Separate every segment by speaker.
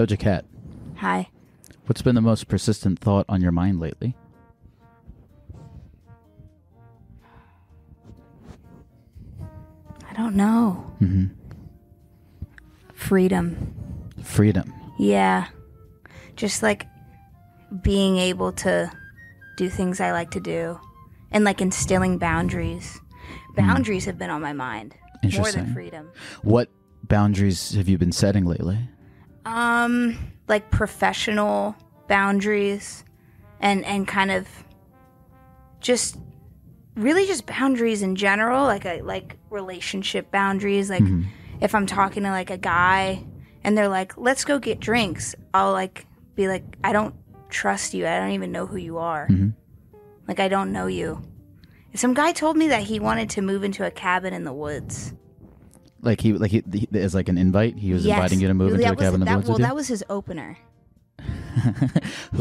Speaker 1: Doja Cat,
Speaker 2: Hi.
Speaker 1: what's been the most persistent thought on your mind lately?
Speaker 2: I don't know.
Speaker 1: hmm
Speaker 2: Freedom.
Speaker 1: Freedom.
Speaker 2: Yeah. Just like being able to do things I like to do and like instilling boundaries. Boundaries have been on my mind more than freedom.
Speaker 1: What boundaries have you been setting lately?
Speaker 2: Um like professional boundaries and and kind of just really just boundaries in general like a like relationship boundaries like
Speaker 1: Mhm.
Speaker 2: if I'm talking to like a guy and they're like, let's go get drinks, I'll like be like, I don't trust you. I don't even know who you are.
Speaker 1: Mhm.
Speaker 2: Like, I don't know you. Some guy told me that he wanted to move into a cabin in the woods.
Speaker 1: Like he, like he, he as like an invite. He was
Speaker 2: Yes.
Speaker 1: inviting you to move into a
Speaker 2: was-
Speaker 1: cabin in the
Speaker 2: that,
Speaker 1: woods
Speaker 2: Well, that was his opener.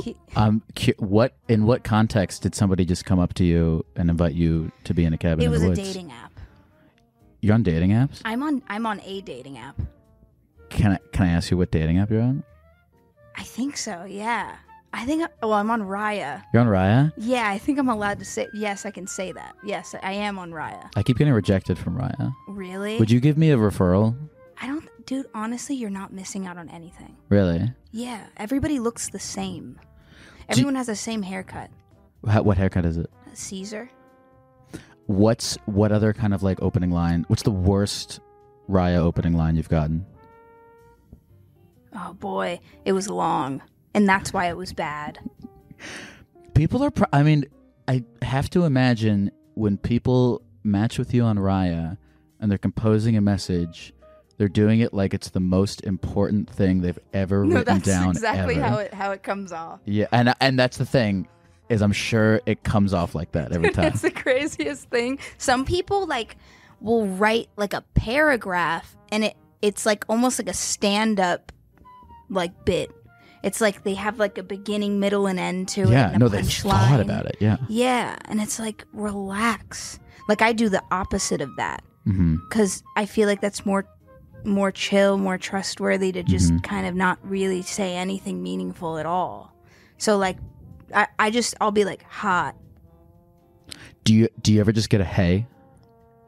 Speaker 2: He,
Speaker 1: um, cu- what in what context did somebody just come up to you and invite you to be in a cabin
Speaker 2: it
Speaker 1: in
Speaker 2: was
Speaker 1: the
Speaker 2: a
Speaker 1: woods?
Speaker 2: dating app.
Speaker 1: You're on dating apps.
Speaker 2: I'm on. I'm on a dating app.
Speaker 1: Can I can I ask you what dating app you're on?
Speaker 2: I think so. Yeah. I think. Well, I'm on Raya.
Speaker 1: You're on Raya.
Speaker 2: Yeah, I think I'm allowed to say. Yes, I can say that. Yes, I am on Raya.
Speaker 1: I keep getting rejected from Raya.
Speaker 2: Really?
Speaker 1: Would you give me a referral?
Speaker 2: I don't, dude. Honestly, you're not missing out on anything.
Speaker 1: Really?
Speaker 2: Yeah, everybody looks the same. Everyone has the same haircut.
Speaker 1: How, what haircut is it?
Speaker 2: Caesar.
Speaker 1: What's what other kind of like opening line? What's the worst Raya opening line you've gotten?
Speaker 2: Oh boy, it was long, and that's why it was bad.
Speaker 1: People are. Pro- I mean, I have to imagine when people match with you on Raya and they're composing a message, they're doing it like it's the most important thing they've ever written down. Exactly ever.
Speaker 2: it how it comes off.
Speaker 1: Yeah, and and that's the thing is I'm sure it comes off like that every time.
Speaker 2: That's the craziest thing. Some people like will write like a paragraph, and it it's like almost like a stand up like bit. It's like they have like a beginning, middle, and end to it.
Speaker 1: yeah, no, they thought about it. Yeah.
Speaker 2: Yeah, and it's like relax. Like I do the opposite of that because I feel like that's more more chill, more trustworthy to just
Speaker 1: Mhm.
Speaker 2: kind of not really say anything meaningful at all. So like, I, I just I'll be like hot.
Speaker 1: Do you do you ever just get a hey?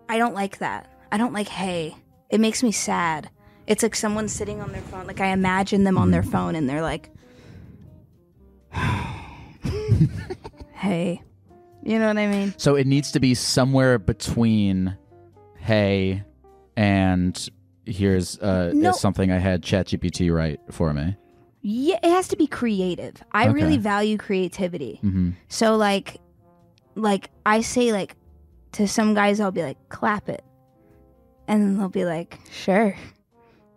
Speaker 2: I don't like that. I don't like hey. It makes me sad. It's like someone sitting on their phone. Like I imagine them on their phone and they're like, hey. You know what I mean?
Speaker 1: So it needs to be somewhere between hey and here's uh
Speaker 2: No.
Speaker 1: something I had ChatGPT write for me.
Speaker 2: Yeah, it has to be creative. I
Speaker 1: Okay.
Speaker 2: really value creativity.
Speaker 1: hmm
Speaker 2: So like like I say like to some guys I'll be like clap it. And they'll be like sure.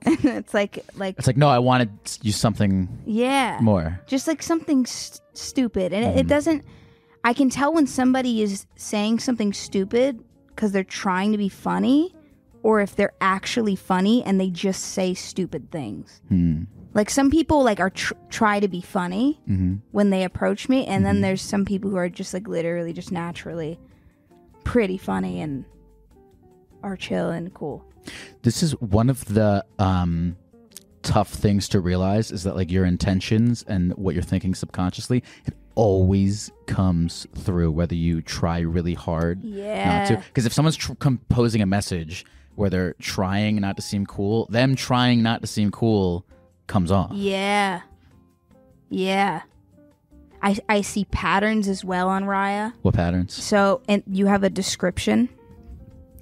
Speaker 2: And it's like like
Speaker 1: It's like no, I wanted you something
Speaker 2: yeah.
Speaker 1: more.
Speaker 2: Just like something st- stupid. And it, it doesn't I can tell when somebody is saying something stupid cuz they're trying to be funny or if they're actually funny and they just say stupid things.
Speaker 1: Hmm.
Speaker 2: Like some people like are tr- try to be funny
Speaker 1: hmm
Speaker 2: when they approach me and then there's some people who are just like literally just naturally pretty funny and are chill and cool
Speaker 1: This is one of the um tough things to realize is that like your intentions and what you're thinking subconsciously, it always comes through whether you try really hard not
Speaker 2: yeah
Speaker 1: to. Because if someone's tr- composing a message where they're trying not to seem cool, them trying not to seem cool comes off.
Speaker 2: yeah yeah I, I see patterns as well on Raya.
Speaker 1: What patterns?
Speaker 2: So, and you have a description,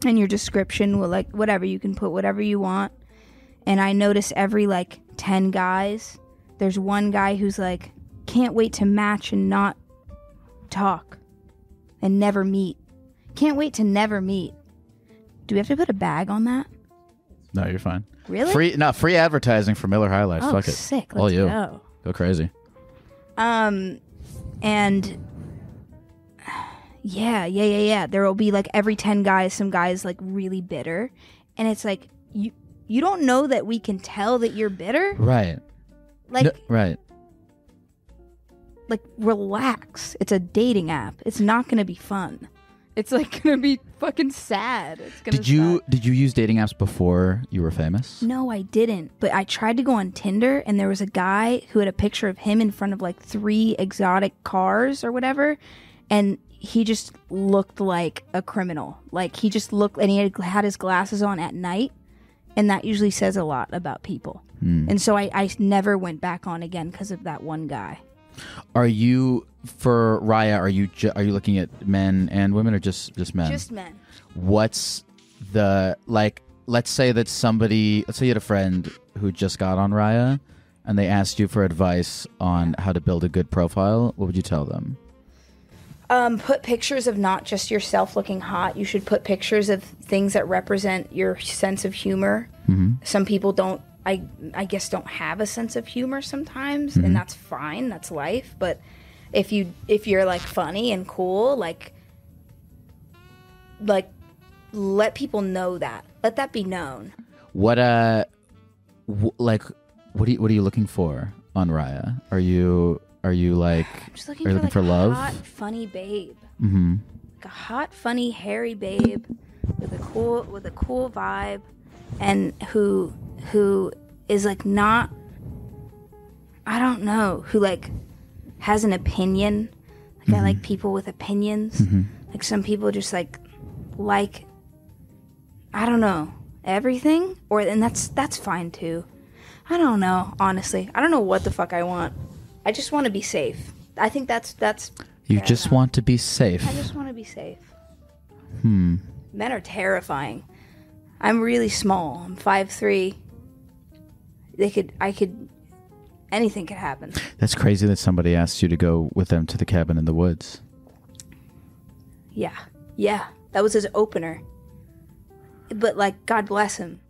Speaker 2: and your description will like whatever you can put whatever you want. And I notice every like 10 guys, there's one guy who's like, can't wait to match and not talk and never meet. Can't wait to never meet. Do we have to put a bag on that?
Speaker 1: No, you're fine.
Speaker 2: Really?
Speaker 1: Free, no, free advertising for Miller High Life.
Speaker 2: oh,
Speaker 1: Fuck it.
Speaker 2: sick.
Speaker 1: All you.
Speaker 2: go.
Speaker 1: Go crazy.
Speaker 2: Um, and yeah, yeah, yeah, yeah. There will be like every ten guys, some guys like really bitter, and it's like you you don't know that we can tell that you're bitter.
Speaker 1: Right.
Speaker 2: Like
Speaker 1: No- right.
Speaker 2: like relax. It's a dating app. It's not gonna be fun. It's like gonna be fucking sad. It's gonna.
Speaker 1: Did you
Speaker 2: suck.
Speaker 1: did you use dating apps before you were famous?
Speaker 2: No, I didn't. But I tried to go on Tinder, and there was a guy who had a picture of him in front of like three exotic cars or whatever, and he just looked like a criminal. Like he just looked, and he had, had his glasses on at night, and that usually says a lot about people.
Speaker 1: Hmm.
Speaker 2: And so I, I never went back on again because of that one guy.
Speaker 1: Are you for Raya? Are you ju- are you looking at men and women or just just men?
Speaker 2: Just men.
Speaker 1: What's the like? Let's say that somebody, let's say you had a friend who just got on Raya, and they asked you for advice on how to build a good profile. What would you tell them?
Speaker 2: Um, put pictures of not just yourself looking hot. You should put pictures of things that represent your sense of humor. Some people don't. I I guess don't have a sense of humor sometimes, and that's fine. That's life. But if you if you're like funny and cool, like like let people know that. Let that be known.
Speaker 1: What uh, w- like, what are you, what are you looking for on Raya? Are you are you like?
Speaker 2: I'm just looking
Speaker 1: Are you
Speaker 2: for
Speaker 1: looking
Speaker 2: like
Speaker 1: for love?
Speaker 2: hot, funny babe.
Speaker 1: Mm-hmm.
Speaker 2: like a hot, funny, hairy babe with a cool with a cool vibe, and who who is like not. I don't know who like has an opinion. Like I like people with opinions. Like some people just like like I don't know everything, or and that's that's fine too. I don't know honestly. I don't know what the fuck I want. I just want to be safe. I think that's that's
Speaker 1: You just
Speaker 2: enough.
Speaker 1: want to be safe.
Speaker 2: I just want to be safe.
Speaker 1: Hmm.
Speaker 2: Men are terrifying. I'm really small. I'm five three. They could. I could. Anything could happen.
Speaker 1: That's crazy that somebody asked you to go with them to the cabin in the woods.
Speaker 2: Yeah. Yeah. That was his opener. But like, God bless him.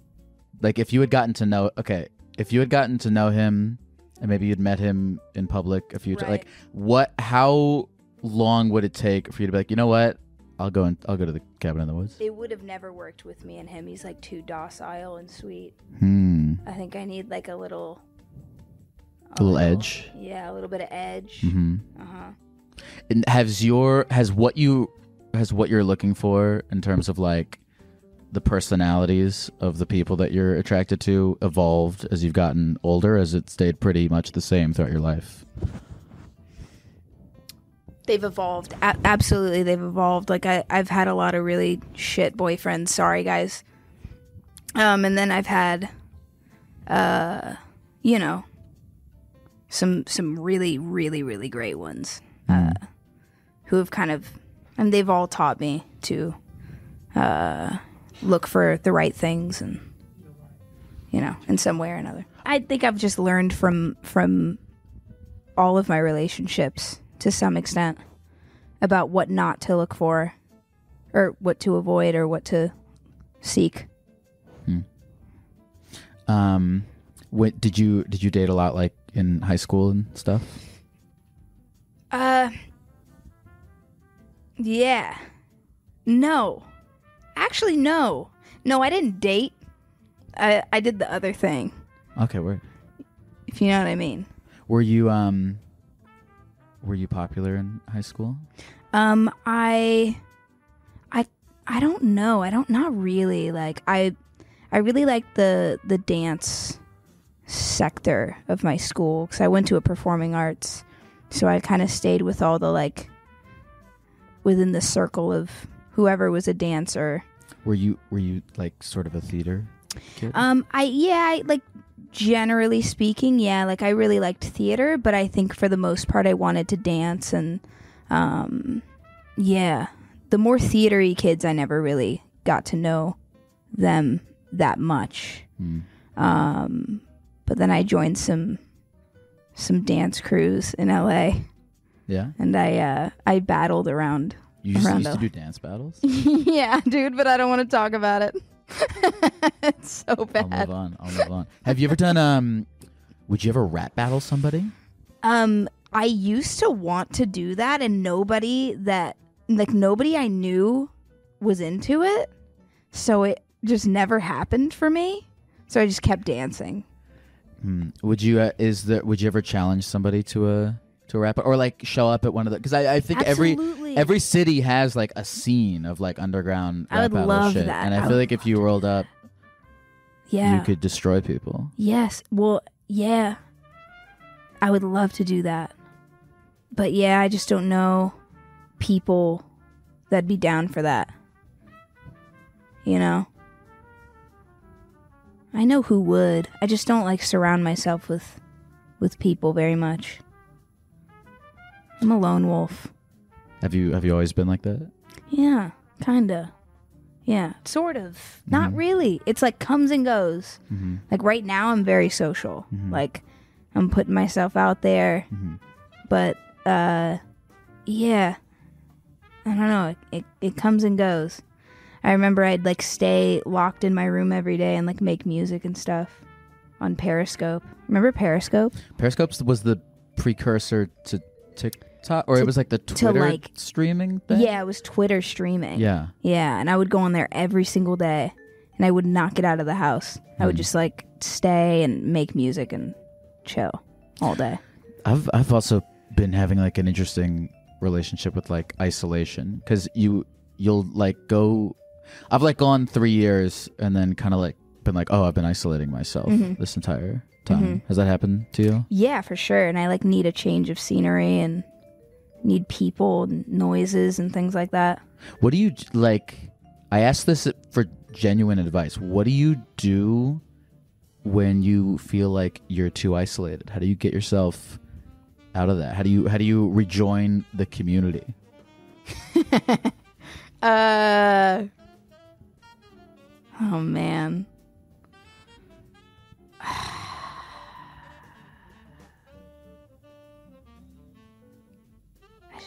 Speaker 1: Like if you had gotten to know, okay, if you had gotten to know him, and maybe you'd met him in public a few times, like what? How long would it take for you to be like, you know what? I'll go and I'll go to the cabin in the woods.
Speaker 2: It would have never worked with me and him. He's like too docile and sweet.
Speaker 1: Hmm.
Speaker 2: I think I need like a little.
Speaker 1: A little edge.
Speaker 2: Yeah, a little bit of edge.
Speaker 1: Hmm.
Speaker 2: Uh huh.
Speaker 1: And has your has what you has what you're looking for in terms of like the personalities of the people that you're attracted to evolved as you've gotten older? As it stayed pretty much the same throughout your life?
Speaker 2: They've evolved. A- absolutely, they've evolved. Like I, I've had a lot of really shit boyfriends. Sorry, guys. Um, and then I've had, uh, you know, some some really, really, really great ones. Uh, who have kind of, I mean, they've all taught me to, uh, look for the right things and, you know, in some way or another. I think I've just learned from from all of my relationships to some extent about what not to look for or what to avoid or what to seek.
Speaker 1: Um, what did you did you date a lot like in high school and stuff?
Speaker 2: Uh Yeah. No. Actually no. No, I didn't date. I I did the other thing,
Speaker 1: Okay, word.
Speaker 2: if you know what I mean.
Speaker 1: Were you um were you popular in high school?
Speaker 2: Um, I, I, I don't know. I don't. Not really. Like I, I really like the the dance sector of my school because I went to a performing arts, so I kind of stayed with all the like within the circle of whoever was a dancer.
Speaker 1: Were you were you like sort of a theater kid?
Speaker 2: Um, I yeah, I like generally speaking, yeah, like I really liked theater, but I think for the most part I wanted to dance and um yeah, the more theatery kids I never really got to know them that much.
Speaker 1: Hmm.
Speaker 2: Um but then I joined some some dance crews in LA
Speaker 1: Yeah.
Speaker 2: and I uh I battled around.
Speaker 1: You used, to do dance battles?
Speaker 2: yeah, dude, but I don't want to talk about it. it's so bad.
Speaker 1: I'll move on. I'll move on. Have you ever done um would you ever rap battle somebody?
Speaker 2: Um, I used to want to do that, and nobody that like nobody I knew was into it, so it just never happened for me. So I just kept dancing.
Speaker 1: Hmm. Would you uh, is there would you ever challenge somebody to a to a rap or like show up at one of the because I, I think every
Speaker 2: Absolutely.
Speaker 1: every city has like a scene of like underground
Speaker 2: I
Speaker 1: rap
Speaker 2: would
Speaker 1: battle
Speaker 2: love
Speaker 1: shit,
Speaker 2: that.
Speaker 1: and I
Speaker 2: I
Speaker 1: feel
Speaker 2: would
Speaker 1: like if you rolled up,
Speaker 2: yeah.
Speaker 1: you could destroy people.
Speaker 2: Yes. Well, yeah. I would love to do that. But yeah, I just don't know people that'd be down for that. You know? I know who would. I just don't like surround myself with with people very much. I'm a lone wolf.
Speaker 1: Have you have you always been like that?
Speaker 2: Yeah, kinda. Yeah, sort of. Not
Speaker 1: Mhm.
Speaker 2: really. It's like comes and goes.
Speaker 1: Mm-hmm.
Speaker 2: Like right now, I'm very social.
Speaker 1: Mhm.
Speaker 2: Like I'm putting myself out there,
Speaker 1: Mm-hmm.
Speaker 2: but uh, yeah, I don't know. It, it it comes and goes. I remember I'd like stay locked in my room every day and like make music and stuff on Periscope. Remember Periscope?
Speaker 1: Periscope was the precursor to TikTok, or
Speaker 2: To-
Speaker 1: it was like the Twitter
Speaker 2: like-
Speaker 1: streaming thing.
Speaker 2: Yeah, it was Twitter streaming.
Speaker 1: yeah.
Speaker 2: Yeah, and I would go on there every single day, and I would not get out of the house. I would
Speaker 1: Mm.
Speaker 2: just like stay and make music and chill all day.
Speaker 1: I've I've also been having like an interesting relationship with like isolation because you you'll like go. I've like gone three years and then kind of like been like, oh, I've been isolating myself
Speaker 2: Mhm.
Speaker 1: this entire time.
Speaker 2: Mhm.
Speaker 1: Has that happened to you?
Speaker 2: Yeah, for sure. And I like need a change of scenery and need people and noises and things like that.
Speaker 1: What do you like? I ask this for genuine advice. What do you do when you feel like you're too isolated? How do you get yourself out of that? How do you how do you rejoin the community?
Speaker 2: Uh Oh man.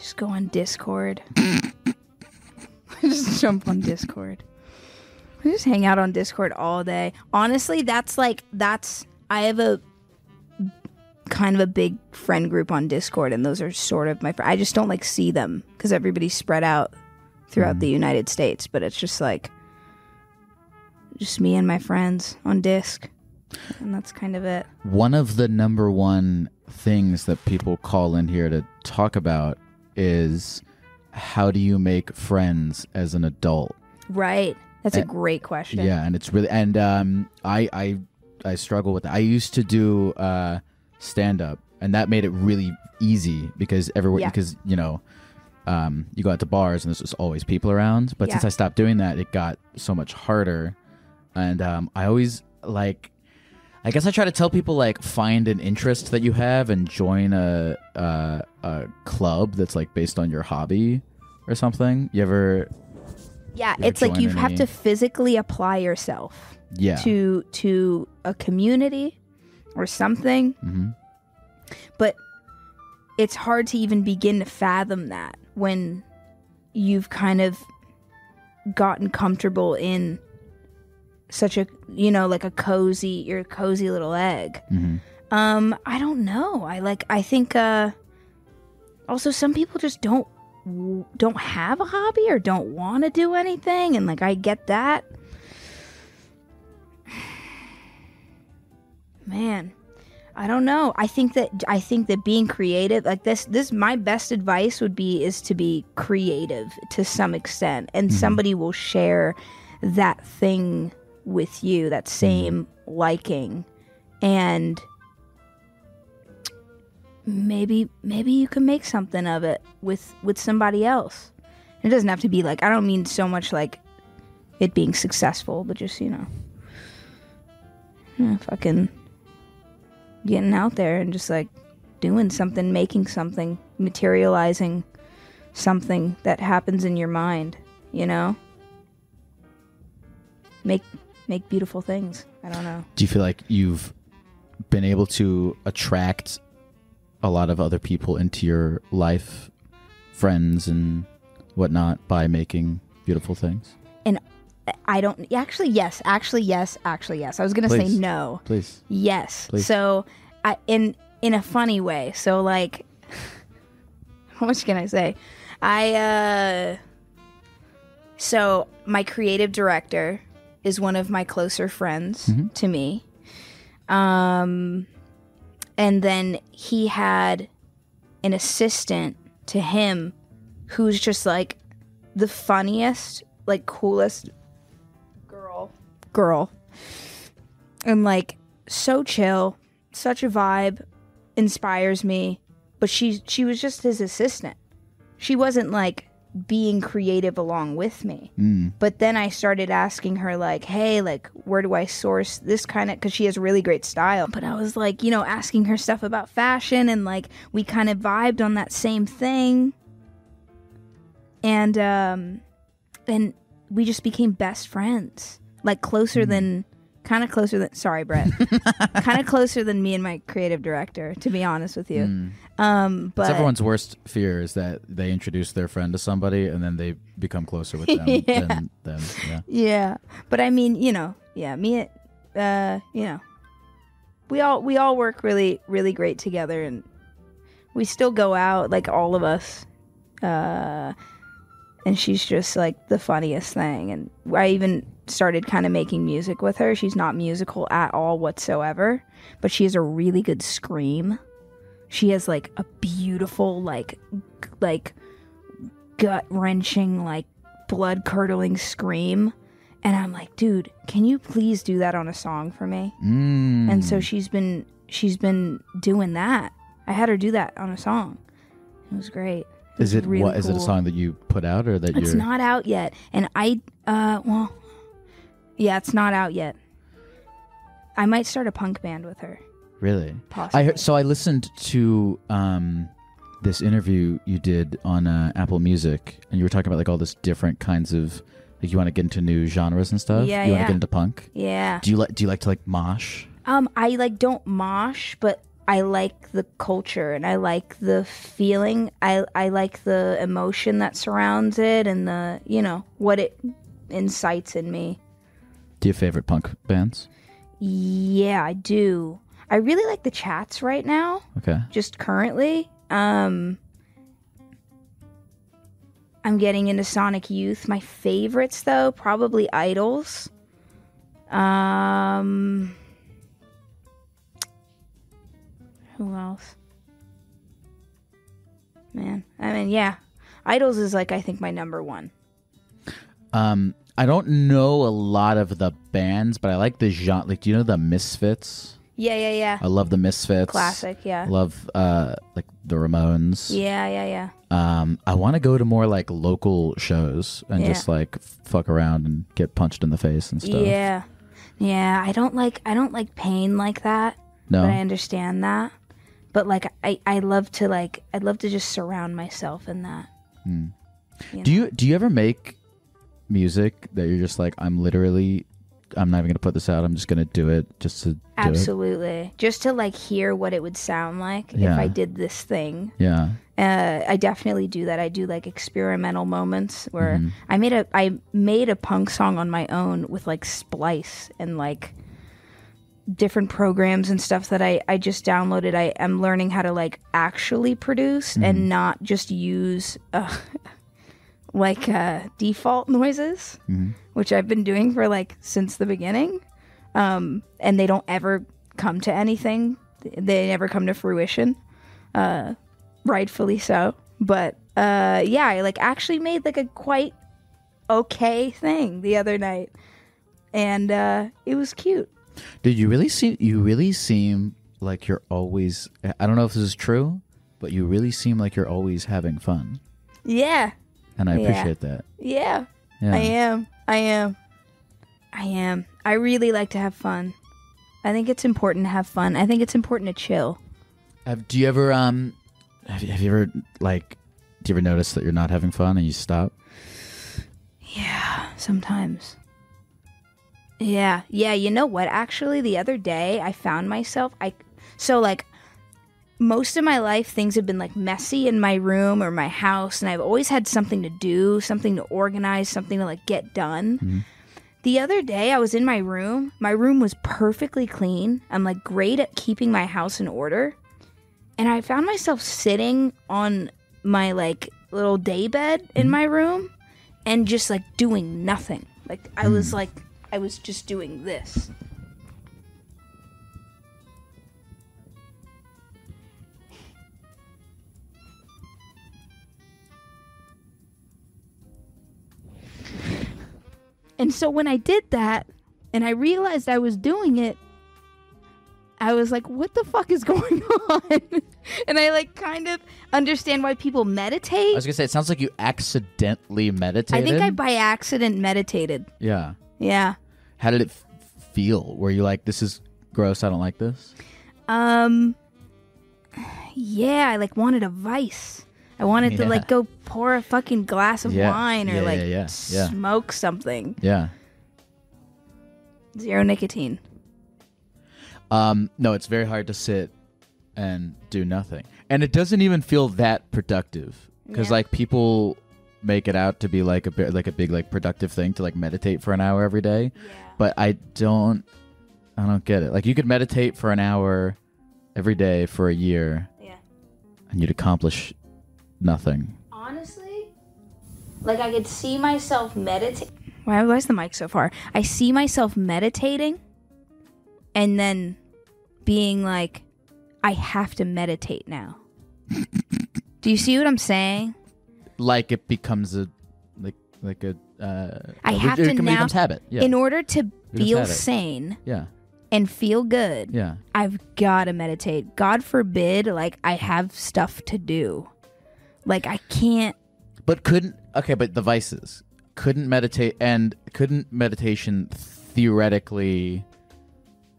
Speaker 2: just go on Discord. Just jump on Discord. I just hang out on Discord all day. Honestly, that's like that's I have a kind of a big friend group on Discord and those are sort of my fr- I just don't like see them cuz everybody's spread out throughout
Speaker 1: Mhm.
Speaker 2: the United States, but it's just like just me and my friends on disc. And that's kind of it.
Speaker 1: one of the number one things that people call in here to talk about is how do you make friends as an adult
Speaker 2: Right. That's a
Speaker 1: Uh,
Speaker 2: great question.
Speaker 1: yeah and it's really and um i i i struggle with that i used to do uh stand up and that made it really easy because everywhere
Speaker 2: Yeah.
Speaker 1: because you know um you go out to bars and there's just always people around but since i stopped doing that it got so much harder and um i always like I guess I try to tell people like find an interest that you have and join a a, a club that's like based on your hobby or something. You ever?
Speaker 2: Yeah,
Speaker 1: Yeah,
Speaker 2: it's like you
Speaker 1: join
Speaker 2: have to physically apply yourself
Speaker 1: Yeah.
Speaker 2: to to a community or something,
Speaker 1: hmm
Speaker 2: but it's hard to even begin to fathom that when you've kind of gotten comfortable in such a you know like a cozy your cozy little egg.
Speaker 1: Hmm
Speaker 2: um i don't know. I like i think uh also some people just don't don't have a hobby or don't want to do anything and like i get that. Man i don't know. I think that i think that being creative like this this my best advice would be is to be creative to some extent and
Speaker 1: Mhm.
Speaker 2: somebody will share that thing with you that mm-hmm. same liking. And maybe maybe you can make something of it with with somebody else. It doesn't have to be like i don't mean so much like it being successful but just you know. You know, fucking getting out there and just like doing something making something materializing something that happens in your mind you know? Make make beautiful things i don't know
Speaker 1: Do you feel like you've been able to attract a lot of other people into your life, friends and whatnot, by making beautiful things?
Speaker 2: And I don't actually yes, actually yes, actually yes. I was gonna
Speaker 1: Please.
Speaker 2: say no.
Speaker 1: Please.
Speaker 2: Yes.
Speaker 1: Please.
Speaker 2: So I in in a funny way. So like how much can I say? I uh so my creative director is one of my closer friends
Speaker 1: Mhm.
Speaker 2: to me. Um and then he had an assistant to him who's just like the funniest, like coolest girl. Girl. And like so chill, such a vibe, inspires me. But she she was just his assistant. She wasn't like being creative along with me. But then I started asking her like, "Hey, like where do I source this kind of cuz she has really great style." But I was like, you know, asking her stuff about fashion and like we kind of vibed on that same thing. And um and we just became best friends. Like closer than kind of closer than sorry, Brett. kind of closer than me and my creative director, to be honest with you. Um but
Speaker 1: It's everyone's worst fear is that they introduce their friend to somebody and then they become closer with them
Speaker 2: Yeah.
Speaker 1: than them. Yeah.
Speaker 2: Yeah, but I mean, you know, yeah, me, uh, you know, we all we all work really really great together, and we still go out like all of us. Uh, and she's just like the funniest thing, and I even started kind of making music with her. She's not musical at all whatsoever, but she has a really good scream. She has like a beautiful like g- like gut wrenching like blood curdling scream. And I'm like, dude, can you please do that on a song for me?
Speaker 1: Mm.
Speaker 2: And so she's been she's been doing that. I had her do that on a song. It was great.
Speaker 1: Is it
Speaker 2: really
Speaker 1: what is it a song that you put out or that
Speaker 2: It's
Speaker 1: you're
Speaker 2: not out yet. And I uh well yeah, it's not out yet. I might start a punk band with her.
Speaker 1: really?
Speaker 2: Possibly.
Speaker 1: I heard, so I listened to um this interview you did on uh, Apple Music and you were talking about like all this different kinds of like you want to get into new genres and stuff.
Speaker 2: Yeah,
Speaker 1: you want to get into punk.
Speaker 2: yeah.
Speaker 1: Do you like do you like to like mosh?
Speaker 2: Um, I like don't mosh, but I like the culture and I like the feeling. I I like the emotion that surrounds it and the you know what it incites in me.
Speaker 1: Do you have favorite punk bands?
Speaker 2: Yeah, I do. I really like the Chats right now,
Speaker 1: Okay.
Speaker 2: just currently. Um I'm getting into Sonic Youth. My favorites though, probably IDLES. Um Who else? Man, I mean, yeah. IDLES is like I think my number 1.
Speaker 1: Um, I don't know a lot of the bands, but I like the genre. Like, do you know the Misfits?
Speaker 2: Yeah, yeah, yeah.
Speaker 1: I love the Misfits.
Speaker 2: Classic, yeah.
Speaker 1: I love uh like the Ramones.
Speaker 2: Yeah, yeah, yeah.
Speaker 1: Um, I want to go to more like local shows and
Speaker 2: Yeah.
Speaker 1: just like fuck around and get punched in the face and stuff.
Speaker 2: Yeah. Yeah, I don't like I don't like pain like that.
Speaker 1: No.
Speaker 2: but I understand that. But like I, I love to like I'd love to just surround myself in that.
Speaker 1: do you do you ever make music that you're just like I'm literally I'm not even gonna put this out. I'm just gonna do it just to do it.
Speaker 2: Absolutely. Just to like hear what it would sound like if I did this thing.
Speaker 1: Yeah.
Speaker 2: Uh, I definitely do that. I do like experimental moments where
Speaker 1: Mm-hmm.
Speaker 2: I made a I made a punk song on my own with like Splice and like different programs and stuff that I I just downloaded. I am learning how to like actually produce
Speaker 1: Mm-hmm.
Speaker 2: and not just use uh, like uh, default noises,
Speaker 1: Mm-hmm.
Speaker 2: which I've been doing for like since the beginning. Um, and they don't ever come to anything. They never come to fruition Uh, rightfully so. But uh, yeah, I like actually made like a quite okay thing the other night, and uh, it was cute.
Speaker 1: Dude, you really seem you really seem like you're always I don't know if this is true, but you really seem like you're always having fun.
Speaker 2: Yeah,
Speaker 1: And I
Speaker 2: Yeah.
Speaker 1: appreciate that.
Speaker 2: yeah,
Speaker 1: Yeah.
Speaker 2: I am. I am. I am. I really like to have fun. I think it's important to have fun. I think it's important to chill.
Speaker 1: Have, do you ever um have you, have you ever like do you ever notice that you're not having fun and you stop?
Speaker 2: Yeah, sometimes. Yeah, yeah. You know what? Actually, the other day I found myself. I so like most of my life things have been like messy in my room or my house, and I've always had something to do, something to organize, something to like get done. Mm-hmm. The other day I was in my room. My room was perfectly clean. I'm like great at keeping my house in order. And I found myself sitting on my like little day bed in mm-hmm. my room and just like doing nothing. Like I was mm. like I was just doing this. And so when I did that and I realized I was doing it, I was like, what the fuck is going on? and I like kind of understand why people meditate.
Speaker 1: I was gonna say it sounds like you accidentally meditated.
Speaker 2: I think I by accident meditated.
Speaker 1: Yeah.
Speaker 2: Yeah.
Speaker 1: How did it f- feel? Were you like, this is gross? I don't like this.
Speaker 2: Um yeah, I like wanted a vice. I wanted to like go pour a fucking glass of
Speaker 1: Yeah.
Speaker 2: wine or
Speaker 1: Yeah,
Speaker 2: like
Speaker 1: yeah, yeah, yeah.
Speaker 2: smoke something.
Speaker 1: Yeah.
Speaker 2: Zero nicotine.
Speaker 1: Um, no, it's very hard to sit and do nothing, and it doesn't even feel that productive because
Speaker 2: Yeah.
Speaker 1: like people make it out to be like a bit like a big like productive thing to like meditate for an hour every day,
Speaker 2: Yeah.
Speaker 1: but I don't, I don't get it. Like you could meditate for an hour every day for a year,
Speaker 2: Yeah.
Speaker 1: and you'd accomplish nothing.
Speaker 2: Honestly, like I could see myself meditate. Why why is the mic so far? I see myself meditating and then being like, I have to meditate now. Do you see what I'm saying?
Speaker 1: Like it becomes a like like a. Uh,
Speaker 2: I have
Speaker 1: it,
Speaker 2: to
Speaker 1: it
Speaker 2: now-
Speaker 1: becomes habit. Yeah,
Speaker 2: In order to feel
Speaker 1: had it.
Speaker 2: sane
Speaker 1: yeah,
Speaker 2: and feel good,
Speaker 1: yeah.
Speaker 2: I've got to meditate. God forbid, like, I have stuff to do. Like, I can't.
Speaker 1: But couldn't okay, but the vices couldn't meditate and couldn't meditation theoretically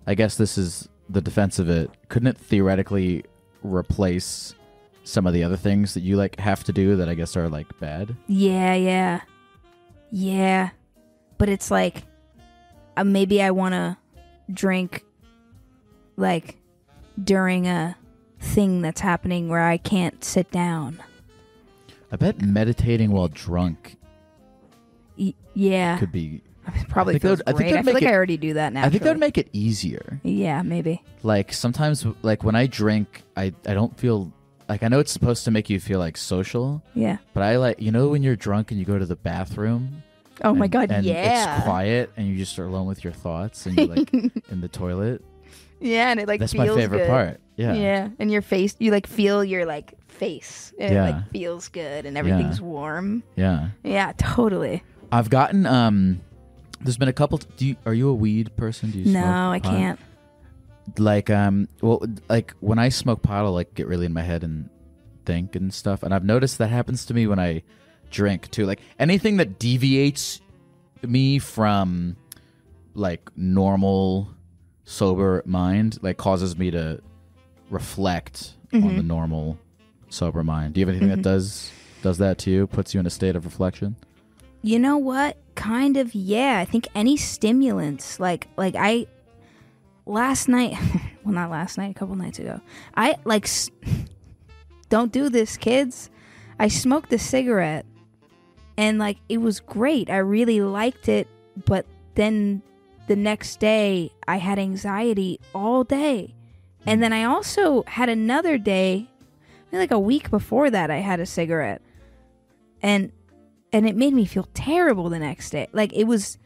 Speaker 1: I guess this is the defense of it. Couldn't it theoretically replace some of the other things that you like have to do that I guess are like bad?
Speaker 2: Yeah, yeah. Yeah. But it's like uh, maybe I want to drink like during a thing that's happening where I can't sit down.
Speaker 1: I bet meditating while drunk
Speaker 2: Y- yeah.
Speaker 1: could be
Speaker 2: Probably
Speaker 1: I think that
Speaker 2: feels
Speaker 1: would- I think.
Speaker 2: I, feel like I already do that now.
Speaker 1: I think that would make it easier.
Speaker 2: Yeah, maybe.
Speaker 1: Like sometimes like when I drink I I don't feel like I know it's supposed to make you feel like social,
Speaker 2: Yeah.
Speaker 1: but I like you know when you're drunk and you go to the bathroom
Speaker 2: Oh my god,
Speaker 1: and
Speaker 2: yeah.
Speaker 1: It's quiet, and you just are alone with your thoughts, and you're like in the toilet.
Speaker 2: yeah, and it like
Speaker 1: That's my favorite
Speaker 2: good.
Speaker 1: part. Yeah.
Speaker 2: Yeah, and your face, you like feel your like face. And It
Speaker 1: Yeah.
Speaker 2: like feels good and everything's warm.
Speaker 1: Yeah.
Speaker 2: Yeah, totally.
Speaker 1: I've gotten um. There's been a couple. do you, are you a weed person? Do you
Speaker 2: No, I
Speaker 1: pot?
Speaker 2: can't.
Speaker 1: Like um. Well, like when I smoke pot, I'll like get really in my head and think and stuff. And I've noticed that happens to me when I drink too. Like anything that deviates me from like normal sober mind like causes me to reflect on
Speaker 2: Mhm.
Speaker 1: the normal sober mind. Do you have anything
Speaker 2: Mhm.
Speaker 1: that does does that to you? Puts you in a state of reflection?
Speaker 2: You know what? Kind of, yeah. I think any stimulants, like like I last night, well not last night, a couple nights ago. I like don't do this, kids. I smoked a cigarette and like it was great. I really liked it, but then the next day I had anxiety all day. And then I also had another day, maybe like a week before that I had a cigarette. And and it made me feel terrible the next day. Like it was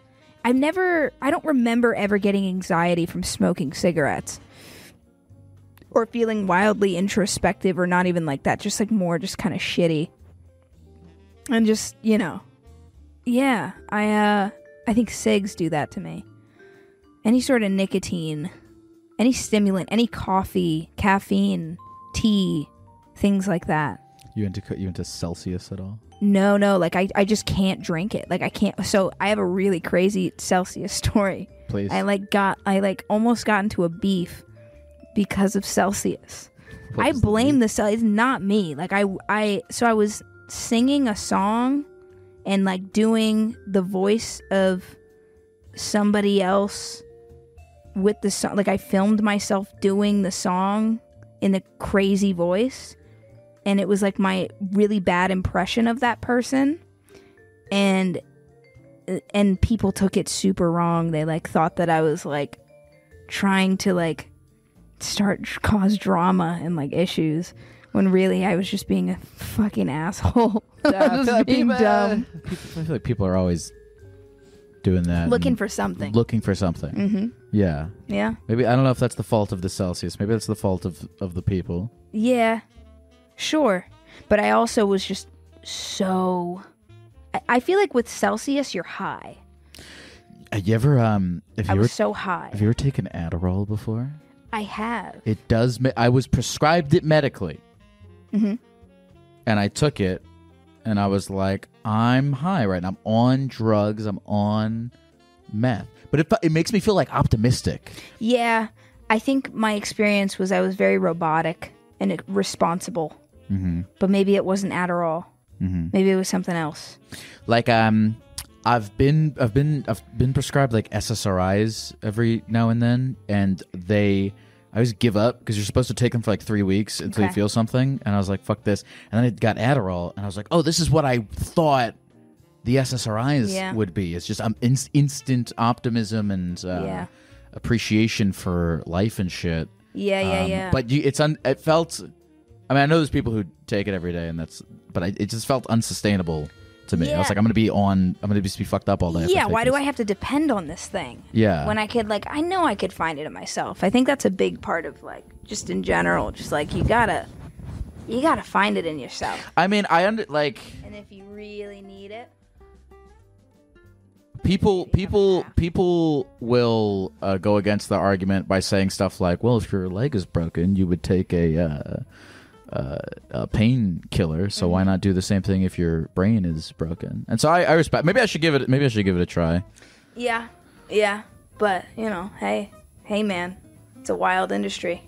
Speaker 2: I've never I don't remember ever getting anxiety from smoking cigarettes or feeling wildly introspective or not even like that, just like more just kind of shitty. And just, you know. Yeah, I uh I think cigs do that to me. Any sort of nicotine, any stimulant, any coffee, caffeine, tea, things like that.
Speaker 1: You into you into Celsius at all?
Speaker 2: No, no, like I, I just can't drink it. Like I can't. So I have a really crazy Celsius story.
Speaker 1: Please.
Speaker 2: I like got, I like almost got into a beef because of Celsius.
Speaker 1: What
Speaker 2: I blame the Cel. It's not me. Like I, I. So I was singing a song, and like doing the voice of somebody else with the song. Like I filmed myself doing the song in the crazy voice, and it was like my really bad impression of that person, and and people took it super wrong. They like thought that I was like trying to like start cause drama and like issues when really I was just being a fucking asshole. I was just being dumb,
Speaker 1: People, I feel like people are always doing that.
Speaker 2: looking for something.
Speaker 1: looking for something.
Speaker 2: mm-hmm.
Speaker 1: Yeah.
Speaker 2: Yeah,
Speaker 1: Maybe I don't know if that's the fault of the Celsius. Maybe that's the fault of of the people.
Speaker 2: yeah, sure. But I also was just so. I, I feel like with Celsius, you're high.
Speaker 1: Have you ever um? If
Speaker 2: I
Speaker 1: you
Speaker 2: was so high.
Speaker 1: have you ever taken Adderall before?
Speaker 2: I have.
Speaker 1: It does. I was prescribed it medically,
Speaker 2: hmm
Speaker 1: and I took it, and I was like, I'm high right now. I'm on drugs. I'm on meth. But it it makes me feel like optimistic.
Speaker 2: Yeah, I think my experience was I was very robotic and responsible,
Speaker 1: Mm-hmm.
Speaker 2: but maybe it wasn't Adderall.
Speaker 1: Mm-hmm.
Speaker 2: Maybe it was something else.
Speaker 1: Like um, I've been I've been I've been prescribed like SSRIs every now and then, and they I always give up because you're supposed to take them for like three weeks until you feel something, and I was like, fuck this, and then I got Adderall, and I was like, oh, this is what I thought the SSRIs
Speaker 2: Yeah.
Speaker 1: would be. It's just um, in- instant optimism and uh,
Speaker 2: Yeah.
Speaker 1: appreciation for life and shit.
Speaker 2: Yeah, yeah,
Speaker 1: Um,
Speaker 2: yeah.
Speaker 1: But you, it's un, it felt. I mean, I know there's people who take it every day, and that's. But I, it just felt unsustainable to me. I was like, I'm gonna be on. I'm gonna just be fucked up all day. if
Speaker 2: yeah,
Speaker 1: take
Speaker 2: why do
Speaker 1: this.
Speaker 2: I have to depend on this thing?
Speaker 1: Yeah.
Speaker 2: When I could like I know I could find it in myself. I think that's a big part of like just in general, just like you gotta you gotta find it in yourself.
Speaker 1: I mean, I under like
Speaker 2: And if you really need it.
Speaker 1: people. People. People will uh, go against the argument by saying stuff like, "Well, if your leg is broken, you would take a." Uh, uh, a painkiller, so
Speaker 2: Mm-hmm.
Speaker 1: why not do the same thing if your brain is broken? And so I, I respect. Maybe I should give it. Maybe I should give it a try.
Speaker 2: Yeah. Yeah. But, you know, hey, hey man. It's a wild industry.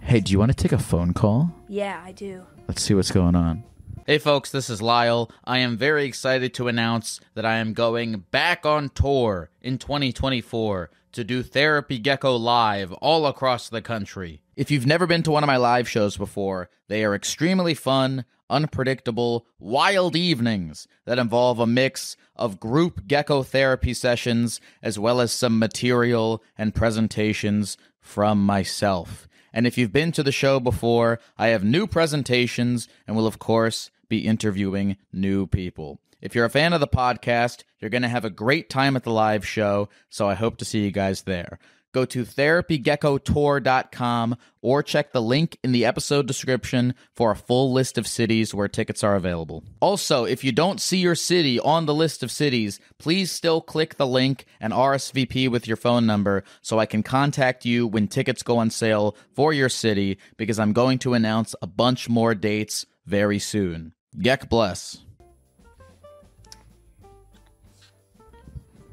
Speaker 1: Hey, do you want to take a phone call?
Speaker 2: Yeah, I do.
Speaker 1: Let's see what's going on.
Speaker 3: Hey folks, this is Lyle. I am very excited to announce that I am going back on tour in 2024 to do Therapy Gecko live all across the country. If you've never been to one of my live shows before, they are extremely fun, unpredictable, wild evenings that involve a mix of group gecko therapy sessions as well as some material and presentations from myself. And if you've been to the show before, I have new presentations and will, of course, be interviewing new people. If you're a fan of the podcast, you're going to have a great time at the live show, so I hope to see you guys there. Go to therapygeckotour.com or check the link in the episode description for a full list of cities where tickets are available. Also, if you don't see your city on the list of cities, please still click the link and RSVP with your phone number so I can contact you when tickets go on sale for your city because I'm going to announce a bunch more dates very soon. Geck bless.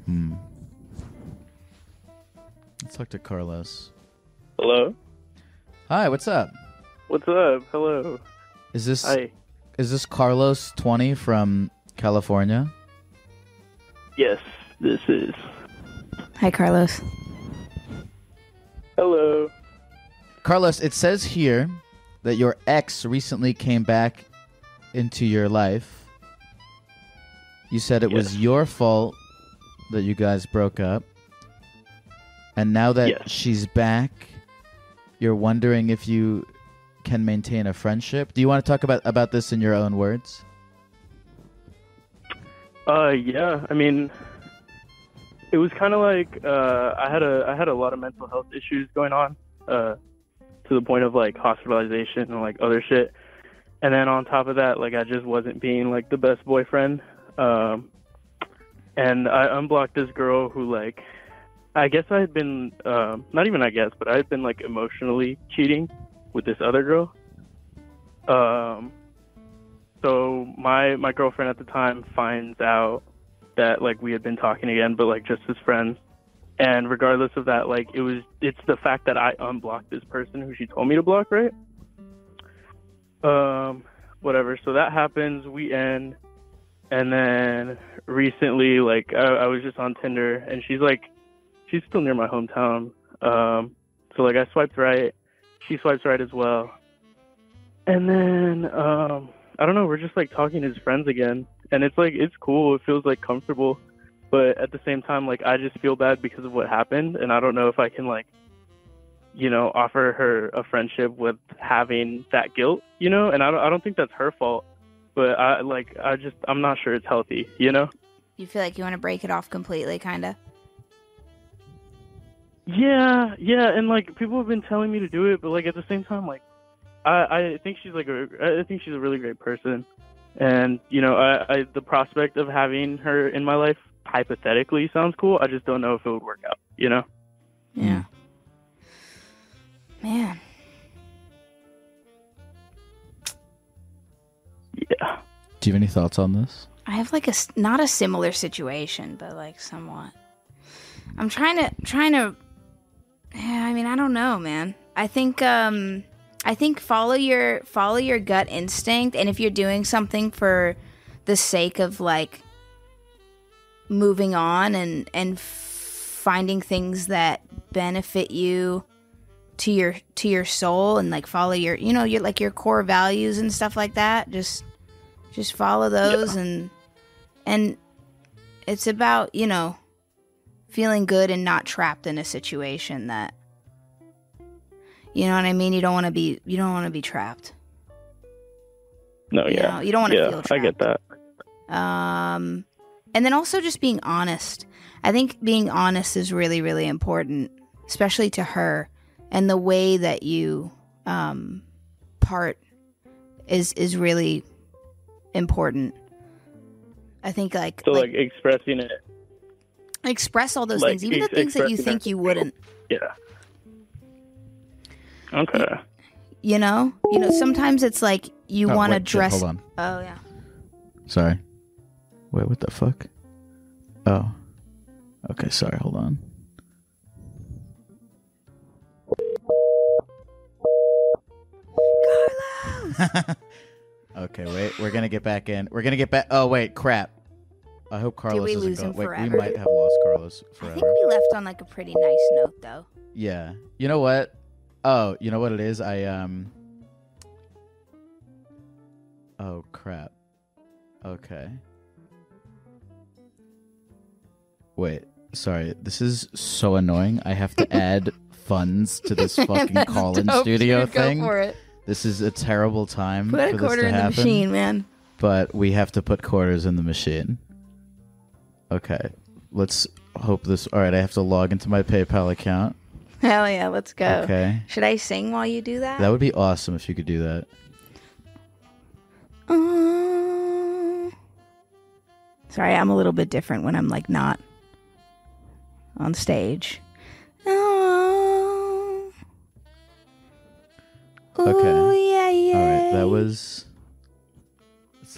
Speaker 3: Hmm.
Speaker 1: Let's talk to Carlos.
Speaker 4: Hello.
Speaker 1: Hi, what's up?
Speaker 4: What's up? Hello.
Speaker 1: Is this
Speaker 4: Hi.
Speaker 1: is this Carlos twenty from California?
Speaker 4: Yes, this is.
Speaker 2: Hi Carlos.
Speaker 4: Hello.
Speaker 1: Carlos, it says here that your ex recently came back into your life. You said it was your fault that you guys broke up. And now that
Speaker 4: Yes.
Speaker 1: she's back, you're wondering if you can maintain a friendship. Do you want to talk about about this in your own words?
Speaker 4: Uh, yeah. I mean, it was kind of like uh, I had a I had a lot of mental health issues going on, uh, to the point of like hospitalization and like other shit. And then on top of that, like I just wasn't being like the best boyfriend. Um, and I unblocked this girl who like, I guess I had been um, not even I guess, but I had been like emotionally cheating with this other girl. Um, so my my girlfriend at the time finds out that like we had been talking again, but like just as friends. And regardless of that, like it was it's the fact that I unblocked this person who she told me to block, right? Um, whatever. So that happens. We end, and then recently, like I, I was just on Tinder, and she's like, she's still near my hometown. Um, so like I swiped right, she swipes right as well, and then um, I don't know. We're just like talking as friends again, and it's like it's cool. It feels like comfortable, but at the same time, like I just feel bad because of what happened, and I don't know if I can like, you know, offer her a friendship with having that guilt, you know. And I don't, I don't think that's her fault, but I like I just I'm not sure it's healthy, you know.
Speaker 2: You feel like you want to break it off completely kind of.
Speaker 4: Yeah, yeah, and like people have been telling me to do it, but like at the same time, like I I think she's like a I think she's a really great person, and you know I, I the prospect of having her in my life hypothetically sounds cool. I just don't know if it would work out. You know?
Speaker 2: Yeah. Man.
Speaker 4: Yeah.
Speaker 1: Do you have any thoughts on this?
Speaker 2: I have like a not a similar situation, but like somewhat. I'm trying to trying to. Yeah, I mean, I don't know, man. I think um, I think follow your follow your gut instinct, and if you're doing something for the sake of like moving on and and finding things that benefit you to your to your soul and like follow your you know your like your core values and stuff like that just just follow those and and it's about you know feeling good and not trapped in a situation that you know what i mean you don't want to be you don't want to be trapped
Speaker 4: No,
Speaker 2: You
Speaker 4: yeah.
Speaker 2: know, you don't wanna
Speaker 4: yeah,
Speaker 2: feel trapped.
Speaker 4: I get that.
Speaker 2: um and then also just being honest i think being honest is really really important especially to her and the way that you um part is is really important i think like,
Speaker 4: So
Speaker 2: like
Speaker 4: like expressing it.
Speaker 2: Express all those
Speaker 4: like,
Speaker 2: things even the things that you think you wouldn't
Speaker 4: Yeah. Okay.
Speaker 2: you know you know sometimes it's like you
Speaker 1: Oh,
Speaker 2: want to
Speaker 1: wait, shit,
Speaker 2: dress
Speaker 1: Hold on.
Speaker 2: oh yeah
Speaker 1: Sorry. Wait, what the fuck? Oh. Okay, sorry, hold on.
Speaker 2: carlos
Speaker 1: Okay, wait. We're gonna get back in. We're gonna get back. Oh wait, crap. I hope Carlos
Speaker 2: we
Speaker 1: doesn't
Speaker 2: lose
Speaker 1: go.
Speaker 2: him
Speaker 1: Wait,
Speaker 2: forever?
Speaker 1: we might have lost Carlos forever.
Speaker 2: i think we left on like a pretty nice note though
Speaker 1: Yeah. You know what? Oh, you know what it is? I um. Oh crap. Okay. Wait. Sorry. This is so annoying. I have to add funds to this fucking call-in
Speaker 2: dope,
Speaker 1: studio
Speaker 2: dude. Go
Speaker 1: thing.
Speaker 2: for it.
Speaker 1: This is a terrible time
Speaker 2: Put a quarter in the machine, man.
Speaker 1: but we have to put quarters in the machine. Okay, let's hope this. All right, I have to log into my PayPal account.
Speaker 2: Hell yeah, let's go.
Speaker 1: Okay,
Speaker 2: Should I sing while you do that?
Speaker 1: that would be awesome if you could do that.
Speaker 2: Uh, Sorry, I'm a little bit different when I'm like not on stage. Oh.
Speaker 1: Okay.
Speaker 2: Ooh, yeah, yeah.
Speaker 1: All right, that was.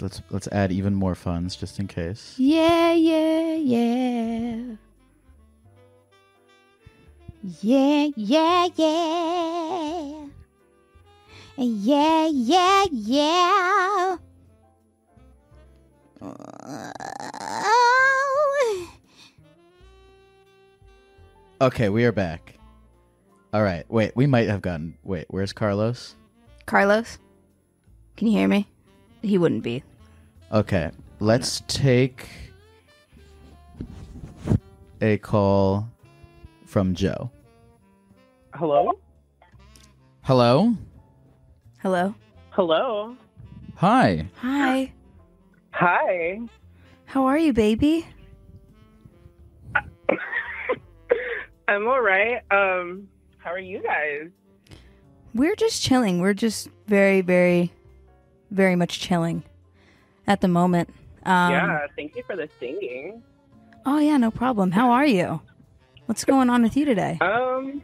Speaker 1: Let's let's add even more funds just in case.
Speaker 2: Yeah, yeah, yeah. Yeah, yeah, yeah. Yeah, yeah, yeah. Oh.
Speaker 1: Okay, we are back. All right, wait, we might have gotten. Wait, where's Carlos?
Speaker 2: Carlos, can you hear me? He wouldn't be.
Speaker 1: Okay, let's take a call from Joe.
Speaker 5: Hello?
Speaker 1: Hello.
Speaker 2: Hello.
Speaker 5: Hello?
Speaker 1: Hi.
Speaker 2: Hi.
Speaker 5: Hi.
Speaker 2: How are you, baby?
Speaker 5: I'm all right. Um, how are you guys?
Speaker 2: We're just chilling. We're just very, very, very much chilling at the moment. Um,
Speaker 5: yeah, thank you for the singing.
Speaker 2: Oh yeah, no problem. How are you? What's going on with you today?
Speaker 5: Um,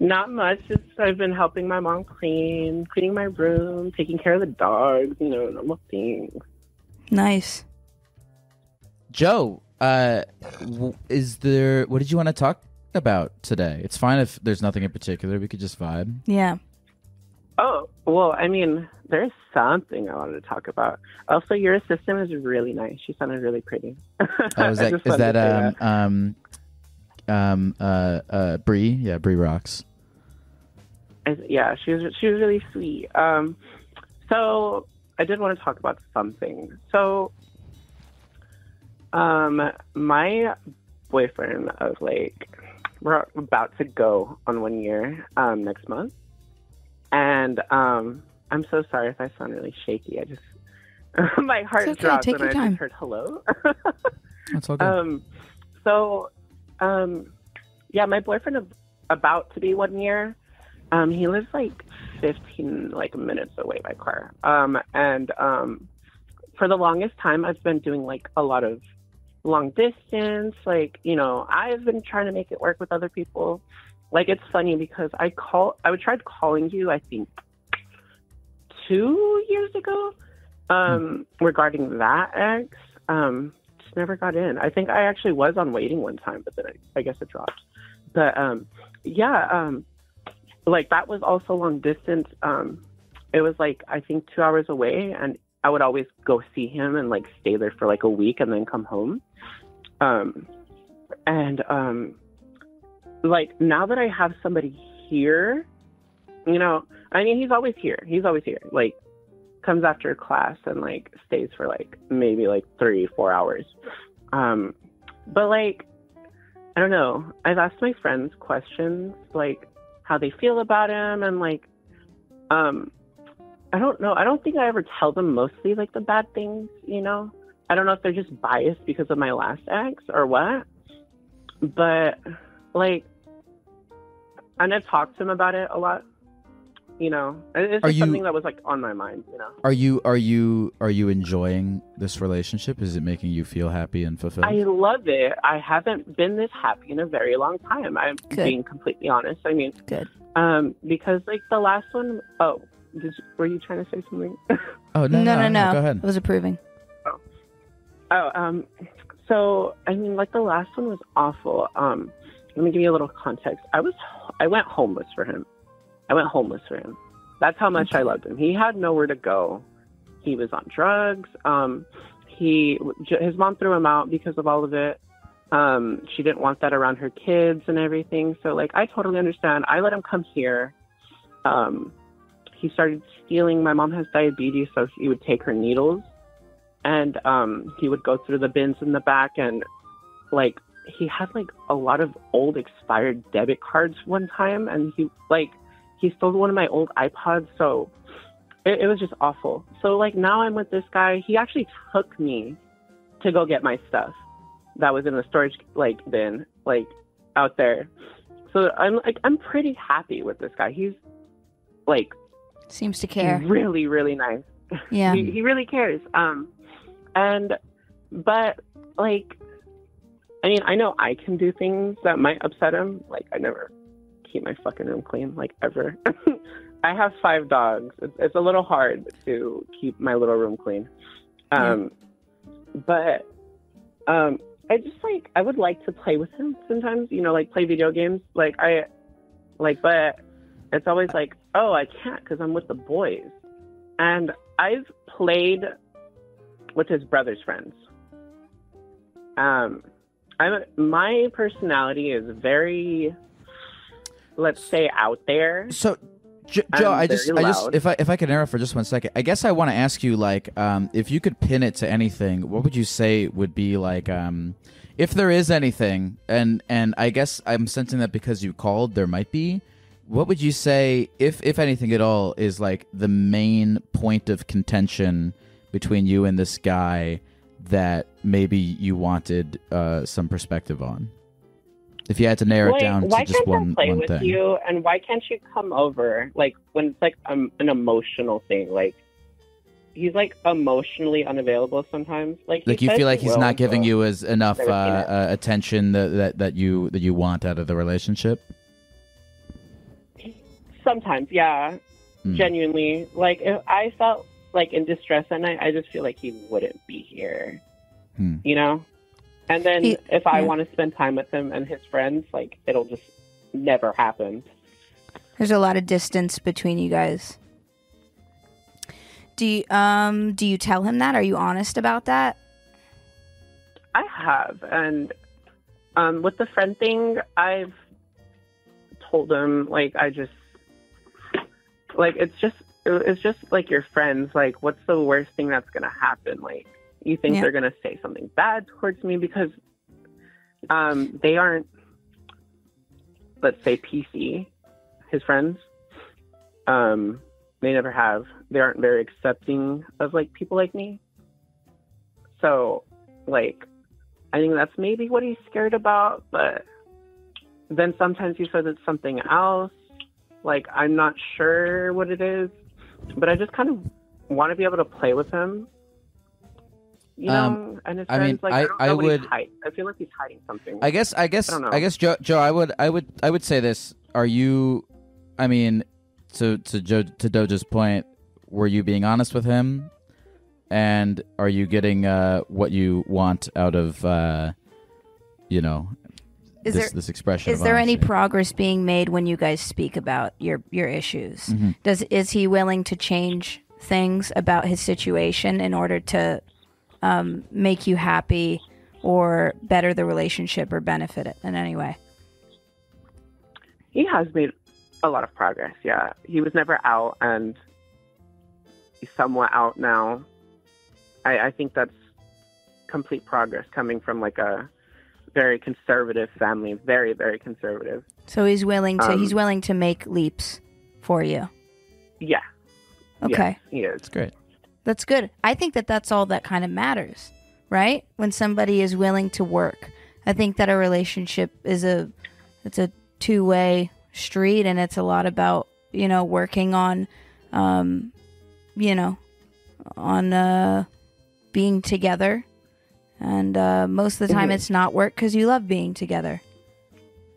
Speaker 5: not much. Just I've been helping my mom clean, cleaning my room, taking care of the dogs, you know, normal things.
Speaker 2: Nice.
Speaker 1: Joe, uh, is there? What did you want to talk about today? It's fine if there's nothing in particular. We could just vibe.
Speaker 2: Yeah.
Speaker 5: Oh, well, I mean, there's something I wanted to talk about. Also, your assistant is really nice. She sounded really pretty.
Speaker 1: Oh, is that is that um um um uh uh Bree? Yeah, Bree rocks.
Speaker 5: I, yeah, she was she was really sweet. Um, so I did want to talk about something. So, um, my boyfriend of like we're about to go on one year um next month, and um, I'm so sorry if I sound really shaky. I just my heart
Speaker 2: okay,
Speaker 5: dropped
Speaker 2: take
Speaker 5: when
Speaker 2: your
Speaker 5: I
Speaker 2: time.
Speaker 5: just heard hello.
Speaker 1: That's all good.
Speaker 5: Um, so, um, yeah, my boyfriend of about to be one year. Um, he lives like 15 like minutes away by car. Um, and um, for the longest time, I've been doing like a lot of long distance. Like, you know, I've been trying to make it work with other people. Like, it's funny because I call, I would tried calling you, I think, two years ago um, regarding that ex. Um, just never got in. I think I actually was on waiting one time, but then I, I guess it dropped. But um, yeah, um, like that was also long distance. Um, it was like I think two hours away, and I would always go see him and like stay there for like a week and then come home. Um, and um, like now that I have somebody here, you know, I mean, he's always here. He's always here. Like comes after class and like stays for like maybe like three, four hours. Um, but like, I don't know. I've asked my friends questions like how they feel about him and like, um, I don't know. I don't think I ever tell them mostly like the bad things, you know? I don't know if they're just biased because of my last ex or what. But like, and I've talked to him about it a lot. You know, it's
Speaker 1: Are
Speaker 5: just
Speaker 1: you-
Speaker 5: something that was like on my mind. You know.
Speaker 1: Are you are you are you enjoying this relationship? Is it making you feel happy and fulfilled?
Speaker 5: I love it. I haven't been this happy in a very long time. I'm
Speaker 2: Good.
Speaker 5: being completely honest. I mean,
Speaker 2: Good.
Speaker 5: um, because like the last one, oh, did you, were you trying to say something?
Speaker 1: oh
Speaker 2: No, no, no.
Speaker 1: no Go ahead.
Speaker 2: I was approving.
Speaker 5: Oh, oh, um, so I mean, like the last one was awful. Um, let me give you a little context. I was, I went homeless for him. I went homeless for him. That's how much I loved him. He had nowhere to go. He was on drugs. Um, he, his mom threw him out because of all of it. Um, she didn't want that around her kids and everything. So like, I totally understand. I let him come here. Um, he started stealing. My mom has diabetes, so he would take her needles, and um, he would go through the bins in the back, and like he had like a lot of old expired debit cards one time, and he like he stole one of my old iPods, so it, it was just awful. So like now I'm with this guy. He actually took me to go get my stuff that was in the storage like bin, like out there. So I'm like I'm pretty happy with this guy. He's like
Speaker 2: Seems to care.
Speaker 5: really really nice.
Speaker 2: Yeah.
Speaker 5: He, he really cares. Um, and but like, I mean, I know I can do things that might upset him. Like I never keep my fucking room clean, like ever. I have five dogs. It's, it's a little hard to keep my little room clean. Um, but um, I just like I would like to play with him sometimes. You know, like play video games. Like I like, but it's always like, oh, I can't because I'm with the boys. And I've played with his brother's friends. Um, I'm my personality is very, let's say, out there.
Speaker 1: So, Jo- Joe,
Speaker 5: I'm
Speaker 1: I just, I just, if I, if I could interrupt for just one second, I guess I want to ask you, like, um, if you could pin it to anything, what would you say would be like, um, if there is anything, and and I guess I'm sensing that because you called, there might be. What would you say, if if anything at all, is like the main point of contention between you and this guy that maybe you wanted uh, some perspective on? If you had to narrow it
Speaker 5: Like,
Speaker 1: down
Speaker 5: why
Speaker 1: to just
Speaker 5: can't
Speaker 1: one
Speaker 5: I play
Speaker 1: one
Speaker 5: with
Speaker 1: thing.
Speaker 5: you? And why can't you come over? Like when it's like um, an emotional thing. Like he's like emotionally unavailable sometimes. Like
Speaker 1: like you feel like he's not giving you as enough uh,
Speaker 5: it.
Speaker 1: uh, attention that, that that you that you want out of the relationship.
Speaker 5: Sometimes, yeah.
Speaker 1: Hmm.
Speaker 5: Genuinely, like if I felt like in distress that night, I just feel like he wouldn't be here.
Speaker 1: Hmm.
Speaker 5: You know. And then
Speaker 2: He-
Speaker 5: if I
Speaker 2: yeah.
Speaker 5: want to spend time with him and his friends, like it'll just never happen.
Speaker 2: There's a lot of distance between you guys. Do you, um do you tell him that? Are you honest about that?
Speaker 5: I have, and um, with the friend thing, I've told him like I just like it's just it's just like your friends. Like, what's the worst thing that's gonna happen? Like, you think
Speaker 2: Yeah.
Speaker 5: they're gonna say something bad towards me because um, they aren't, let's say, PC. His friends, um, they never have. They aren't very accepting of like people like me. So, like, I think that's maybe what he's scared about, but then sometimes he says it's something else. Like, I'm not sure what it is, but I just kind of want to be able to play with him You know,
Speaker 1: Um,
Speaker 5: and his
Speaker 1: I mean,
Speaker 5: like,
Speaker 1: I-
Speaker 5: I, don't
Speaker 1: I
Speaker 5: know what
Speaker 1: would-
Speaker 5: hide- I feel like he's hiding something.
Speaker 1: I guess I guess
Speaker 5: I.
Speaker 1: I guess Joe Joe I would I would I would say this. Are you I mean to to Joe to Doja's point, were you being honest with him? And are you getting uh what you want out of uh you know
Speaker 2: Is
Speaker 1: this
Speaker 2: there
Speaker 1: this expression
Speaker 2: is
Speaker 1: of
Speaker 2: there any progress being made when you guys speak about your your issues?
Speaker 1: Mhm.
Speaker 2: Does is he willing to change things about his situation in order to um, make you happy or better the relationship or benefit it in any way?
Speaker 5: he has made a lot of progress. Yeah, he was never out, and he's somewhat out now. I, I think that's complete progress coming from like a very conservative family, very very conservative.
Speaker 2: So he's willing to
Speaker 5: Um,
Speaker 2: he's willing to make leaps for you.
Speaker 5: Yeah.
Speaker 2: Okay.
Speaker 5: yes, he is.
Speaker 1: It's great.
Speaker 2: That's good. I think that that's all that kind of matters, right? When somebody is willing to work. I think that a relationship is a it's a two-way street and it's a lot about, you know, working on um you know, on uh being together. And uh most of the time
Speaker 5: Mhm.
Speaker 2: it's not work cuz you love being together.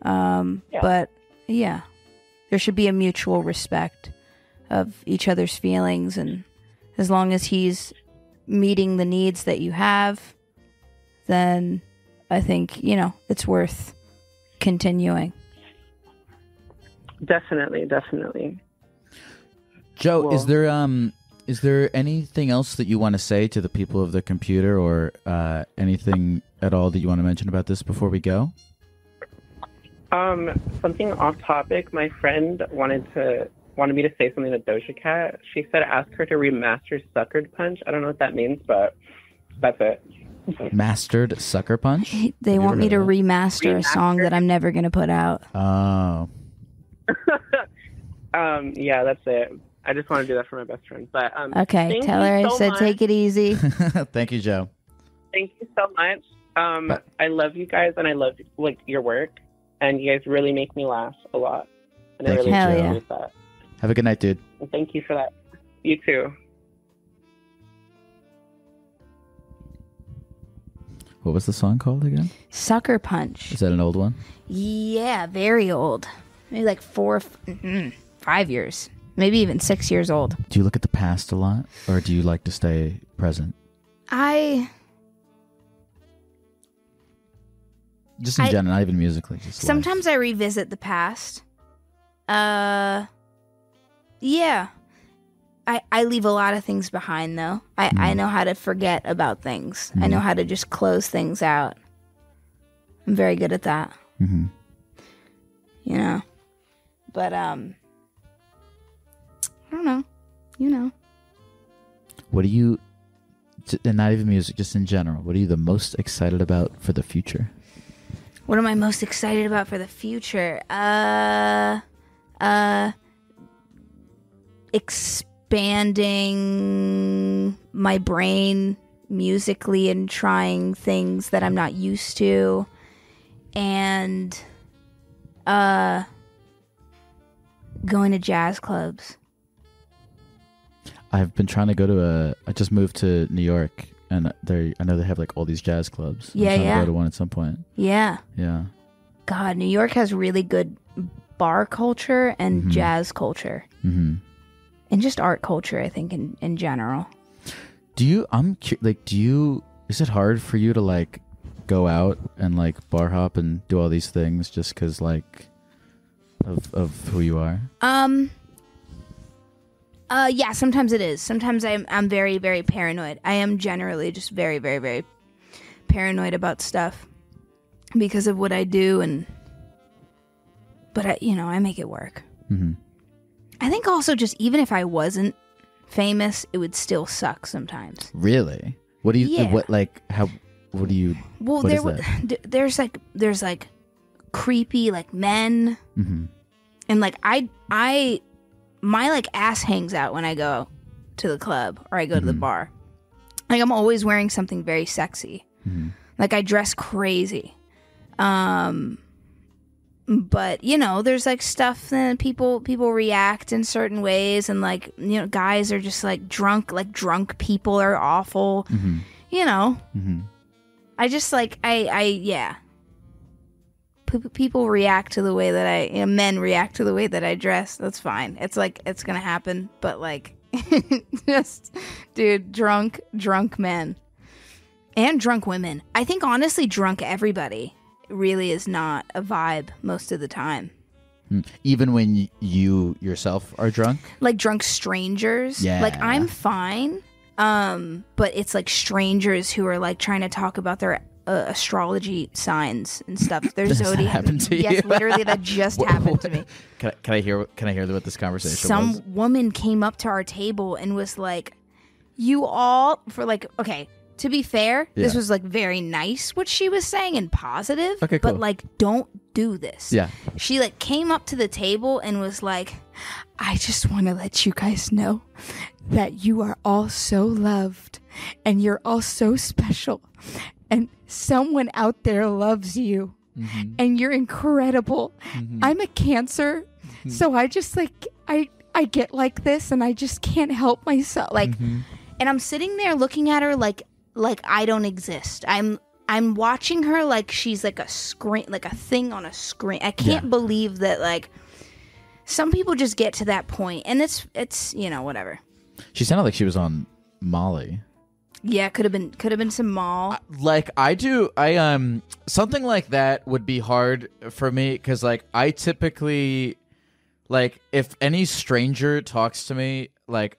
Speaker 2: Um
Speaker 5: Yeah.
Speaker 2: but yeah. There should be a mutual respect of each other's feelings and as long as he's meeting the needs that you have, then I think, you know, it's worth continuing.
Speaker 5: Definitely, definitely.
Speaker 1: Joe, is there um is there anything else that you want to say to the people of the computer or uh, anything at all that you want to mention about this before we go?
Speaker 5: Um, something off topic. My friend wanted to wanted me to say something to Doja Cat. She said ask her to remaster Suckered Punch. I don't know what that means, but that's it.
Speaker 1: Mastered Sucker Punch?
Speaker 2: They want me to
Speaker 1: heard
Speaker 2: remaster a song that I'm never going to put out.
Speaker 1: Oh.
Speaker 5: um, yeah, that's it. I just want to do that for my best friend. But um,
Speaker 2: Okay, tell
Speaker 5: you
Speaker 2: her I said
Speaker 5: much.
Speaker 2: take it easy.
Speaker 1: Thank you, Joe.
Speaker 5: Thank you so much. Um,
Speaker 1: But-
Speaker 5: I love you guys, and I love like your work, and you guys really make me laugh a lot, and
Speaker 1: Thank
Speaker 5: I really
Speaker 1: you,
Speaker 2: Hell yeah.
Speaker 5: appreciate that.
Speaker 1: Have a good night, dude.
Speaker 5: And thank you for that. You too.
Speaker 1: What was the song called again?
Speaker 2: Sucker Punch.
Speaker 1: Is that an old one?
Speaker 2: Yeah, very old. Maybe like four, f- mm, five years. Maybe even six years old.
Speaker 1: Do you look at the past a lot, or do you like to stay present?
Speaker 2: I
Speaker 1: Just in
Speaker 2: I-
Speaker 1: general, not even musically. Just life.
Speaker 2: Sometimes I revisit the past. Uh yeah. I I leave a lot of things behind though. I I
Speaker 1: Mm.
Speaker 2: know how to forget about things. I
Speaker 1: Mm.
Speaker 2: know how to just close things out. I'm very good at that,
Speaker 1: Mhm.
Speaker 2: you know. But um I don't know. You know.
Speaker 1: What are you, and not even music, just in general, what are you the most excited about for the future?
Speaker 2: What am I most excited about for the future? Uh uh expanding my brain musically and trying things that I'm not used to and uh going to jazz clubs.
Speaker 1: I've been trying to go to a. I just moved to New York, and they. I know they have like all these jazz clubs. I'm
Speaker 2: Yeah,
Speaker 1: trying
Speaker 2: yeah.
Speaker 1: To go to one at some point.
Speaker 2: Yeah.
Speaker 1: Yeah.
Speaker 2: God, New York has really good bar culture and
Speaker 1: Mhm.
Speaker 2: jazz culture
Speaker 1: hmm
Speaker 2: and just art culture I think in in general.
Speaker 1: Do you? I'm cu- like. Do you? Is it hard for you to like go out and like bar hop and do all these things just because like of of who you are?
Speaker 2: Um. Uh, yeah. Sometimes it is. Sometimes I'm I'm very very paranoid. I am generally just very very very paranoid about stuff because of what I do and. But I, you know, I make it work.
Speaker 1: hmm
Speaker 2: I think also just even if I wasn't famous, it would still suck sometimes.
Speaker 1: Really? What do you?
Speaker 2: Yeah.
Speaker 1: What like how? What do you?
Speaker 2: Well,
Speaker 1: What
Speaker 2: there
Speaker 1: is
Speaker 2: w-
Speaker 1: that?
Speaker 2: there's like there's like creepy like men
Speaker 1: hmm
Speaker 2: and like I I my like ass hangs out when I go to the club or I go to the
Speaker 1: Mhm.
Speaker 2: bar. Like I'm always wearing something very sexy.
Speaker 1: hmm
Speaker 2: Like I dress crazy. Um but you know, there's like stuff that people people react in certain ways and like you know, guys are just like drunk like drunk people are awful.
Speaker 1: hmm
Speaker 2: you know,
Speaker 1: hmm
Speaker 2: I just like I I yeah. P- people react to the way that I you know, men react to the way that I dress. That's fine. It's like it's gonna happen. But like, just dude, drunk drunk men and drunk women. I think honestly, drunk everybody really is not a vibe most of the time.
Speaker 1: Even when you yourself are drunk.
Speaker 2: like drunk strangers.
Speaker 1: Yeah.
Speaker 2: Like I'm fine. Um, but it's like strangers who are like trying to talk about their uh, astrology signs and stuff. Their
Speaker 1: Does
Speaker 2: zodiac.
Speaker 1: happen to
Speaker 2: yes,
Speaker 1: you?
Speaker 2: literally that just happened to me.
Speaker 1: Can I, can I hear? Can I hear what this conversation
Speaker 2: Some
Speaker 1: was?
Speaker 2: woman came up to our table and was like, "You all for like okay." To be fair, this was like very nice what she was saying and positive.
Speaker 1: Okay, cool.
Speaker 2: But like, don't do this.
Speaker 1: Yeah.
Speaker 2: she like came up to the table and was like i just want to let you guys know that you are all so loved and you're all so special and someone out there loves you
Speaker 1: Mm-hmm.
Speaker 2: and you're incredible i'm a cancer so i just like i i get like this and i just can't help myself like
Speaker 1: Mm-hmm.
Speaker 2: and i'm sitting there looking at her like like i don't exist i'm i'm watching her like she's like a screen like a thing on a screen i can't
Speaker 1: Yeah.
Speaker 2: believe that like some people just get to that point and it's it's you know whatever
Speaker 1: She sounded like she was on Molly.
Speaker 2: yeah could have been could have been some mall
Speaker 1: like I do I um something like that would be hard for me cuz like I typically like if any stranger talks to me like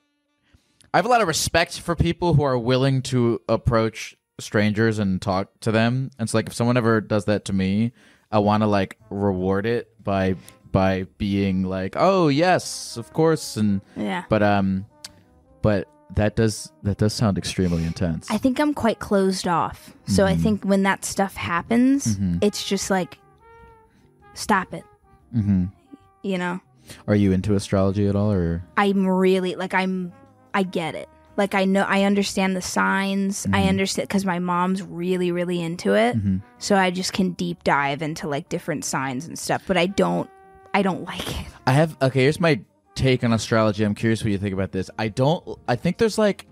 Speaker 1: I have a lot of respect for people who are willing to approach strangers and talk to them. And so like if someone ever does that to me, I want to like reward it by by being like, "Oh, yes, of course." And
Speaker 2: yeah
Speaker 1: but um but that does that does sound extremely intense.
Speaker 2: i think i'm quite closed off so i think when that stuff happens it's just like stop it
Speaker 1: mhm.
Speaker 2: you know
Speaker 1: Are you into astrology at all, or
Speaker 2: I'm really like I'm I get it. Like I know I understand the signs. I mm-hmm. understand cuz my mom's really really into it. Mm-hmm. So I just can deep dive into like different signs and stuff, but I don't I don't like it.
Speaker 1: I have? Okay, here's my take on astrology. I'm curious what you think about this. I don't. I think there's like,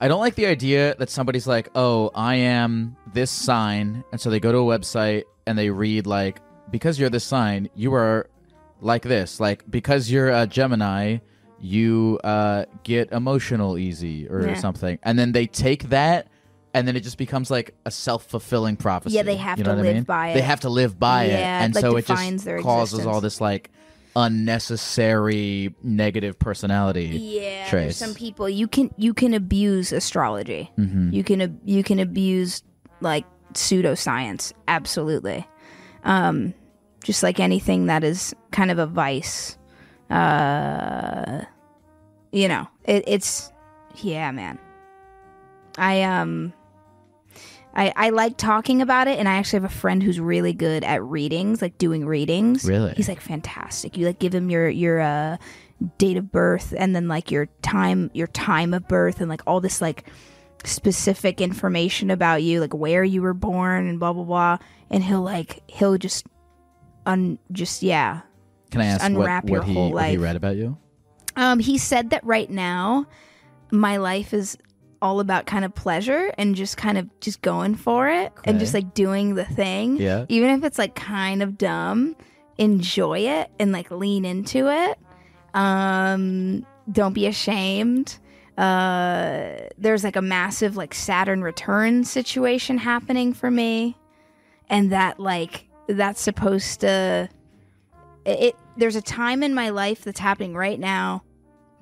Speaker 1: I don't like the idea that somebody's like, oh, I am this sign, and so they go to a website and they read like, because you're this sign, you are like this. Like because you're a Gemini, you uh, get emotional easy or
Speaker 2: Yeah.
Speaker 1: something, and then they take that. And then it just becomes like a self fulfilling prophecy.
Speaker 2: Yeah, they have
Speaker 1: you know
Speaker 2: to
Speaker 1: what I
Speaker 2: live
Speaker 1: mean?
Speaker 2: by
Speaker 1: They
Speaker 2: it.
Speaker 1: have to live by it,
Speaker 2: Yeah,
Speaker 1: and
Speaker 2: like,
Speaker 1: so it
Speaker 2: defines
Speaker 1: just
Speaker 2: their
Speaker 1: causes all this like unnecessary negative personality
Speaker 2: Yeah, there's some people you can you can abuse astrology.
Speaker 1: Mhm.
Speaker 2: You can ab- you can abuse like pseudoscience. Absolutely. Um, just like anything that is kind of a vice. Uh, you know, it, it's yeah, man. I um. I, I like talking about it, and I actually have a friend who's really good at readings, like doing readings.
Speaker 1: Really?
Speaker 2: he's like fantastic. You like give him your your uh, date of birth, and then like your time your time of birth, and like all this like specific information about you, like where you were born, and blah blah blah. And he'll like he'll just un just yeah.
Speaker 1: Can I ask what,
Speaker 2: unwrap
Speaker 1: what
Speaker 2: your
Speaker 1: he
Speaker 2: whole
Speaker 1: what he read about you?
Speaker 2: Um, he said that right now, my life is all about kind of pleasure and just kind of just going for it and just like doing the thing.
Speaker 1: Yeah.
Speaker 2: Even if it's like kind of dumb, enjoy it and like lean into it. Um, don't be ashamed. Uh, there's like a massive like Saturn return situation happening for me, and that like that's supposed to it, it there's a time in my life that's happening right now.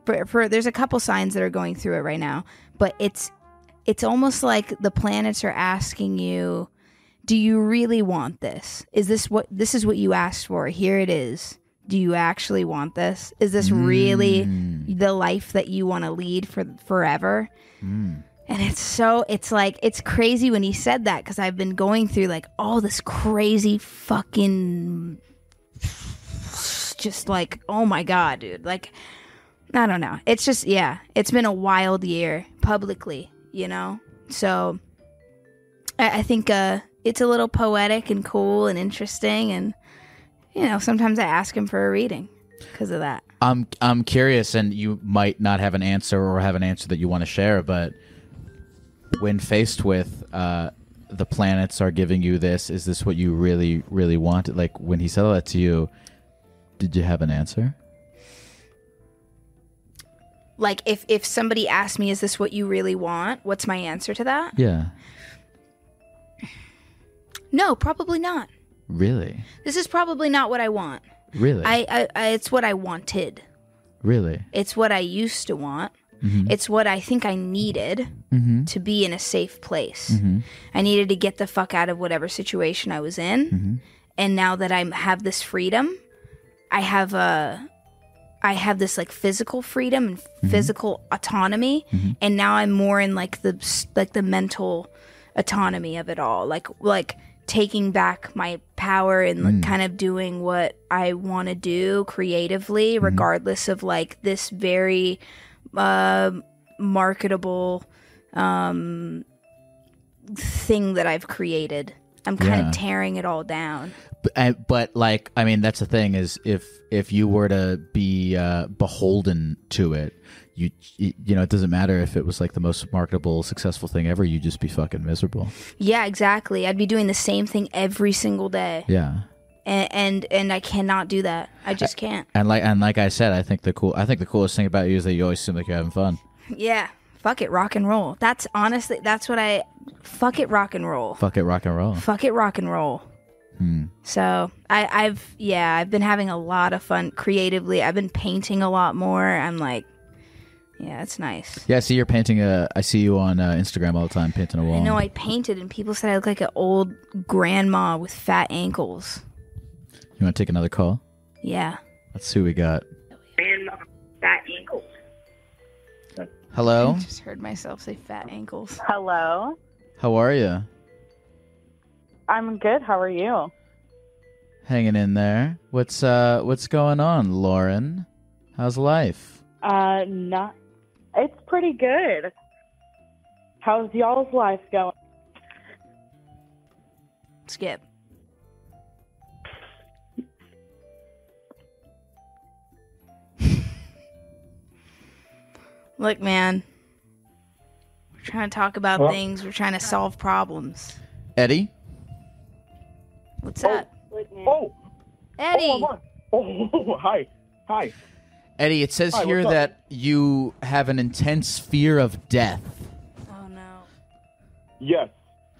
Speaker 2: For, for there's a couple signs that are going through it right now but it's it's almost like the planets are asking you do you really want this? Is this what this is what you asked for. Here it is. Do you actually want this? Is this really
Speaker 1: Mm.
Speaker 2: the life that you want to lead for forever?
Speaker 1: Mm.
Speaker 2: and it's so it's like it's crazy when he said that because I've been going through like all this crazy fucking just like oh my god, dude. Like I don't know. It's just yeah, it's been a wild year publicly, you know. So I, I think uh it's a little poetic and cool and interesting and you know, sometimes I ask him for a reading because of that.
Speaker 1: I'm I'm curious, and you might not have an answer or have an answer that you want to share, but when faced with uh, the planets are giving you this, is this what you really, really want? Like when he said that to you, did you have an answer?
Speaker 2: Like if if somebody asked me, "Is this what you really want?" What's my answer to that?
Speaker 1: Yeah.
Speaker 2: No, probably not.
Speaker 1: Really?
Speaker 2: This is probably not what I want.
Speaker 1: Really?
Speaker 2: I, I, I it's what I wanted.
Speaker 1: really?
Speaker 2: It's what I used to want.
Speaker 1: Mhm.
Speaker 2: It's what I think I needed
Speaker 1: Mm-hmm.
Speaker 2: to be in a safe place.
Speaker 1: Mm-hmm.
Speaker 2: I needed to get the fuck out of whatever situation I was in.
Speaker 1: Mm-hmm.
Speaker 2: And now that I have this freedom, I have a I have this like physical freedom and
Speaker 1: Mm-hmm.
Speaker 2: physical autonomy and now I'm more in like the like the mental autonomy of it all. Like like taking back my power and like, kind of doing what I want to do creatively regardless of like this very uh, marketable um thing that I've created. I'm kind
Speaker 1: Yeah.
Speaker 2: of tearing it all down.
Speaker 1: But, but like, I mean, that's the thing is if if you were to be uh, beholden to it, you you know, it doesn't matter if it was like the most marketable, successful thing ever. You'd just be fucking miserable.
Speaker 2: Yeah, exactly. I'd be doing the same thing every single day.
Speaker 1: Yeah.
Speaker 2: And and, and I cannot do that. I just can't.
Speaker 1: And like and like I said, I think the cool I think the coolest thing about you is that you always seem like you're having fun.
Speaker 2: Yeah. Fuck it, rock and roll. That's honestly that's what I fuck it rock and roll.
Speaker 1: Fuck it, rock and roll.
Speaker 2: Fuck it rock and roll.
Speaker 1: Hmm.
Speaker 2: So I, I've yeah, I've been having a lot of fun creatively. I've been painting a lot more. I'm like, yeah, it's nice.
Speaker 1: Yeah, I see you're painting a. I see you on uh, Instagram all the time painting a wall.
Speaker 2: I know I painted and people said I look like an old grandma with fat ankles.
Speaker 1: You want to take another call?
Speaker 2: Yeah.
Speaker 1: Let's see who we got.
Speaker 2: Grandma, Fat ankles.
Speaker 1: Hello.
Speaker 2: I just heard myself say fat ankles.
Speaker 6: Hello.
Speaker 1: How are you?
Speaker 6: I'm good. How are you?
Speaker 1: Hanging in there. What's uh What's going on, Lauren? How's life?
Speaker 6: Uh, not. It's pretty good. How's y'all's life going?
Speaker 2: Skip. Look, man. We're trying to talk about
Speaker 4: Well-
Speaker 2: things. We're trying to solve problems.
Speaker 1: Eddie.
Speaker 2: What's up?
Speaker 4: Oh,
Speaker 2: Eddie.
Speaker 4: oh, oh, hi, hi.
Speaker 1: Eddie, it says
Speaker 4: Hi,
Speaker 1: here that you have an intense fear of death.
Speaker 2: oh, no.
Speaker 7: Yes,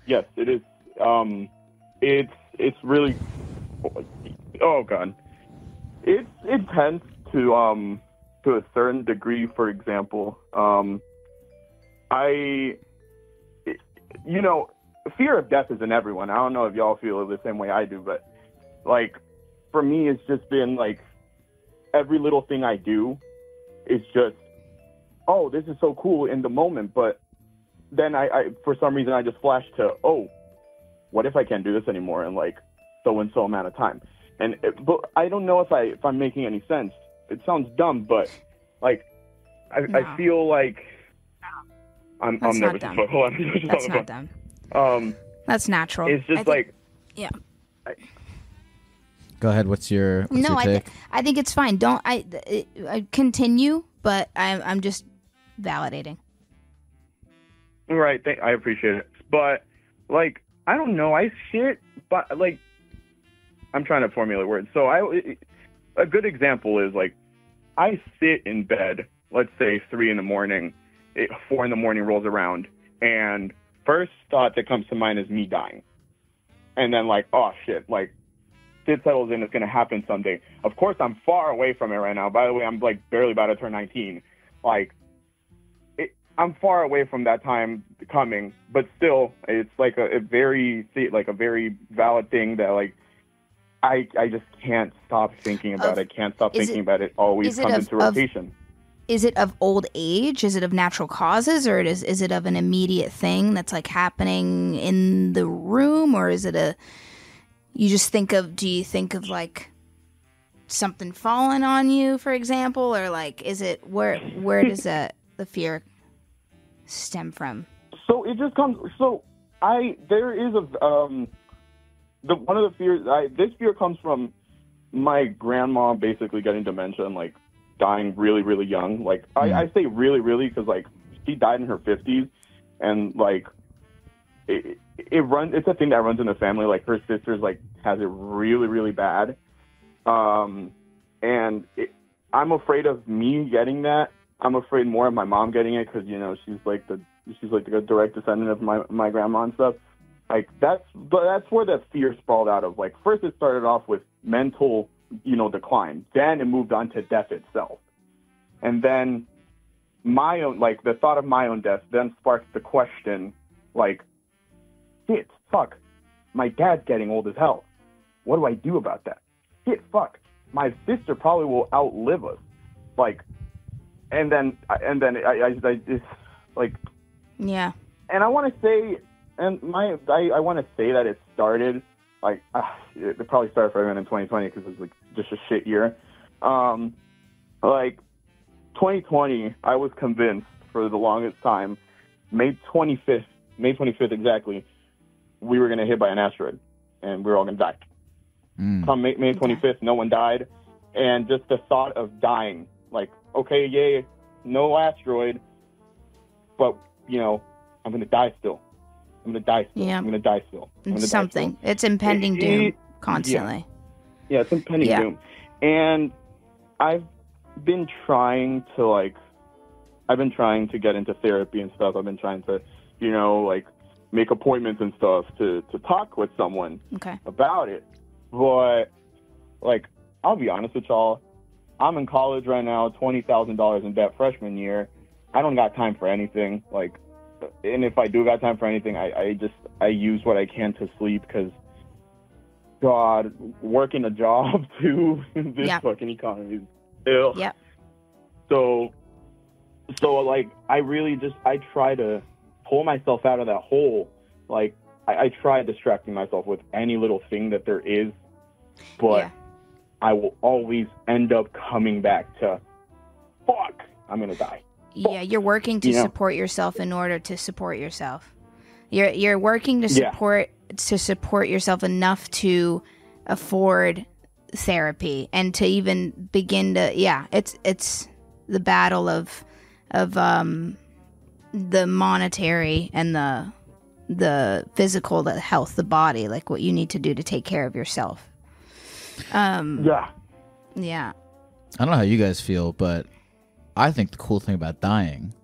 Speaker 7: yes, it is. Um, it's it's really. Oh god, it's intense to um to a certain degree. For example, um, I, you know, fear of death is in everyone. I don't know if y'all feel it the same way I do, but like for me, it's just been like every little thing I do is just, oh, this is so cool in the moment, but then I, I for some reason I just flash to oh, what if I can't do this anymore in like so and so amount of time? And it, but I don't know if I if I'm making any sense. It sounds dumb, but like I,
Speaker 2: No.
Speaker 7: I feel like I'm
Speaker 2: That's
Speaker 7: I'm
Speaker 2: not
Speaker 7: nervous.
Speaker 2: dumb.
Speaker 7: Hold on. Just
Speaker 2: That's not dumb.
Speaker 7: Um,
Speaker 2: That's natural.
Speaker 7: it's
Speaker 2: I
Speaker 7: just
Speaker 2: think-
Speaker 7: like
Speaker 2: yeah.
Speaker 1: Go ahead. What's your what's
Speaker 2: no,
Speaker 1: your
Speaker 2: I, th- I think it's fine. Don't I, I, I continue, but I'm I'm just validating.
Speaker 7: Right. Th- I appreciate it. But like, I don't know. I sit, but like, I'm trying to formulate words. So I, a good example is like, I sit in bed. Let's say three in the morning, it, four in the morning rolls around, and first thought that comes to mind is me dying, and then like, oh shit, like. It settles in, it's going to happen someday. Of course, I'm far away from it right now. By the way, I'm like barely about to turn 19. Like, it, I'm far away from that time coming, but still, it's like a, a very like a very valid thing that like I I just can't stop thinking about
Speaker 2: Of-
Speaker 7: it. Can't stop thinking
Speaker 2: it-
Speaker 7: about it. Always
Speaker 2: it
Speaker 7: comes
Speaker 2: of-
Speaker 7: into rotation.
Speaker 2: Is it of old age? Is it of natural causes, or is is it of an immediate thing that's like happening in the room, or is it a? You just think of? Do you think of like something falling on you, for example, or like is it where where does that the fear stem from?
Speaker 7: So it just comes. So I there is a um the one of the fears. I this fear comes from my grandma basically getting dementia and like dying really really young. Like I, I say really really because like she died in her fifties, and like it, it runs. It's a thing that runs in the family. Like her sister's like has it really really bad, um, and it, I'm afraid of me getting that. I'm afraid more of my mom getting it because you know she's like the she's like the direct descendant of my my grandma and stuff. Like that's but that's where that fear sprawled out of. Like first it started off with mental you know decline, then it moved on to death itself, and then my own like the thought of my own death then sparked the question like shit fuck my dad's getting old as hell. What do i do about that? Shit fuck my sister probably will outlive us. Like and then and then i i, I it's like
Speaker 2: Yeah.
Speaker 7: and i want to say and my i, I want to say that it started like uh, it probably started for everyone in 2020 because it was like just a shit year um like 2020 i was convinced for the longest time may 25th may 25th exactly we were going to hit by an asteroid and we were all going to die
Speaker 1: Mm.
Speaker 7: come May, May 25th, no one died. And just the thought of dying, like, okay, yay, no asteroid, but, you know, I'm going to die still. I'm to die still.
Speaker 2: Yeah.
Speaker 7: I'm to die still. Gonna die
Speaker 2: Something.
Speaker 7: still.
Speaker 2: It's impending
Speaker 7: It-
Speaker 2: doom
Speaker 7: it-
Speaker 2: constantly.
Speaker 7: Yeah, it's impending
Speaker 2: Yeah.
Speaker 7: doom. And I've been trying to, like, I've been trying to get into therapy and stuff. I've been trying to, you know, like, make appointments and stuff to, to talk with someone
Speaker 2: Okay.
Speaker 7: about it. But like, I'll be honest with y'all, I'm in college right now, twenty thousand dollars in debt freshman year. I don't got time for anything. Like, and if I do got time for anything, I, I just I use what I can to sleep because, God, working a job too. this
Speaker 2: Yeah.
Speaker 7: fucking economy is ill.
Speaker 2: Yep.
Speaker 7: So, so like, I really just I try to pull myself out of that hole. Like, I, I try distracting myself with any little thing that there is, but
Speaker 2: Yeah.
Speaker 7: I will always end up coming back to, fuck, I'm gonna die.
Speaker 2: Yeah, you're working to
Speaker 7: You know?
Speaker 2: support yourself in order to support yourself. You're you're working to
Speaker 7: Yeah.
Speaker 2: support to support yourself enough to afford therapy and to even begin to yeah, it's it's the battle of of um the monetary and the the physical the health the body like what you need to do to take care of yourself. Um
Speaker 7: Yeah.
Speaker 2: yeah.
Speaker 1: I don't know how you guys feel, but I think the cool thing about dying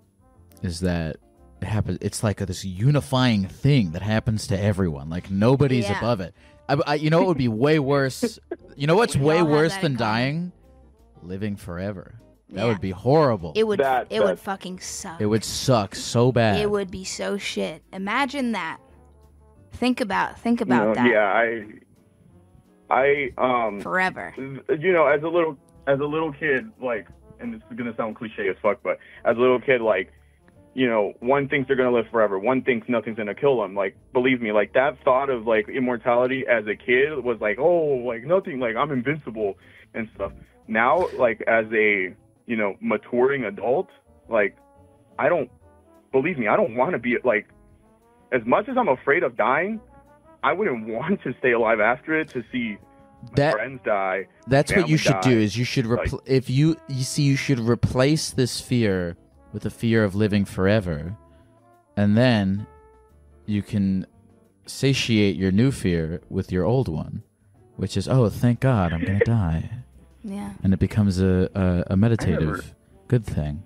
Speaker 1: is that it happens. It's like a, this unifying thing that happens to everyone. Like nobody's
Speaker 2: Yeah.
Speaker 1: above it. I, I, you know, it would be way worse. You know what's
Speaker 2: We
Speaker 1: way worse than dying? Living forever. That
Speaker 2: Yeah.
Speaker 1: would be horrible.
Speaker 2: It would
Speaker 7: That-
Speaker 2: it would fucking suck.
Speaker 1: It would suck so bad.
Speaker 2: It would be so shit. Imagine that. Think about think
Speaker 7: You
Speaker 2: about
Speaker 7: know,
Speaker 2: that
Speaker 7: Yeah, I, I, um,
Speaker 2: forever.
Speaker 7: you know, as a little as a little kid, like, and this is gonna sound cliche as fuck, but as a little kid, like, you know, one thinks they're gonna live forever, one thinks nothing's gonna kill them. Like, believe me, like that thought of like immortality as a kid was like, oh, like nothing, like I'm invincible and stuff. Now, like as a you know maturing adult, like I don't believe me, I don't want to be like as much as I'm afraid of dying. I wouldn't want to stay alive after it to see
Speaker 1: That-
Speaker 7: friends die.
Speaker 1: That's what you
Speaker 7: family
Speaker 1: should do. Is you should
Speaker 7: Like-
Speaker 1: if you you see you should replace this fear with the fear of living forever, and then you can satiate your new fear with your old one, which is oh thank God I'm gonna die,
Speaker 2: Yeah.
Speaker 1: and it becomes a a, a meditative good thing.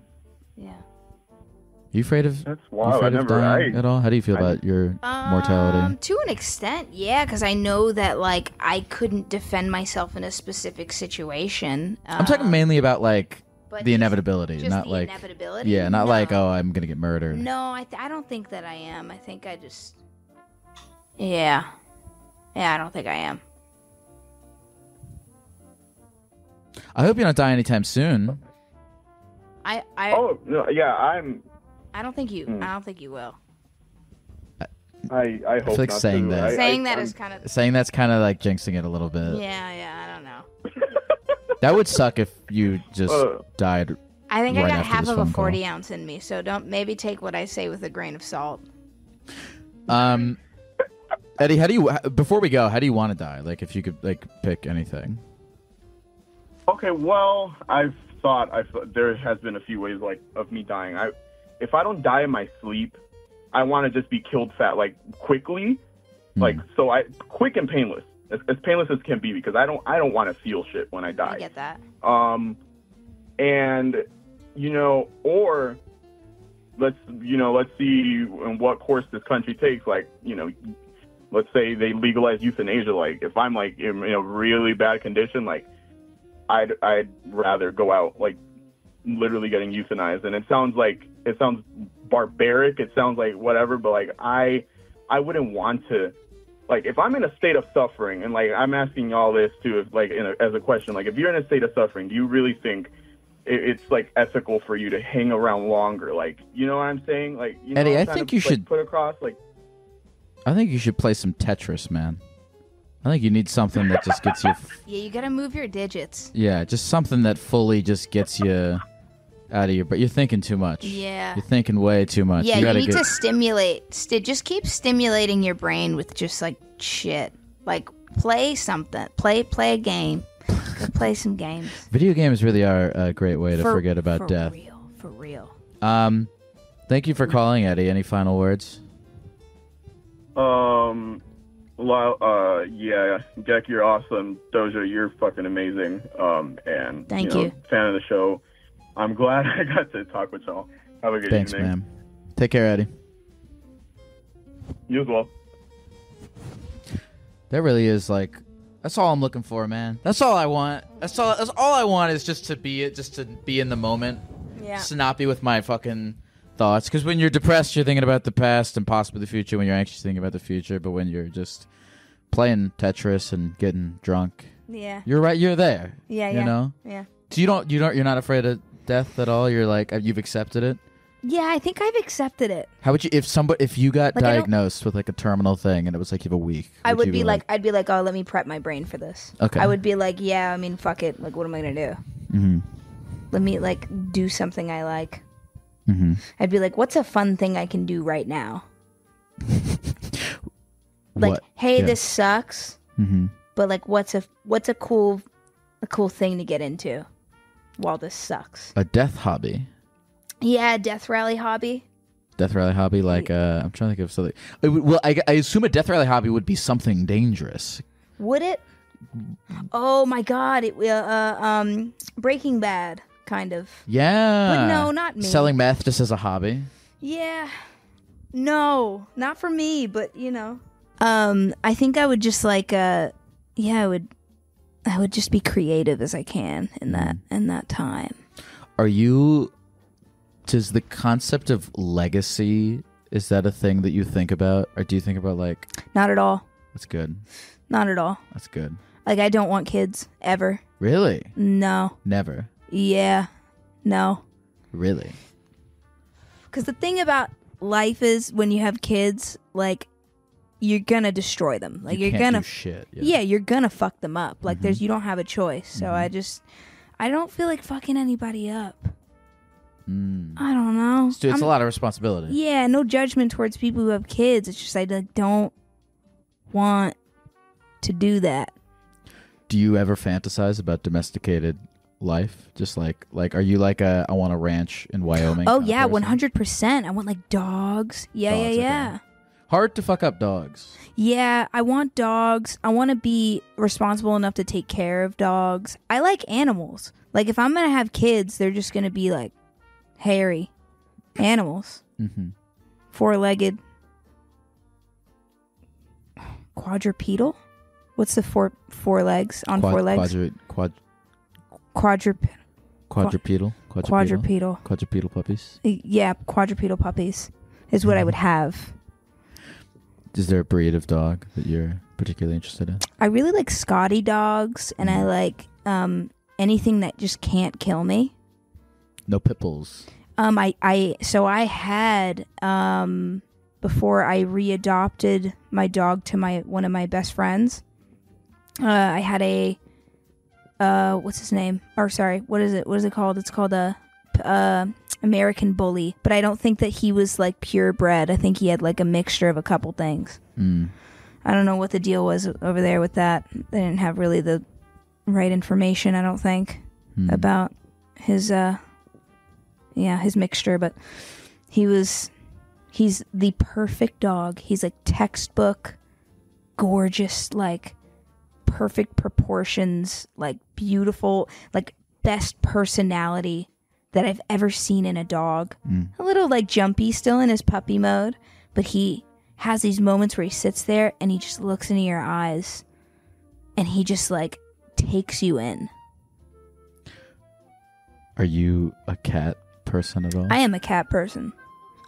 Speaker 2: Yeah.
Speaker 1: you afraid of
Speaker 7: That's
Speaker 1: you
Speaker 7: wild. I
Speaker 1: afraid of
Speaker 7: never.
Speaker 1: dying
Speaker 7: I,
Speaker 1: at all? How do you feel
Speaker 7: I-
Speaker 1: about your mortality?
Speaker 2: Um, to an extent, yeah, because I know that like I couldn't defend myself in a specific situation.
Speaker 1: I'm talking mainly about like
Speaker 2: but
Speaker 1: the inevitability,
Speaker 2: just
Speaker 1: not
Speaker 2: the
Speaker 1: like
Speaker 2: inevitability.
Speaker 1: yeah, not
Speaker 2: No.
Speaker 1: like oh I'm gonna get murdered.
Speaker 2: No, I th- I don't think that I am. I think I just yeah, yeah. I don't think I am.
Speaker 1: I hope you don't die anytime soon.
Speaker 2: I I
Speaker 7: oh no, yeah, I'm.
Speaker 2: I don't think you.
Speaker 7: Hmm.
Speaker 2: I don't think you will.
Speaker 7: I I hope
Speaker 1: like
Speaker 7: not
Speaker 1: saying
Speaker 7: to.
Speaker 1: that.
Speaker 7: I-
Speaker 2: Saying
Speaker 7: I,
Speaker 2: that
Speaker 7: I'm-
Speaker 2: is kind of
Speaker 1: Saying that's kind of like jinxing it a little bit.
Speaker 2: yeah, yeah. I don't know.
Speaker 1: That would suck if you just
Speaker 7: Uh.
Speaker 1: died.
Speaker 2: I think I got half of a
Speaker 1: phone call.
Speaker 2: 40 ounce in me, so don't maybe take what I say with a grain of salt.
Speaker 1: Um, Eddie, how do you before we go? How do you want to die? Like, if you could like pick anything.
Speaker 7: Okay, well, I've thought I've there has been a few ways like of me dying. I if I don't die in my sleep, I want to just be killed fat like quickly,
Speaker 1: Hmm.
Speaker 7: like so I quick and painless, as, as painless as can be because I don't I don't want to feel shit when I die.
Speaker 2: I get that.
Speaker 7: Um, and you know, or let's you know, let's see in what course this country takes. Like, you know, let's say they legalize euthanasia. Like, if I'm like in, in a really bad condition, like, I'd I'd rather go out like literally getting euthanized. And it sounds like it sounds barbaric. It sounds like whatever, but like I I wouldn't want to like if I'm in a state of suffering and like I'm asking y'all this too, if like in a, as a question, like if you're in a state of suffering, do you really think it, it's like ethical for you to hang around longer? Like, you know what I'm saying? Like, you know
Speaker 1: Eddie,
Speaker 7: I'm
Speaker 1: I
Speaker 7: trying
Speaker 1: think
Speaker 7: to,
Speaker 1: you
Speaker 7: like,
Speaker 1: should-
Speaker 7: put across like.
Speaker 1: I think you should play some Tetris, man. I think you need something that just gets you.
Speaker 2: Yeah, you gotta move your digits.
Speaker 1: Yeah, just something that fully just gets you out of your. But you're thinking too much.
Speaker 2: Yeah.
Speaker 1: You're thinking way too much.
Speaker 2: Yeah,
Speaker 1: you
Speaker 2: you,
Speaker 1: gotta
Speaker 2: need
Speaker 1: get.
Speaker 2: to stimulate. St- just keep stimulating your brain with just like shit. Like play something. Play play a game. Play some games.
Speaker 1: Video games really are a great way to
Speaker 2: For-
Speaker 1: forget about
Speaker 2: for
Speaker 1: death.
Speaker 2: real. For real.
Speaker 1: Um, thank you for calling, Eddie. Any final words?
Speaker 7: Um, well, uh, yeah, Geck, you're awesome. Doja, you're fucking amazing. Um, and
Speaker 2: Thank
Speaker 7: know,
Speaker 2: you.
Speaker 7: fan of the show. I'm glad I got to talk with y'all. Have a good
Speaker 1: Thanks,
Speaker 7: evening.
Speaker 1: man. Take care, Eddie.
Speaker 7: You as well.
Speaker 1: That really is like. That's all I'm looking for, man. That's all I want. That's all. That's all I want is just to be it, just to be in the moment.
Speaker 2: Yeah.
Speaker 1: Just to not be with my fucking thoughts. Because when you're depressed, you're thinking about the past and possibly the future. When you're anxious, you're thinking about the future. But when you're just playing Tetris and getting drunk,
Speaker 2: Yeah.
Speaker 1: you're right. You're there.
Speaker 2: Yeah. Yeah.
Speaker 1: You
Speaker 2: Yeah.
Speaker 1: know.
Speaker 2: Yeah.
Speaker 1: So you don't. You don't. You're not afraid of death at all. You're like you've accepted it.
Speaker 2: Yeah, I think I've accepted it.
Speaker 1: How would you if somebody if you got
Speaker 2: Like, I don't-
Speaker 1: diagnosed with like a terminal thing and it was like you have a week?
Speaker 2: I would
Speaker 1: you
Speaker 2: be like, I'd be like, oh, let me prep my brain for this.
Speaker 1: Okay.
Speaker 2: I would be like, yeah, I mean, fuck it. Like, what am I gonna do?
Speaker 1: mm-hmm,
Speaker 2: Let me like do something I like.
Speaker 1: mm-hmm.
Speaker 2: I'd be like, what's a fun thing I can do right now? Like,
Speaker 1: what?
Speaker 2: hey,
Speaker 1: Yeah.
Speaker 2: this sucks,
Speaker 1: Mm-hmm.
Speaker 2: but like, what's a what's a cool a cool thing to get into while this sucks?
Speaker 1: A death hobby.
Speaker 2: Yeah, death rally hobby.
Speaker 1: Death rally hobby, like uh, I'm trying to think of something. Would- well, I, I assume a death rally hobby would be something dangerous.
Speaker 2: Would it? Oh my god! It uh, uh um Breaking Bad kind of.
Speaker 1: Yeah,
Speaker 2: But no, not me.
Speaker 1: Selling meth just as a hobby.
Speaker 2: Yeah. No, not for me, but you know. Um, I think I would just like uh yeah, I would I would just be creative as I can in that mm. in that time.
Speaker 1: Are you? Does the concept of legacy is that a thing that you think about, or do you think about like
Speaker 2: Not at all.
Speaker 1: that's good,
Speaker 2: Not at all.
Speaker 1: that's good?
Speaker 2: Like I don't want kids ever.
Speaker 1: Really?
Speaker 2: No.
Speaker 1: Never.
Speaker 2: Yeah. No.
Speaker 1: Really?
Speaker 2: Cuz the thing about life is when you have kids, like you're going to destroy them. Like
Speaker 1: you
Speaker 2: are
Speaker 1: can't
Speaker 2: going
Speaker 1: do
Speaker 2: to
Speaker 1: shit.
Speaker 2: yeah. you're gonna fuck them up. Like
Speaker 1: Mhm.
Speaker 2: there's you don't have a choice. So
Speaker 1: Mhm.
Speaker 2: I just I don't feel like fucking anybody up.
Speaker 1: Mm.
Speaker 2: I don't know.
Speaker 1: It's, it's a lot of responsibility.
Speaker 2: Yeah, no judgment towards people who have kids. It's just I like, don't want to do that.
Speaker 1: Do you ever fantasize about domesticated life? Just like like are you like a I want a ranch in Wyoming?
Speaker 2: oh yeah, one hundred percent. I want like dogs. Yeah,
Speaker 1: Dogs,
Speaker 2: yeah,
Speaker 1: okay. Hard to fuck up dogs.
Speaker 2: Yeah, I want dogs. I want to be responsible enough to take care of dogs. I like animals. Like if I'm gonna have kids, they're just gonna be like hairy animals,
Speaker 1: Mm-hmm.
Speaker 2: four legged, quadrupedal. What's the four four legs on four legs?
Speaker 1: Quadru- quad,
Speaker 2: Quadrup
Speaker 1: quadrupedal. Quadrupedal.
Speaker 2: quadrupedal.
Speaker 1: Quadrupedal puppies.
Speaker 2: Yeah, quadrupedal puppies is what I would have.
Speaker 1: Is there a breed of dog that you're particularly interested in?
Speaker 2: I really like Scotty dogs, and I like um, anything that just can't kill me.
Speaker 1: No pit bulls.
Speaker 2: Um, I, I, so I had um, before I readopted my dog to my one of my best friends. Uh, I had a, uh, what's his name? Or sorry, what is it? What is it called? It's called a, uh, American Bully. But I don't think that he was like purebred. I think he had like a mixture of a couple things.
Speaker 1: Mm.
Speaker 2: I don't know what the deal was over there with that. They didn't have really the right information, I don't think,
Speaker 1: Hmm.
Speaker 2: about his uh yeah, his mixture, but he was He's the perfect dog. He's like textbook, gorgeous, like perfect proportions, like beautiful, like best personality that I've ever seen in a dog. A little like jumpy still in his puppy mode, but he has these moments where he sits there and he just looks into your eyes and he just like takes you in.
Speaker 1: Are you a cat person at all?
Speaker 2: I am a cat person.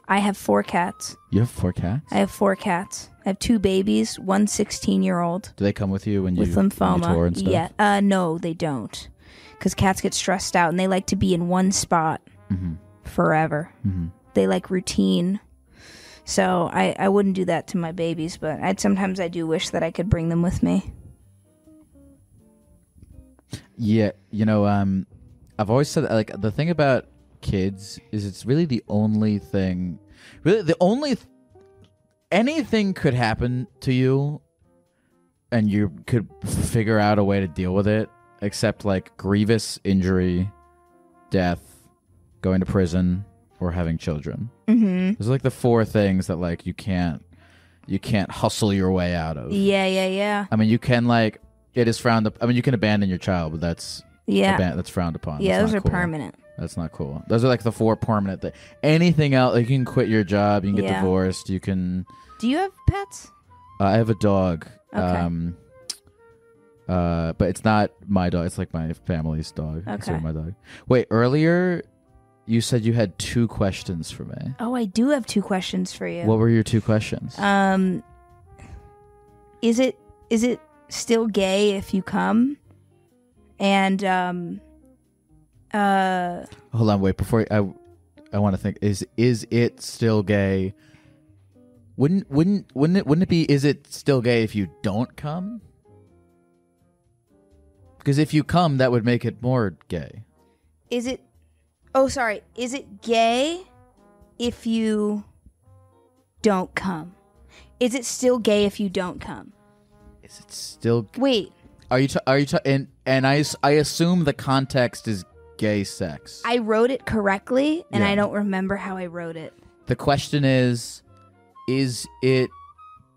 Speaker 2: I have four cats.
Speaker 1: you have four cats.
Speaker 2: I have four cats. I have two babies, one 16 year old
Speaker 1: Do they come with you when you
Speaker 2: with
Speaker 1: when you
Speaker 2: lymphoma.
Speaker 1: tour and stuff?
Speaker 2: Yeah. Uh, no, they don't. Because cats get stressed out and they like to be in one spot
Speaker 1: Mhm.
Speaker 2: forever.
Speaker 1: Mhm.
Speaker 2: They like routine. So I, I wouldn't do that to my babies, but I'd sometimes I do wish that I could bring them with me.
Speaker 1: Yeah, you know, um, I've always said that, like the thing about kids is it's really the only thing, really the only th- anything could happen to you, and you could figure out a way to deal with it, except like grievous injury, death, going to prison, or having children.
Speaker 2: Mm-hmm.
Speaker 1: Those are like the four things that like you can't you can't hustle your way out of.
Speaker 2: Yeah, yeah, yeah.
Speaker 1: I mean, you can like it is frowned. up I mean, you can abandon your child, but that's
Speaker 2: Yeah.
Speaker 1: aban- that's frowned upon.
Speaker 2: yeah,
Speaker 1: That's
Speaker 2: those are
Speaker 1: cool.
Speaker 2: permanent.
Speaker 1: That's not cool. Those are like the four permanent. Th- Anything else, like you can quit your job, you can get
Speaker 2: Yeah.
Speaker 1: divorced, you can.
Speaker 2: Do you have pets?
Speaker 1: Uh, I have a dog.
Speaker 2: Okay.
Speaker 1: Um. Uh, but it's not my dog. It's like my family's dog.
Speaker 2: Okay.
Speaker 1: my dog. Wait, earlier you said you had two questions for me.
Speaker 2: Oh, I do have two questions for you.
Speaker 1: What were your two questions?
Speaker 2: Um, is it is it still gay if you come? And um, uh,
Speaker 1: Hold on, wait. Before I, I want to think. Is is it still gay? Wouldn't wouldn't wouldn't it wouldn't it be? Is it still gay if you don't come? Because if you come, that would make it more gay.
Speaker 2: is it? Oh, sorry. Is it gay if you don't come? Is it still gay if you don't come?
Speaker 1: Is it still?
Speaker 2: Wait,
Speaker 1: Are you? Are you? and and I I assume the context is gay sex.
Speaker 2: I wrote it correctly, and
Speaker 1: Yeah.
Speaker 2: I don't remember how I wrote it.
Speaker 1: the question is, is it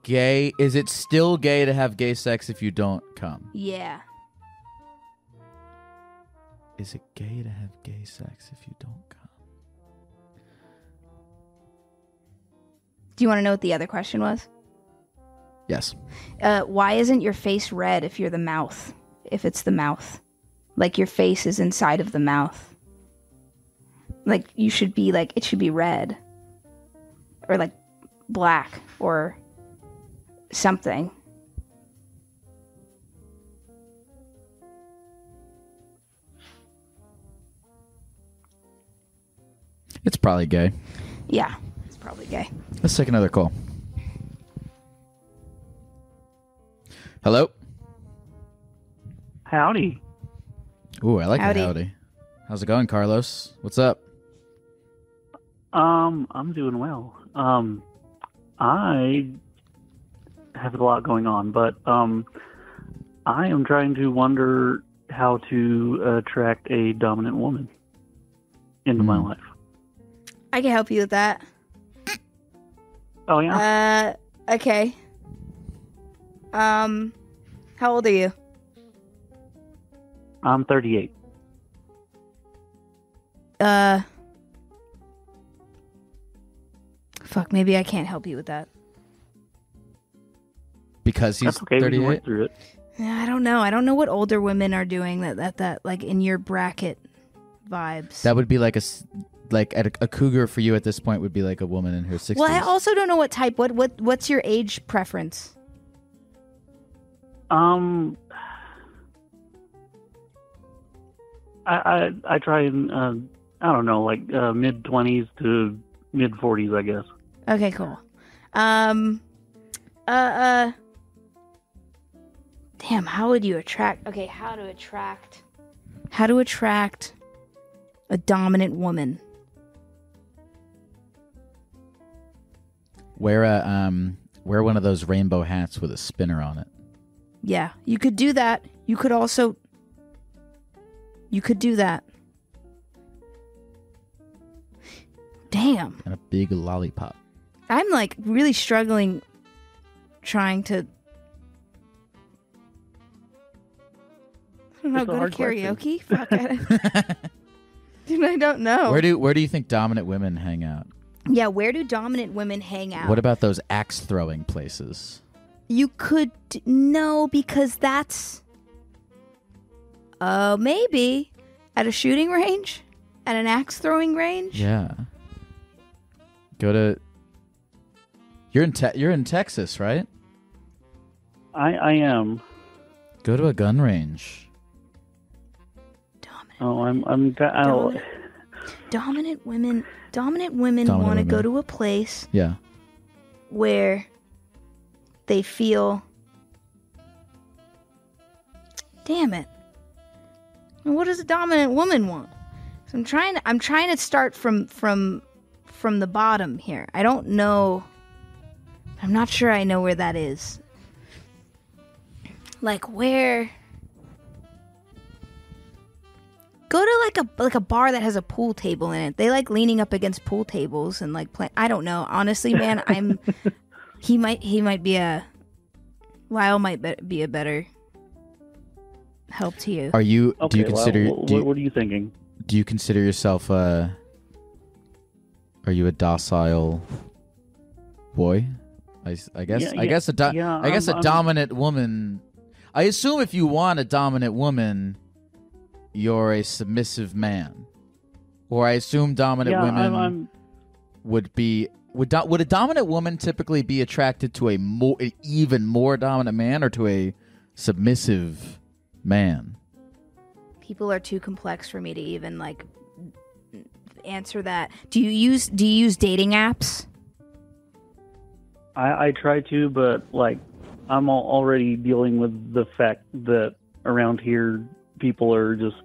Speaker 1: gay? Is it still gay to have gay sex if you don't come?
Speaker 2: Yeah.
Speaker 1: Is it gay to have gay sex if you don't come?
Speaker 2: Do you want to know what the other question was?
Speaker 1: Yes.
Speaker 2: Uh, why isn't your face red if you're the mouth? If it's the mouth, like your face is inside of the mouth. Like you should be like it should be red, or like black or something.
Speaker 1: It's probably gay.
Speaker 2: Yeah, it's probably gay.
Speaker 1: Let's take another call. Hello.
Speaker 8: Howdy.
Speaker 1: Ooh, I like
Speaker 2: Howdy.
Speaker 1: howdy. howdy. How's it going, Carlos? What's up?
Speaker 8: Um, I'm doing well. Um, I have a lot going on, but um, I am trying to wonder how to attract a dominant woman into my
Speaker 1: Hmm.
Speaker 8: life.
Speaker 2: I can help you with that.
Speaker 8: Oh yeah.
Speaker 2: Uh, okay. Um, how old are you?
Speaker 8: I'm 38.
Speaker 2: Uh, fuck. Maybe I can't help you with that.
Speaker 1: Because he's
Speaker 8: That's okay. We
Speaker 1: 38.
Speaker 8: work through it.
Speaker 2: Yeah, I don't know. I don't know what older women are doing that that that like in your bracket vibes.
Speaker 1: That would be like a s- like at a, a cougar for you at this point would be like a woman in her 60s.
Speaker 2: well, I also don't know what type. What what what's your age preference?
Speaker 8: Um, I I, I try and uh, I don't know, like uh, mid 20s to mid 40s, I guess.
Speaker 2: Okay, cool. Um, uh, uh. Damn, how would you attract? Okay, how to attract? How to attract a dominant woman?
Speaker 1: Wear a um wear one of those rainbow hats with a spinner on it.
Speaker 2: Yeah, you could do that. You could also. You could do that. Damn.
Speaker 1: and a big lollipop.
Speaker 2: I'm like really struggling trying to. I don't know, go to karaoke? Fuck, I, dude, I don't know.
Speaker 1: Where do where do you think dominant women hang out?
Speaker 2: Yeah, where do dominant women hang out?
Speaker 1: What about those axe throwing places?
Speaker 2: You could no because that's uh maybe at a shooting range, at an axe throwing range.
Speaker 1: Yeah. Go to. You're in te- you're in Texas, right?
Speaker 8: I I am.
Speaker 1: Go to a gun range.
Speaker 2: Dominant,
Speaker 8: Oh, I'm I'm. I don't,
Speaker 2: dominant, dominant women. Dominant women
Speaker 1: Dominant
Speaker 2: want to go
Speaker 1: women.
Speaker 2: to a place
Speaker 1: Yeah.
Speaker 2: where they feel. Damn it! What does a dominant woman want? So I'm trying. To, I'm trying to start from from from the bottom here. I don't know. I'm not sure I know where that is. Like where? Go to like a like a bar that has a pool table in it. They like leaning up against pool tables and like play. I don't know. Honestly, man, I'm. he might he might be a. Lyle might be, be a better help to you.
Speaker 1: Are you?
Speaker 8: okay,
Speaker 1: do you consider?
Speaker 8: well,
Speaker 1: do,
Speaker 8: what,
Speaker 1: you,
Speaker 8: what are you thinking?
Speaker 1: do you consider yourself a? Are you a docile boy? I guess.
Speaker 8: Yeah,
Speaker 1: I
Speaker 8: yeah,
Speaker 1: guess a. Do-
Speaker 8: yeah,
Speaker 1: I guess
Speaker 8: I'm-
Speaker 1: a
Speaker 8: I'm-
Speaker 1: dominant woman. I assume if you want a dominant woman, you're a submissive man, or I assume dominant
Speaker 8: yeah,
Speaker 1: women
Speaker 8: I'm, I'm.
Speaker 1: would be. Would do, would a dominant woman typically be attracted to a more, an even more dominant man, or to a submissive man?
Speaker 2: People are too complex for me to even like answer that. Do you use do you use dating apps?
Speaker 8: I, I try to, but like, I'm already dealing with the fact that around here people are just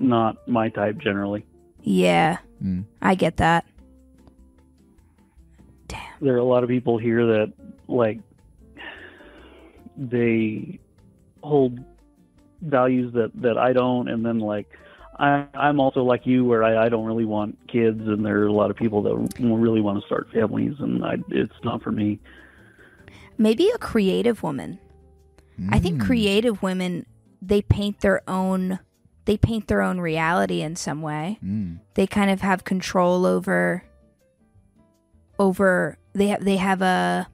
Speaker 8: not my type generally.
Speaker 2: Yeah,
Speaker 1: Mm.
Speaker 2: I get that.
Speaker 8: There are a lot of people here that like they hold values that that I don't, and then like. I, I'm also like you, where I, I don't really want kids, and there are a lot of people that really want to start families, and I, it's not for me.
Speaker 2: Maybe a creative woman. I think
Speaker 1: Mm.
Speaker 2: creative women they paint their own they paint their own reality in some way.
Speaker 1: Mm.
Speaker 2: They kind of have control over over they have they have a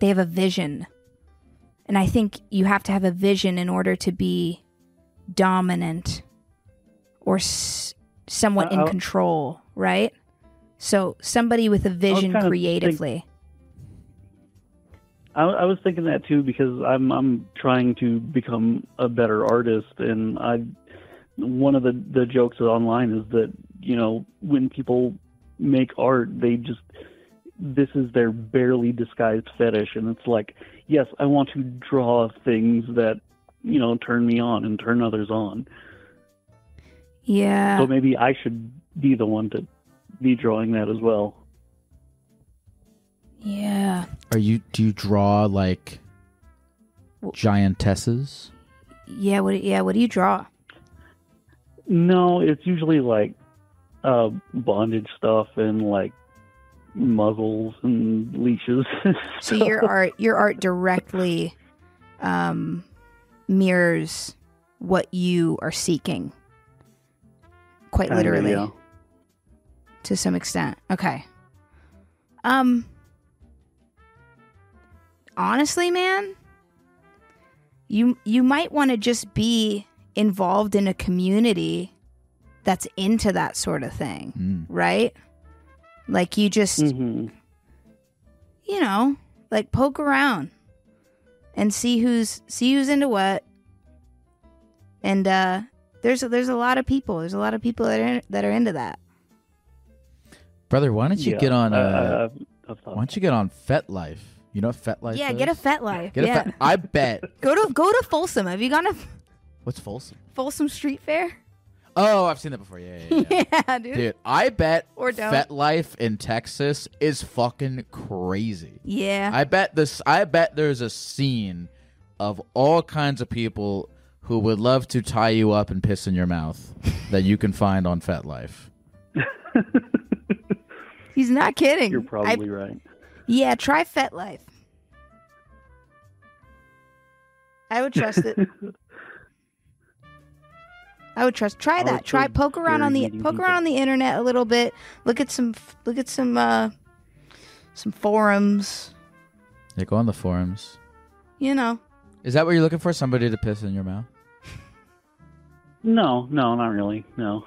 Speaker 2: they have a vision. And I think you have to have a vision in order to be dominant or s- somewhat in
Speaker 8: I- I-
Speaker 2: control, right? So somebody with a vision creatively.
Speaker 8: I, I was thinking that too because I'm I'm trying to become a better artist, and I one of the the jokes online is that you know when people make art, they just this is their barely disguised fetish, and it's like yes, I want to draw things that you know turn me on and turn others on.
Speaker 2: yeah.
Speaker 8: So maybe I should be the one to be drawing that as well.
Speaker 2: yeah.
Speaker 1: Are you? Do you draw like giantesses?
Speaker 2: Yeah, what yeah, what do you draw?
Speaker 8: No, it's usually like uh, bondage stuff and like muzzles and leashes.
Speaker 2: So your art your art directly um mirrors what you are seeking. Quite literally.
Speaker 8: yeah.
Speaker 2: To some extent. Okay. Um honestly, man, you you might want to just be involved in a community that's into that sort of thing,
Speaker 1: Mm.
Speaker 2: right? Like you just
Speaker 8: Mhm.
Speaker 2: you know, like poke around and see who's see who's into what. And uh there's there's a lot of people. There's a lot of people that are that are into that.
Speaker 1: Brother, why don't you
Speaker 8: Yeah,
Speaker 1: get on?
Speaker 8: I-
Speaker 1: Uh,
Speaker 8: I- I've thought
Speaker 1: why don't you get on FetLife? You know what FetLife?
Speaker 2: yeah,
Speaker 1: is?
Speaker 2: get a Fet Life.
Speaker 1: Get
Speaker 2: yeah.
Speaker 1: a Fet. I bet.
Speaker 2: go to go to Folsom. Have you gone to
Speaker 1: What's Folsom?
Speaker 2: Folsom Street Fair?
Speaker 1: Oh, I've seen that before. Yeah, yeah, yeah.
Speaker 2: Yeah, dude.
Speaker 1: Dude, I bet
Speaker 2: Or don't.
Speaker 1: FetLife in Texas is fucking crazy.
Speaker 2: Yeah.
Speaker 1: I bet this. I bet there's a scene of all kinds of people who would love to tie you up and piss in your mouth that you can find on FetLife.
Speaker 2: He's not kidding.
Speaker 8: You're
Speaker 2: I-
Speaker 8: probably right.
Speaker 2: Yeah, try FetLife. I would trust it. I would trust. Try that. Try poke around on the poke
Speaker 8: people.
Speaker 2: around on the internet a little bit. Look at some look at some uh some forums.
Speaker 1: Yeah, go on the forums.
Speaker 2: You know.
Speaker 1: Is that what you're looking for? Somebody to piss in your mouth?
Speaker 8: No, no, not really. No,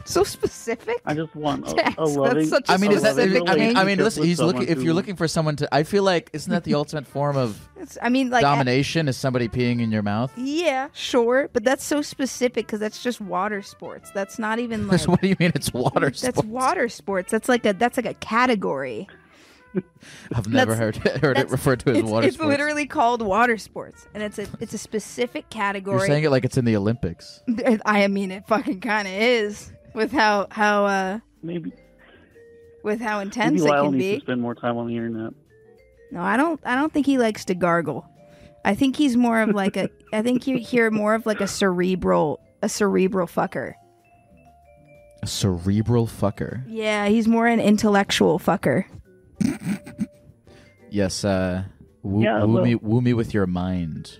Speaker 2: So specific.
Speaker 8: I just want a,
Speaker 2: Yes,
Speaker 8: a
Speaker 2: that's such a
Speaker 1: I mean, is that?
Speaker 8: loving
Speaker 1: I mean, I mean, listen. He's looking. If you're looking for someone to, I feel like isn't that the ultimate form of
Speaker 2: It's, I mean, like I-
Speaker 1: domination? Is somebody peeing in your mouth?
Speaker 2: yeah, sure, but that's so specific because that's just water sports. That's not even like
Speaker 1: what do you mean? It's water
Speaker 2: that's
Speaker 1: sports?
Speaker 2: water sports. That's like a that's like a category.
Speaker 1: I've never heard
Speaker 2: That's-
Speaker 1: heard it referred to as
Speaker 2: it's,
Speaker 1: water
Speaker 2: it's
Speaker 1: sports.
Speaker 2: literally called water sports, and it's a it's a specific category.
Speaker 1: You're saying it like it's in the Olympics.
Speaker 2: I mean, it fucking kind of is with how how uh
Speaker 8: maybe
Speaker 2: with how
Speaker 8: maybe
Speaker 2: intense it
Speaker 8: Lyle
Speaker 2: can
Speaker 8: needs
Speaker 2: be.
Speaker 8: to spend more time on the internet.
Speaker 2: No, I don't. I don't think he likes to gargle. I think he's more of like a. I think you hear more of like a cerebral a cerebral fucker.
Speaker 1: A cerebral fucker.
Speaker 2: Yeah, he's more an intellectual fucker.
Speaker 1: Yes. Uh, woo,
Speaker 8: Yeah,
Speaker 1: woo me, woo me with your mind.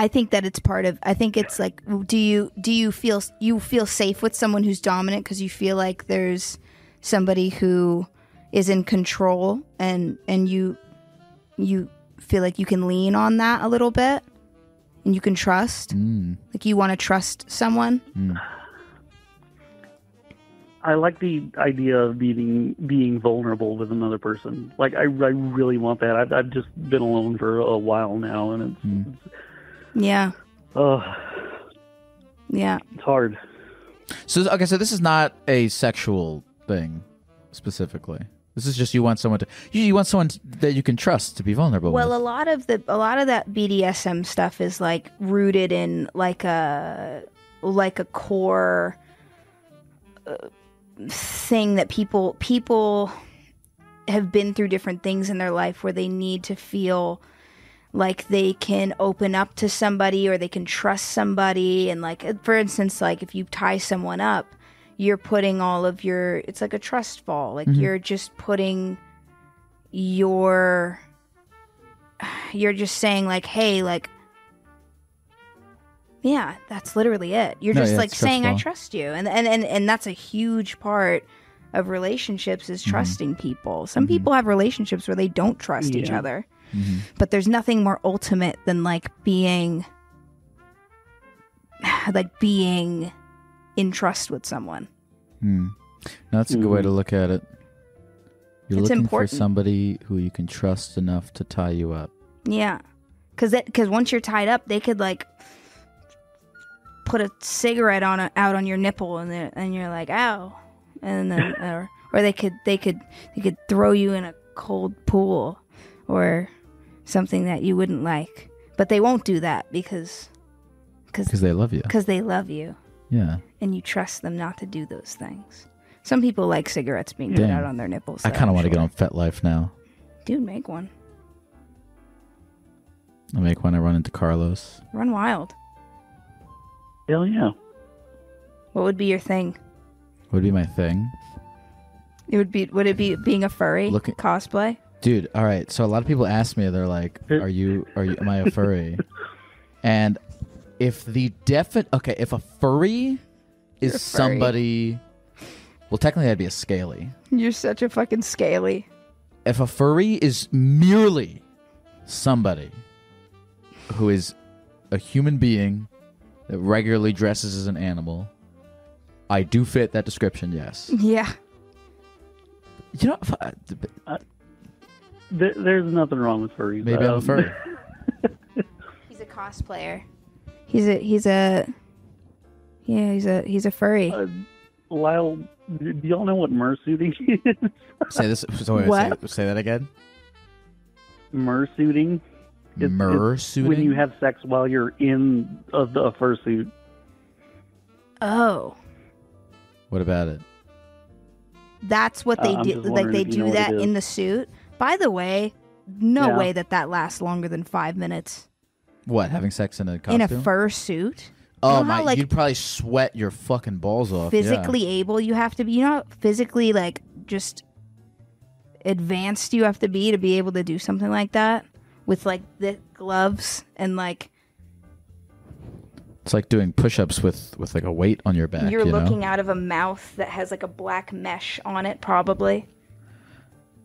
Speaker 2: I think that it's part of. I think it's like, do you do you feel you feel safe with someone who's dominant because you feel like there's somebody who is in control and and you you feel like you can lean on that a little bit and you can trust
Speaker 1: Mm,
Speaker 2: like you want to trust someone.
Speaker 1: mm.
Speaker 8: I like the idea of being being vulnerable with another person. Like I, I really want that. I've, I've just been alone for a while now, and it's,
Speaker 1: Mm.
Speaker 2: Yeah,
Speaker 8: Oh.
Speaker 2: yeah.
Speaker 8: it's hard.
Speaker 1: So okay, so this is not a sexual thing specifically. This is just you want someone to you, you want someone t- that you can trust to be vulnerable.
Speaker 2: Well, a lot of the a lot of that BDSM stuff is like rooted in like a like a core uh, thing that people people have been through different things in their life where they need to feel like they can open up to somebody or they can trust somebody. And like uh, for instance like if you tie someone up you're putting all of your it's like a trust fall. Like
Speaker 1: Mhm.
Speaker 2: you're just putting your you're just saying like hey like yeah that's literally it. You're
Speaker 1: No,
Speaker 2: just
Speaker 1: yeah,
Speaker 2: like saying i trust you. And and and, and that's a huge part of relationships is
Speaker 1: Mhm.
Speaker 2: trusting people. Some
Speaker 1: Mhm.
Speaker 2: people have relationships where they don't trust each other
Speaker 1: Mhm.
Speaker 2: but there's nothing more ultimate than like being like being in trust with someone
Speaker 1: Hmm. No, that's a good way
Speaker 8: Mhm.
Speaker 1: to look at it. You're
Speaker 2: It's
Speaker 1: looking
Speaker 2: important.
Speaker 1: for somebody who you can trust enough to tie you up.
Speaker 2: yeah because because once you're tied up they could like put a cigarette on a, out on your nipple and they're- and you're like ow and then or, or they could they could they could throw you in a cold pool or something that you wouldn't like but they won't do that because because
Speaker 1: Because they love you.
Speaker 2: because they love you
Speaker 1: Yeah.
Speaker 2: and you trust them not to do those things. Some people like cigarettes being put out on their nipples.
Speaker 1: I kind of want to get
Speaker 2: sure.
Speaker 1: on FetLife now.
Speaker 2: Dude, make one.
Speaker 1: I'll make one I run into Carlos.
Speaker 2: Run wild.
Speaker 8: Hell yeah.
Speaker 2: What would be your thing?
Speaker 1: Would be my thing.
Speaker 2: It would be. Would it be being a furry
Speaker 1: Look at-
Speaker 2: cosplay?
Speaker 1: Dude, all right. So a lot of people ask me, they're like, "Are you? Are you? Am I a furry?" and if the definite, okay, if a furry is
Speaker 2: a furry.
Speaker 1: somebody, well, technically, I'd be a scaly.
Speaker 2: You're such a fucking scaly.
Speaker 1: If a furry is merely somebody who is a human being that regularly dresses as an animal, I do fit that description. Yes.
Speaker 2: Yeah.
Speaker 1: You know, I- uh,
Speaker 8: There, there's nothing wrong with furries.
Speaker 1: maybe I'm a furry.
Speaker 2: He's a cosplayer. He's a. He's a. Yeah, he's a. He's a furry.
Speaker 8: Uh, Lyle, do do y'all know what murrsuiting is?
Speaker 1: say this. So wait,
Speaker 2: What?
Speaker 1: Say, say that again.
Speaker 8: Murrsuiting? It's-
Speaker 1: Mer
Speaker 8: it's. When you have sex while you're in a, a fursuit.
Speaker 2: Oh,
Speaker 1: What about it?
Speaker 2: that's what they
Speaker 8: Uh,
Speaker 2: do. Like they
Speaker 8: if you know
Speaker 2: do that in the suit. By the way, no
Speaker 8: Yeah.
Speaker 2: way that that lasts longer than five minutes
Speaker 1: What? Having sex in a costume?
Speaker 2: in a fur suit.
Speaker 1: oh
Speaker 2: know
Speaker 1: my!
Speaker 2: how, like,
Speaker 1: you'd probably sweat your fucking balls off. yeah.
Speaker 2: physically able you have to be you know how physically like just advanced you have to be to be able to do something like that with like the gloves and like
Speaker 1: It's like doing push-ups with with like a weight on your back.
Speaker 2: you're
Speaker 1: you know?
Speaker 2: looking out of a mouth that has like a black mesh on it probably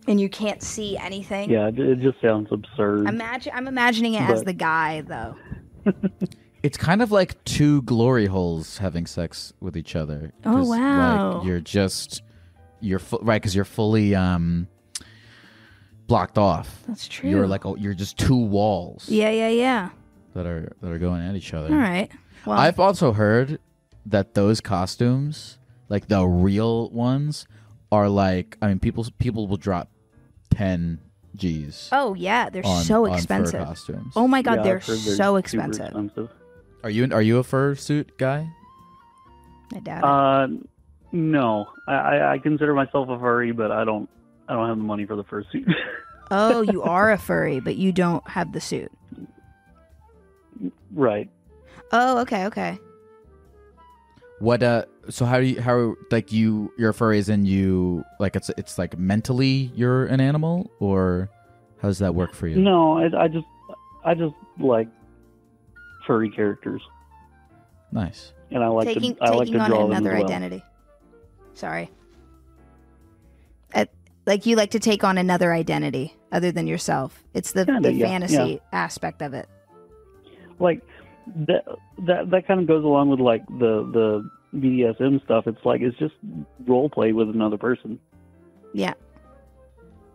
Speaker 2: and you can't see anything
Speaker 8: Yeah, it, it just sounds absurd.
Speaker 2: imagine i'm imagining it as the guy though
Speaker 1: It's kind of like two glory holes having sex with each other.
Speaker 2: Oh wow.
Speaker 1: Like you're just you're fu- right because you're fully um blocked off.
Speaker 2: that's true
Speaker 1: You're like oh, you're just two walls
Speaker 2: yeah yeah yeah
Speaker 1: that are that are going at each other.
Speaker 2: all right well
Speaker 1: I've also heard that those costumes, like the real ones, are like I mean people people will drop ten G's
Speaker 2: oh yeah they're
Speaker 1: on,
Speaker 2: so
Speaker 1: on fur
Speaker 2: expensive
Speaker 1: costumes.
Speaker 2: oh my god
Speaker 8: Yeah,
Speaker 2: they're
Speaker 8: I've heard
Speaker 2: so expensive
Speaker 8: expensive.
Speaker 1: Are you are you a fursuit guy?
Speaker 2: i doubt it
Speaker 8: Uh, no, I, I, I consider myself a furry, but I don't. I don't have the money for the fursuit.
Speaker 2: oh you are a furry but you don't have the suit
Speaker 8: right.
Speaker 2: oh okay okay
Speaker 1: What uh? So how do you how like you your fur a furry in you like it's it's like mentally you're an animal or how does that work for you?
Speaker 8: No, I, I just, I just like furry characters,
Speaker 1: Nice.
Speaker 8: and I like
Speaker 2: taking
Speaker 8: to. I like
Speaker 2: taking
Speaker 8: to
Speaker 2: on
Speaker 8: draw them
Speaker 2: another
Speaker 8: well.
Speaker 2: identity. Sorry. Uh, like you like to take on another identity other than yourself. It's the,
Speaker 8: Kinda,
Speaker 2: the
Speaker 8: yeah,
Speaker 2: fantasy
Speaker 8: yeah.
Speaker 2: aspect of it.
Speaker 8: Like that. That that kind of goes along with like the the BDSM stuff. It's like it's just role play with another person.
Speaker 2: Yeah.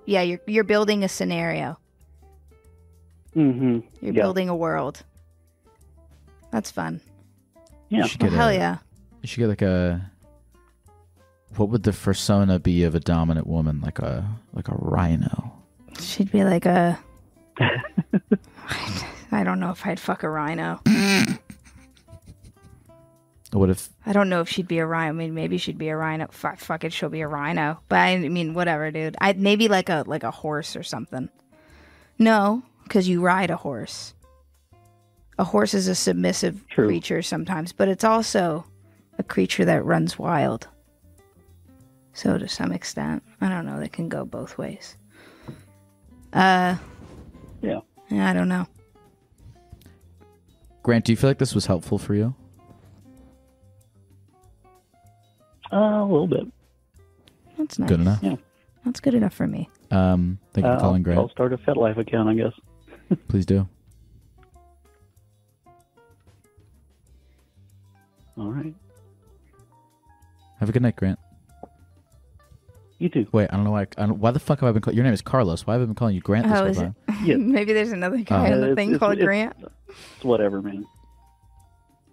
Speaker 2: Yeah, you're you're building a scenario.
Speaker 8: Mm-hmm.
Speaker 2: You're
Speaker 8: Yeah.
Speaker 2: building a world. That's fun.
Speaker 8: Yeah.
Speaker 1: You
Speaker 2: Well,
Speaker 1: get
Speaker 2: hell
Speaker 1: a,
Speaker 2: yeah.
Speaker 1: You should get like a. What would the persona be of a dominant woman? Like a like a rhino.
Speaker 2: She'd be like a. I don't know if I'd fuck a rhino.
Speaker 1: What if
Speaker 2: I don't know if she'd be a rhino. I mean, maybe she'd be a rhino. Fuck, fuck it, she'll be a rhino. But I mean, whatever, dude. I maybe like a like a horse or something. No, because you ride a horse. A horse is a submissive
Speaker 8: True.
Speaker 2: creature sometimes, but it's also a creature that runs wild. So to some extent, I don't know. They can go both ways. Uh,
Speaker 8: Yeah.
Speaker 2: I don't know.
Speaker 1: Grant? Do you feel like this was helpful for you?
Speaker 8: Uh, a little bit.
Speaker 2: That's nice.
Speaker 1: Good enough.
Speaker 8: Yeah.
Speaker 2: That's good enough for me.
Speaker 1: Um, thank you
Speaker 8: Uh,
Speaker 1: for calling,
Speaker 8: I'll,
Speaker 1: Grant.
Speaker 8: I'll start a FetLife account, I guess.
Speaker 1: Please do.
Speaker 8: All right.
Speaker 1: Have a good night, Grant.
Speaker 8: You too.
Speaker 1: Wait, I don't know why. I don't, why the fuck have I been? Call- Your name is Carlos. Why have I been calling you Grant this
Speaker 2: Oh,
Speaker 1: whole
Speaker 2: is it?
Speaker 1: time?
Speaker 8: Yeah.
Speaker 2: Maybe there's another guy
Speaker 1: Oh.
Speaker 2: on the
Speaker 8: Uh,
Speaker 2: thing
Speaker 8: it's-
Speaker 2: called
Speaker 8: it's-
Speaker 2: Grant.
Speaker 8: It's whatever, man.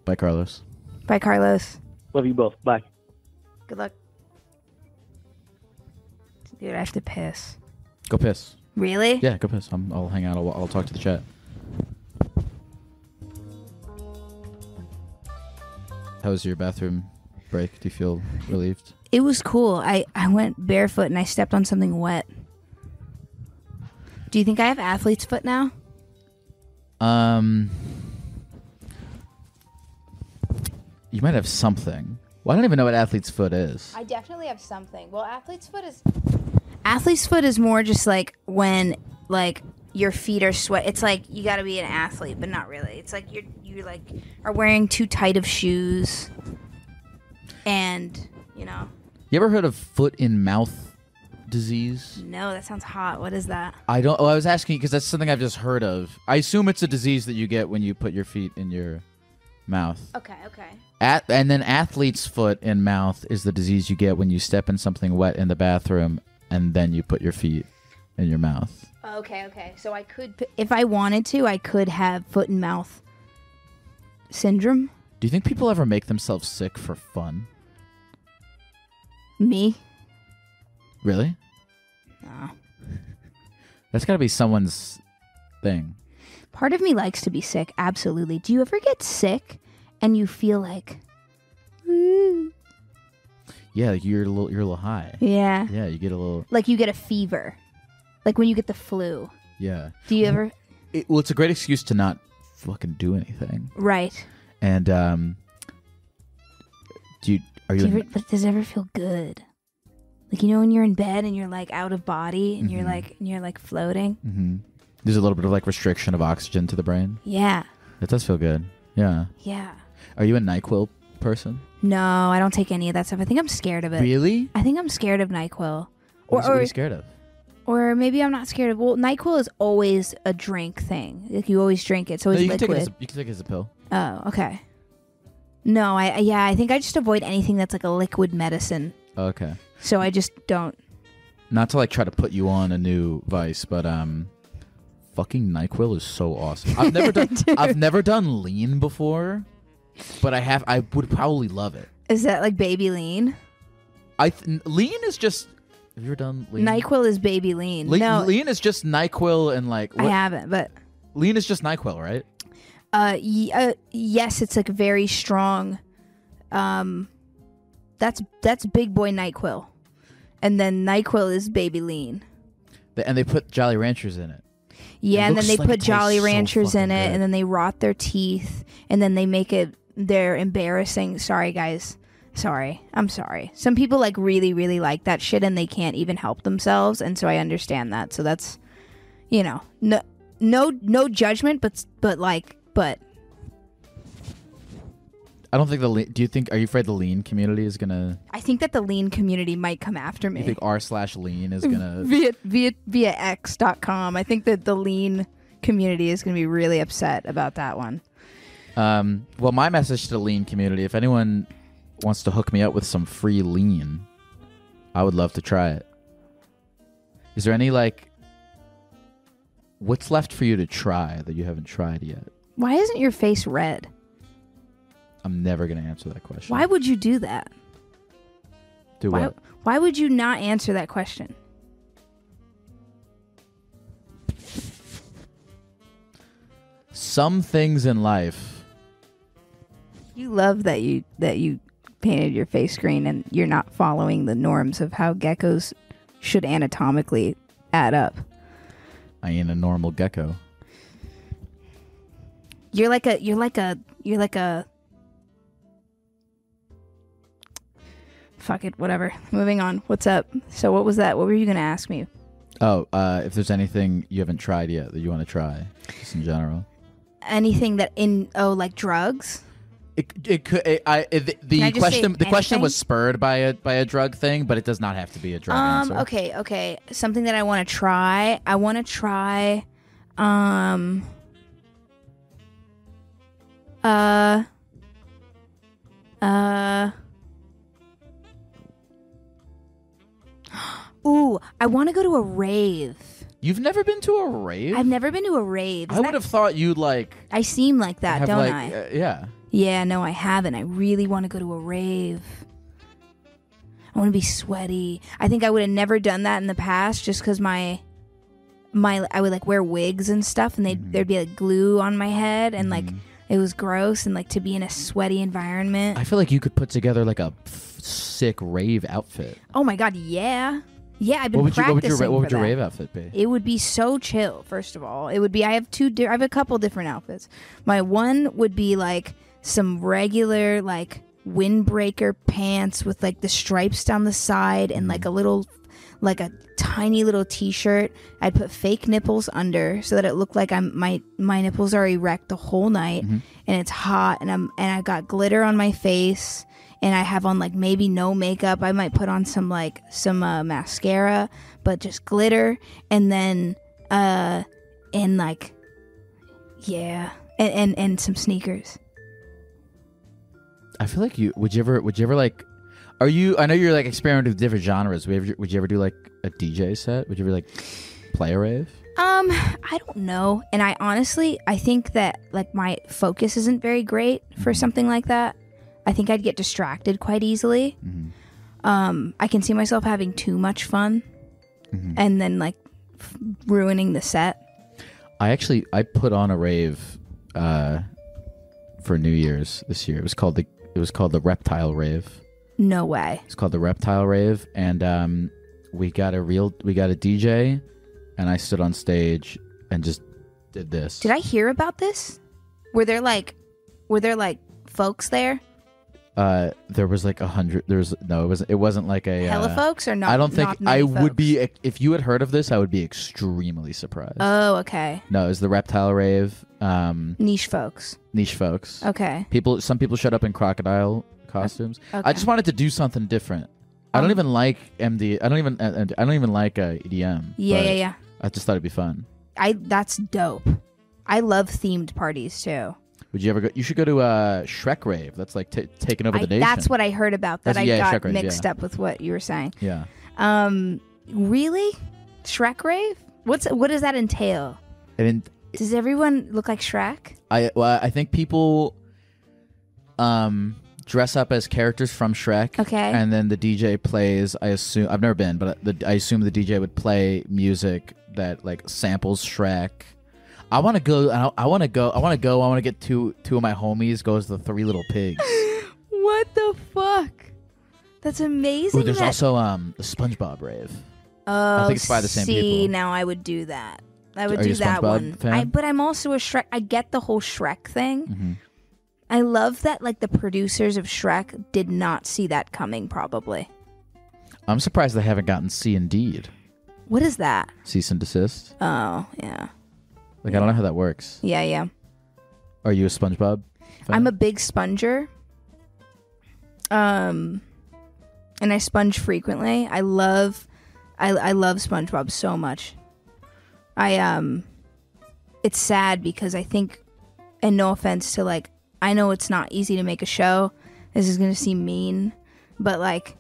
Speaker 1: Bye, Carlos.
Speaker 2: Bye, Carlos.
Speaker 8: Love you both. Bye.
Speaker 2: Good luck. Dude, I have to piss.
Speaker 1: Go piss.
Speaker 2: Really?
Speaker 1: Yeah, go piss. I'm, I'll hang out. I'll, I'll talk to the chat. How was your bathroom break? Do you feel relieved?
Speaker 2: It was cool. I, I went barefoot and I stepped on something wet. Do you think I have athlete's foot now?
Speaker 1: Um, you might have something. Well, I don't even know what athlete's foot is.
Speaker 2: I definitely have something. Well, athlete's foot is athlete's foot is more just like when like your feet are sweat. It's like you got to be an athlete, but not really. It's like you're you like are wearing too tight of shoes, and you know.
Speaker 1: You ever heard of foot in mouth disease?
Speaker 2: No, that sounds hot. What is that?
Speaker 1: I don't. Oh, I was asking because that's something I've just heard of. I assume it's a disease that you get when you put your feet in your mouth.
Speaker 2: Okay, okay.
Speaker 1: At, and then athlete's foot in mouth is the disease you get when you step in something wet in the bathroom and then you put your feet in your mouth.
Speaker 2: Okay, okay. So I could, p- if I wanted to, I could have foot and mouth syndrome.
Speaker 1: Do you think people ever make themselves sick for fun?
Speaker 2: Me?
Speaker 1: Really?
Speaker 2: No.
Speaker 1: That's got to be someone's thing.
Speaker 2: Part of me likes to be sick. Absolutely. Do you ever get sick and you feel like, "Ooh."
Speaker 1: Yeah, like you're a little you're a little high.
Speaker 2: yeah,
Speaker 1: Yeah, you get a little
Speaker 2: like you get a fever, like when you get the flu?
Speaker 1: yeah.
Speaker 2: Do you ever?
Speaker 1: It, well, it's a great excuse to not fucking do anything.
Speaker 2: Right.
Speaker 1: And um, do you are you?
Speaker 2: Do you ever, but does it ever feel good? Like you know when you're in bed and you're like out of body and you're
Speaker 1: Mhm.
Speaker 2: like and you're like floating.
Speaker 1: hmm There's a little bit of like restriction of oxygen to the brain.
Speaker 2: Yeah,
Speaker 1: It does feel good. Yeah.
Speaker 2: yeah.
Speaker 1: Are you a Nyquil person?
Speaker 2: No, I don't take any of that stuff. I think I'm scared of it.
Speaker 1: Really?
Speaker 2: I think I'm scared of Nyquil.
Speaker 1: What, is, what
Speaker 2: or
Speaker 1: are you scared of?
Speaker 2: or maybe I'm not scared of. Well, Nyquil is always a drink thing. Like you always drink it. so It's
Speaker 1: No, you, can take it as a, you can take it as a pill.
Speaker 2: Oh, okay. No, I- yeah, I think I just avoid anything that's like a liquid medicine.
Speaker 1: Okay.
Speaker 2: So I just don't.
Speaker 1: Not to like try to put you on a new vice, but um, fucking Nyquil is so awesome. I've never done. I've never done lean before, but I have. I would probably love it.
Speaker 2: Is that like baby lean?
Speaker 1: I th- lean is just. Have you ever done lean?
Speaker 2: Nyquil is baby lean.
Speaker 1: Le-
Speaker 2: no,
Speaker 1: lean is just Nyquil and like
Speaker 2: I haven't. But
Speaker 1: lean is just Nyquil, right?
Speaker 2: uh, y- uh, yes, it's like very strong. Um, that's that's big boy Nyquil, and then Nyquil is baby lean.
Speaker 1: And they put Jolly Ranchers in it.
Speaker 2: Yeah, and then they
Speaker 1: like
Speaker 2: put Jolly
Speaker 1: tastes so
Speaker 2: Ranchers in it,
Speaker 1: good.
Speaker 2: and then they rot their teeth, and then they make it. They're embarrassing. Sorry, guys. Sorry. I'm sorry. Some people like really, really like that shit, and they can't even help themselves, and so I understand that. So that's, you know, no, no, no judgment, but but like, but
Speaker 1: I don't think the. Le- do you think? Are you afraid the lean community is gonna?
Speaker 2: I think that the lean community might come after me.
Speaker 1: You think r slash lean is gonna?
Speaker 2: via via via x dot com? I think that the lean community is going to be really upset about that one.
Speaker 1: Um, well, my message to the lean community: if anyone wants to hook me up with some free lean, I would love to try it. Is there any like? What's left for you to try that you haven't tried yet?
Speaker 2: Why isn't your face red?
Speaker 1: I'm never gonna answer that question.
Speaker 2: Why would you do that?
Speaker 1: Do
Speaker 2: Why,
Speaker 1: what?
Speaker 2: why would you not answer that question?
Speaker 1: Some things in life.
Speaker 2: You love that you that you painted your face green and you're not following the norms of how geckos should anatomically add up.
Speaker 1: I ain't a normal gecko.
Speaker 2: You're like a you're like a you're like a Fuck it, whatever. Moving on. What's up? So what was that? What were you going to ask me?
Speaker 1: Oh, uh, if there's anything you haven't tried yet that you want to try, just in general.
Speaker 2: Anything that in oh like drugs?
Speaker 1: It, it could. It, I it, the, the
Speaker 2: I
Speaker 1: question. The question was spurred by a by a drug thing, but it does not have to be a drug
Speaker 2: Um.
Speaker 1: answer.
Speaker 2: Okay. Okay. Something that I want to try. I want to try. Um. Uh. Uh. Ooh, I want to go to a rave.
Speaker 1: You've never been to a rave?
Speaker 2: I've never been to a rave.
Speaker 1: I
Speaker 2: Isn't
Speaker 1: would
Speaker 2: that-
Speaker 1: have thought you'd like
Speaker 2: I seem like that,
Speaker 1: have
Speaker 2: don't
Speaker 1: like
Speaker 2: I?
Speaker 1: uh, yeah.
Speaker 2: Yeah, no, I haven't. I really want to go to a rave. I want to be sweaty. I think I would have never done that in the past just because my my I would like wear wigs and stuff, and they would there'd be like glue on my head, and like it was gross, and like to be in a sweaty environment.
Speaker 1: I feel like you could put together like a f- sick rave outfit.
Speaker 2: oh my god, yeah, yeah. I've been
Speaker 1: What would you what would your what would your rave outfit be?
Speaker 2: It would be so chill. First of all, it would be. I have two. Di- I have a couple different outfits. My one would be like some regular like windbreaker pants with like the stripes down the side and like mm-hmm. a little, like a tiny little t-shirt. I'd put fake nipples under so that it looked like I'm my my nipples are erect the whole night and it's hot and I'm and I got glitter on my face and I have on like maybe no makeup. I might put on some like some uh, mascara, but just glitter, and then uh, and like yeah, and and, and some sneakers.
Speaker 1: I feel like you would you ever would you ever like are you I know you're like experimenting with different genres. Would you ever, would you ever do like a DJ set? Would you ever like play a rave?
Speaker 2: Um, I don't know, and I honestly I think that like my focus isn't very great for something like that. I think I'd get distracted quite easily. Um, I can see myself having too much fun, and then like f- ruining the set.
Speaker 1: I actually I put on a rave uh for New Year's this year. It was called the it was called the Reptile Rave.
Speaker 2: No way.
Speaker 1: It's called the Reptile Rave, and um, we got a real we got a DJ, and I stood on stage and just did this.
Speaker 2: Did I hear about this? Were there like, were there like folks there?
Speaker 1: uh, there was like a hundred. There was no, it was it wasn't like a
Speaker 2: Hella
Speaker 1: uh,
Speaker 2: folks or not?
Speaker 1: I don't think I
Speaker 2: many
Speaker 1: would be if you had heard of this. I would be extremely surprised.
Speaker 2: Oh, okay.
Speaker 1: no, it was the reptile rave. Um,
Speaker 2: Niche folks.
Speaker 1: niche folks.
Speaker 2: Okay.
Speaker 1: People. Some people showed up in crocodile costumes.
Speaker 2: Okay.
Speaker 1: I just wanted to do something different. I don't
Speaker 2: Um,
Speaker 1: even like MD. I don't even. uh, I don't even like uh, EDM.
Speaker 2: Yeah, yeah, yeah.
Speaker 1: I just thought it'd be fun.
Speaker 2: I that's dope. I love themed parties too.
Speaker 1: Would you ever go? You should go to uh, Shrek rave. That's like t- taking over
Speaker 2: I,
Speaker 1: the nation.
Speaker 2: that's what I heard about. That
Speaker 1: That's-
Speaker 2: I
Speaker 1: yeah,
Speaker 2: got
Speaker 1: Rave,
Speaker 2: mixed
Speaker 1: yeah.
Speaker 2: up with what you were saying.
Speaker 1: Yeah.
Speaker 2: Um, really, Shrek rave? What's what does that entail?
Speaker 1: And
Speaker 2: Does everyone look like Shrek?
Speaker 1: I well, I think people um dress up as characters from Shrek.
Speaker 2: Okay.
Speaker 1: And then the DJ plays. I assume I've never been, but the, I assume the DJ would play music that like samples Shrek. I want to go. I, I want to go. I want to go. I want to get two two of my homies. Goes the three little pigs.
Speaker 2: What the fuck? That's amazing.
Speaker 1: Ooh, there's
Speaker 2: that-
Speaker 1: also um the SpongeBob rave.
Speaker 2: Oh, I
Speaker 1: think it's by the same
Speaker 2: see,
Speaker 1: people.
Speaker 2: now I would do that. I would
Speaker 1: Are
Speaker 2: do that
Speaker 1: SpongeBob
Speaker 2: one. I, but I'm also a Shrek. I get the whole Shrek thing.
Speaker 1: Mhm.
Speaker 2: I love that like the producers of Shrek did not see that coming. Probably.
Speaker 1: I'm surprised they haven't gotten C and D.
Speaker 2: What is that?
Speaker 1: Cease and desist.
Speaker 2: Oh yeah,
Speaker 1: Like I don't know how that works.
Speaker 2: yeah, yeah.
Speaker 1: Are you a SpongeBob? Fan?
Speaker 2: I'm a big sponger. Um, and I sponge frequently. I love, I I love SpongeBob so much. I um, it's sad because I think, and no offense to like, I know it's not easy to make a show. This is gonna seem mean, but like,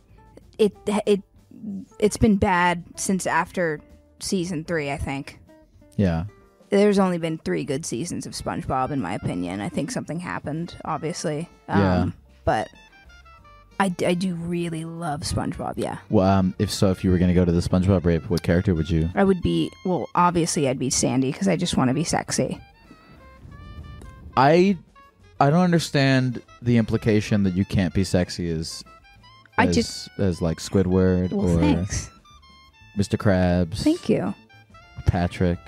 Speaker 2: it it it's been bad since after season three. I think
Speaker 1: yeah.
Speaker 2: there's only been three good seasons of SpongeBob, in my opinion. I think something happened, obviously. Um,
Speaker 1: Yeah.
Speaker 2: But I, I do really love SpongeBob, yeah.
Speaker 1: Well, um, if so, if you were gonna go to the SpongeBob rave, what character would you?
Speaker 2: I would be, well, obviously, I'd be Sandy because I just want to be sexy.
Speaker 1: I I don't understand the implication that you can't be sexy as
Speaker 2: I
Speaker 1: as,
Speaker 2: just-
Speaker 1: as like Squidward
Speaker 2: Well,
Speaker 1: or
Speaker 2: thanks.
Speaker 1: Mr. Krabs.
Speaker 2: Thank you.
Speaker 1: Patrick.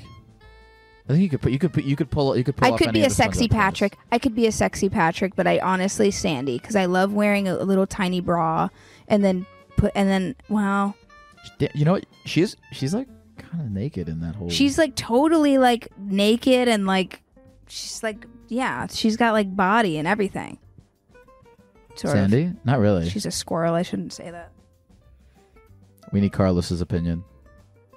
Speaker 1: I think you could put you could put you could pull you could pull
Speaker 2: I could be a sexy. Patrick. I could be a sexy Patrick, but I honestly Sandy because I love wearing a, a little tiny bra and then put and then wow,
Speaker 1: You know what? She's she's like kind of naked in that whole.
Speaker 2: she's like totally like naked and like she's like yeah, she's got like body and everything. Sort of.
Speaker 1: Sandy. Not really.
Speaker 2: She's a squirrel. I shouldn't say that.
Speaker 1: we need Carlos's opinion.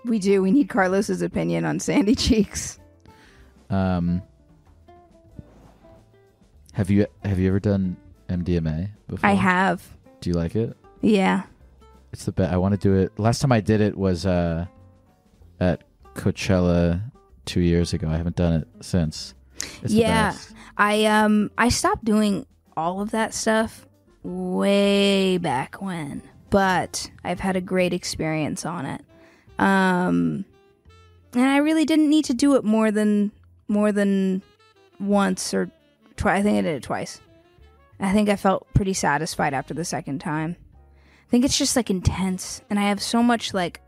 Speaker 2: We do. We need Carlos's opinion on Sandy Cheeks.
Speaker 1: Um, have you have you ever done MDMA before?
Speaker 2: I have.
Speaker 1: Do you like it?
Speaker 2: Yeah.
Speaker 1: It's the best. I want to do it. Last time I did it was uh, at Coachella two years ago. I haven't done it since. It's
Speaker 2: yeah. I um I stopped doing all of that stuff way back when, but I've had a great experience on it. Um and I really didn't need to do it more than more than once or twice. I think I did it twice. I think I felt pretty satisfied after the second time. I think it's just like intense and I have so much like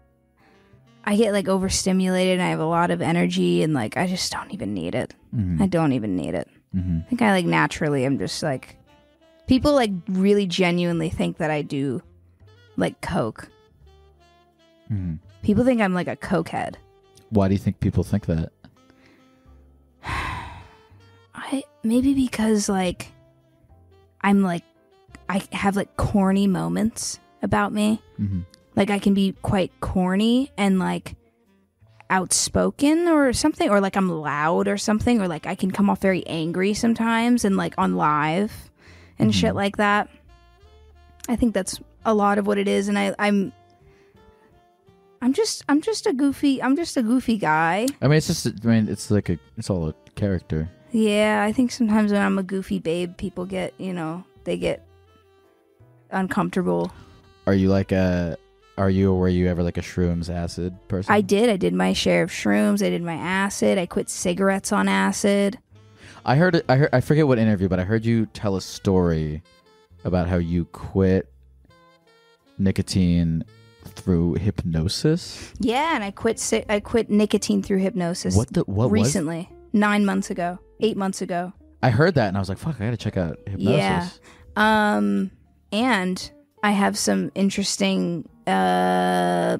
Speaker 2: I get like overstimulated and I have a lot of energy and like I just don't even need it.
Speaker 1: Mhm.
Speaker 2: I don't even need it.
Speaker 1: Mhm.
Speaker 2: I think I like naturally I'm just like people like really genuinely think that I do like coke.
Speaker 1: Mhm.
Speaker 2: People think I'm like a cokehead.
Speaker 1: Why do you think people think that?
Speaker 2: I maybe because like I'm like I have like corny moments about me. Like I can be quite corny and like outspoken or something or like I'm loud or something or like I can come off very angry sometimes and like on live and mm-hmm. shit like that. I think that's a lot of what it is and I I'm I'm just I'm just a goofy I'm just a goofy guy.
Speaker 1: I mean, it's just. I mean, it's like a. It's all a character.
Speaker 2: Yeah, I think sometimes when I'm a goofy babe, people get, you know, they get uncomfortable.
Speaker 1: Are you like a? Are you or were you ever like a shrooms acid person?
Speaker 2: I did. I did my share of shrooms. I did my acid. I quit cigarettes on acid.
Speaker 1: I heard. it- I heard. I forget what interview, but I heard you tell a story about how you quit nicotine through hypnosis.
Speaker 2: Yeah, and I quit. I quit nicotine through hypnosis.
Speaker 1: What the? What was?
Speaker 2: recently? Nine months ago. Eight months ago.
Speaker 1: I heard that and I was like, "Fuck! I gotta check out hypnosis."
Speaker 2: Yeah. Um, and I have some interesting. Uh,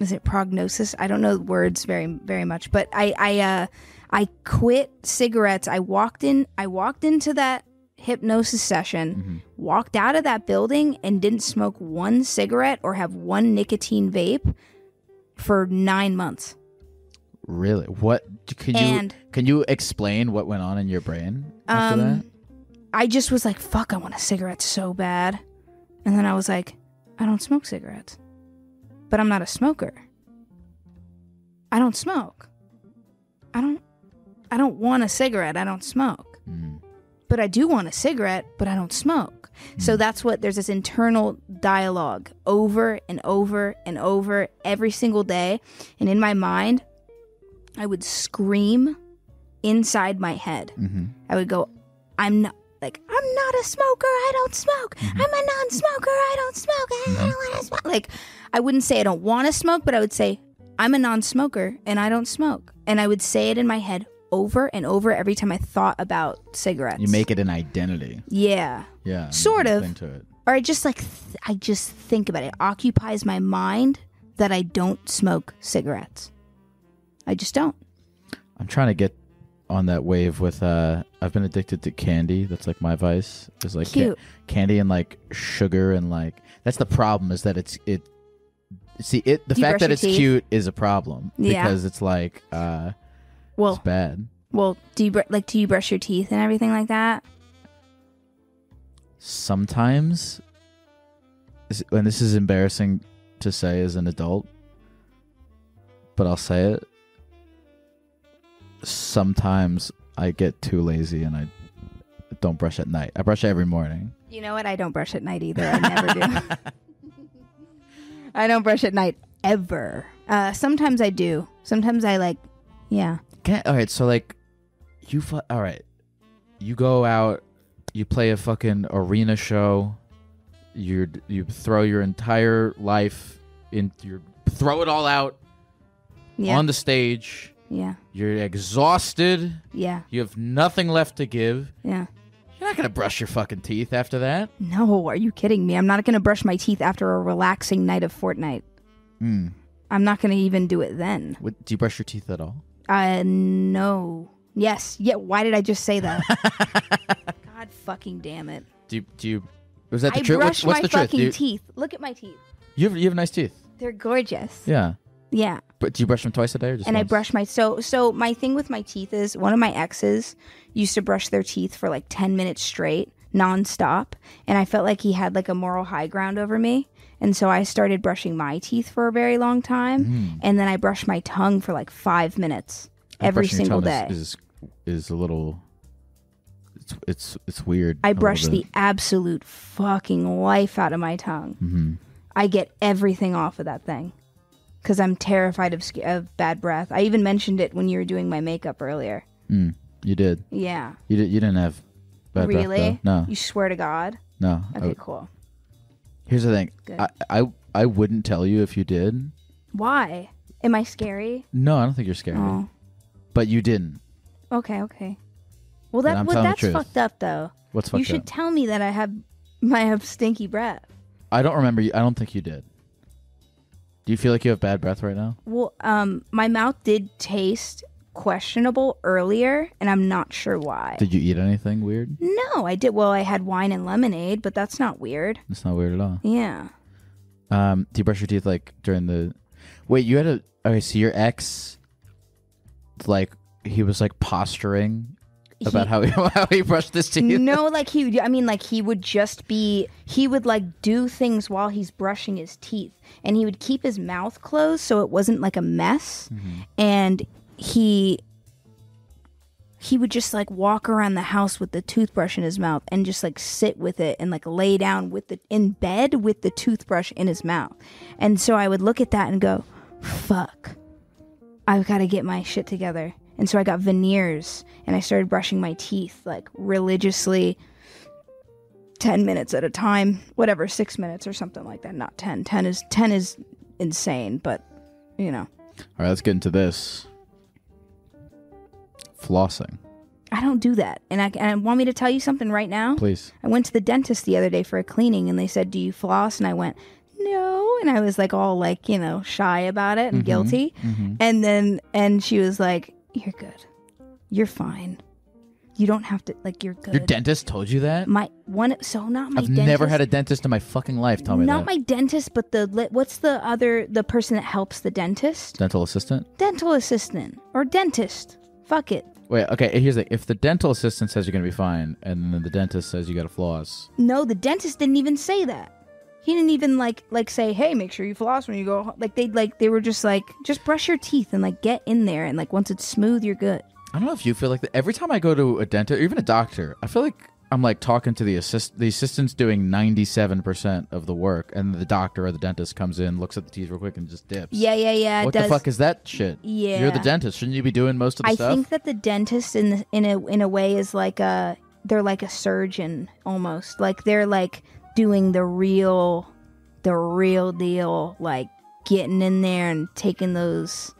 Speaker 2: is it prognosis? I don't know words very very much, but I I uh I quit cigarettes. I walked in. I walked into that hypnosis session, walked out of that building, and didn't smoke one cigarette or have one nicotine vape for nine months.
Speaker 1: Really? What can you
Speaker 2: And-
Speaker 1: can you explain what went on in your brain after
Speaker 2: Um,
Speaker 1: that?
Speaker 2: I just was like, fuck, I want a cigarette so bad. And then I was like, I don't smoke cigarettes. But I'm not a smoker. I don't smoke. I don't I don't want a cigarette. I don't smoke.
Speaker 1: Mm.
Speaker 2: But I do want a cigarette, but I don't smoke. So that's what there's this internal dialogue over and over and over every single day. And in my mind, I would scream inside my head.
Speaker 1: Mm-hmm.
Speaker 2: I would go, I'm not like I'm not a smoker. I don't smoke. I'm a non-smoker. I don't smoke. I don't want to smoke. Like I wouldn't say I don't want to smoke, but I would say I'm a non-smoker and I don't smoke. And I would say it in my head over and over every time I thought about cigarettes.
Speaker 1: You make it an identity.
Speaker 2: yeah,
Speaker 1: Yeah.
Speaker 2: Sort of.
Speaker 1: Into it.
Speaker 2: or I just like th- I just think about it. it. Occupies my mind that I don't smoke cigarettes. I just don't.
Speaker 1: I'm trying to get on that wave with uh I've been addicted to candy. That's like my vice. Is like ca-
Speaker 2: Cute.
Speaker 1: candy and like sugar and like that's the problem is that it's it see it the
Speaker 2: Do you
Speaker 1: fact
Speaker 2: brush
Speaker 1: that
Speaker 2: your
Speaker 1: it's
Speaker 2: teeth?
Speaker 1: cute is a problem
Speaker 2: Yeah.
Speaker 1: because it's like uh it's
Speaker 2: Well,
Speaker 1: bad.
Speaker 2: well, do you br- like do you brush your teeth and everything like that?
Speaker 1: Sometimes and this is embarrassing to say as an adult but I'll say it sometimes I get too lazy and I don't brush at night. I brush every morning.
Speaker 2: You know what? I don't brush at night either. I never do. I don't brush at night ever. Uh, sometimes I do. Sometimes I like, yeah.
Speaker 1: Can all right, so like you fu- all right. You go out, you play a fucking arena show. You you throw your entire life in you throw it all out
Speaker 2: Yeah.
Speaker 1: on the stage.
Speaker 2: Yeah.
Speaker 1: You're exhausted.
Speaker 2: Yeah.
Speaker 1: You have nothing left to give.
Speaker 2: Yeah.
Speaker 1: You're not going to brush your fucking teeth after that.
Speaker 2: No, are you kidding me? I'm not going to brush my teeth after a relaxing night of Fortnite.
Speaker 1: Hmm.
Speaker 2: I'm not going to even do it then.
Speaker 1: What, do you brush your teeth at all?
Speaker 2: Uh, no. Yes. Yeah. Why did I just say that? God fucking damn it.
Speaker 1: Do you, do you was that the
Speaker 2: I
Speaker 1: truth?
Speaker 2: brush
Speaker 1: What's, what's
Speaker 2: my
Speaker 1: the truth?
Speaker 2: fucking
Speaker 1: Do you,
Speaker 2: teeth. Look at my teeth.
Speaker 1: you have you have nice teeth.
Speaker 2: They're gorgeous.
Speaker 1: Yeah.
Speaker 2: Yeah.
Speaker 1: But do you brush them twice a day or just
Speaker 2: and I brush my so so my thing with my teeth is one of my exes used to brush their teeth for like 10 minutes straight nonstop and I felt like he had like a moral high ground over me and so I started brushing my teeth for a very long time and then I brushed my tongue for like 5 minutes
Speaker 1: think
Speaker 2: every single day.
Speaker 1: is, is is a little it's it's it's weird.
Speaker 2: I brush the absolute fucking life out of my tongue.
Speaker 1: hmm
Speaker 2: I get everything off of that thing cuz I'm terrified of of bad breath. I even mentioned it when you were doing my makeup earlier.
Speaker 1: Mm, you did.
Speaker 2: Yeah.
Speaker 1: You did. You didn't have bad breath,
Speaker 2: really?
Speaker 1: No,
Speaker 2: You swear to God?
Speaker 1: no.
Speaker 2: Okay, cool.
Speaker 1: here's the thing.
Speaker 2: Good.
Speaker 1: I, I I wouldn't tell you if you did.
Speaker 2: Why? Am I scary?
Speaker 1: No, I don't think you're scary.
Speaker 2: Oh.
Speaker 1: But you didn't.
Speaker 2: Okay, okay. Well, that well, that's fucked up though.
Speaker 1: What's fucked
Speaker 2: you
Speaker 1: fucked
Speaker 2: should
Speaker 1: up?
Speaker 2: tell me that I have I have stinky breath.
Speaker 1: I don't remember. You, I don't think you did. Do you feel like you have bad breath right now?
Speaker 2: Well, um, my mouth did taste questionable earlier, and I'm not sure why.
Speaker 1: Did you eat anything weird?
Speaker 2: no, I did. Well, I had wine and lemonade, but that's not weird.
Speaker 1: It's not weird at all.
Speaker 2: Yeah.
Speaker 1: Um, do you brush your teeth like during the? Wait, you had a. Okay, so your ex, like he was like posturing about
Speaker 2: He-
Speaker 1: how he how he brushed his teeth.
Speaker 2: no, like he. I mean, like he would just be. He would like do things while he's brushing his teeth, and he would keep his mouth closed so it wasn't like a mess. Mm-hmm. And he. He would just like walk around the house with the toothbrush in his mouth and just like sit with it and like lay down with the in bed with the toothbrush in his mouth. And so I would look at that and go, "Fuck, I've got to get my shit together." And so I got veneers and I started brushing my teeth like religiously 10 minutes at a time, whatever, 6 minutes or something like that. Not 10. 10 is 10 is insane, but you know.
Speaker 1: All right, let's get into this. Flossing.
Speaker 2: I don't do that. And I, and I want me to tell you something right now.
Speaker 1: Please.
Speaker 2: I went to the dentist the other day for a cleaning, and they said, "Do you floss?" And I went, "No," and I was like all like you know shy about it and
Speaker 1: Mhm.
Speaker 2: guilty.
Speaker 1: Mhm.
Speaker 2: And then and she was like, "You're good. You're fine. You don't have to like you're good."
Speaker 1: Your dentist told you that?
Speaker 2: my one so not my
Speaker 1: I've
Speaker 2: dentist.
Speaker 1: never had a dentist in my fucking life tell me
Speaker 2: not
Speaker 1: that.
Speaker 2: my dentist, but the what's the other the person that helps the dentist?
Speaker 1: Dental assistant?
Speaker 2: Dental assistant or dentist. Fuck it.
Speaker 1: Wait, okay, here's the if the dental assistant says you're gonna be fine and then the dentist says you gotta floss.
Speaker 2: No, the dentist didn't even say that. He didn't even like like say, "Hey, make sure you floss when you go." ho-" Like they like they were just like, "Just brush your teeth and like get in there and like once it's smooth, you're good."
Speaker 1: I don't know if you feel like that. Every time I go to a dentist or even a doctor, I feel like I'm like talking to the assist the assistant's doing ninety seven percent of the work and the doctor or the dentist comes in, looks at the teeth real quick and just dips.
Speaker 2: Yeah, yeah, yeah.
Speaker 1: What
Speaker 2: does.
Speaker 1: the fuck is that shit?
Speaker 2: Yeah.
Speaker 1: You're the dentist. Shouldn't you be doing most of the
Speaker 2: I
Speaker 1: stuff?
Speaker 2: think that the dentist in the, in a in a way is like a they're like a surgeon almost. Like they're like doing the real the real deal like getting in there and taking those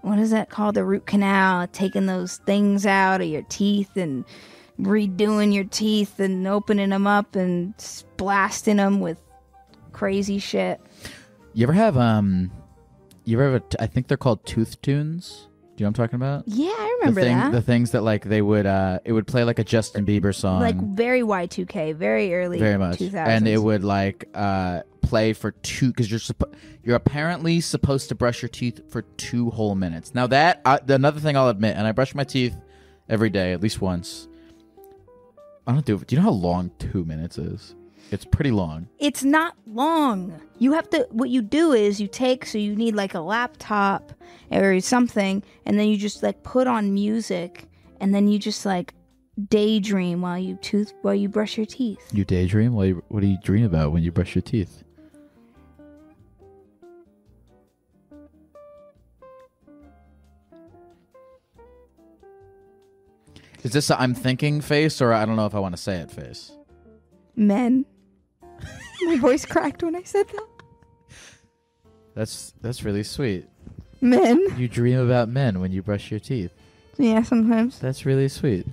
Speaker 2: what is that called the root canal, taking those things out of your teeth and redoing your teeth and opening them up and blasting them with crazy shit.
Speaker 1: You ever have um you ever have a t- I think they're called tooth tunes? You know what I'm talking about?
Speaker 2: Yeah, I remember
Speaker 1: the thing,
Speaker 2: that.
Speaker 1: The things that like they would uh it would play like a Justin Bieber song.
Speaker 2: like very Y2K, very early
Speaker 1: very much
Speaker 2: 2000s.
Speaker 1: and it would like uh play for two because you're suppo- you're apparently supposed to brush your teeth for two whole minutes now that I, another thing i'll admit and i brush my teeth every day at least once i don't do it do you know how long two minutes is it's pretty long
Speaker 2: it's not long. You have to what you do is you take so you need like a laptop or something and then you just like put on music and then you just like daydream while you tooth while you brush your teeth.
Speaker 1: you daydream what do you, what do you dream about when you brush your teeth is this a i'm thinking face or i don't know if i want to say it face
Speaker 2: Men. My voice cracked when I said that.
Speaker 1: That's that's really sweet.
Speaker 2: Men.
Speaker 1: You dream about men when you brush your teeth.
Speaker 2: Yeah, sometimes.
Speaker 1: That's really sweet.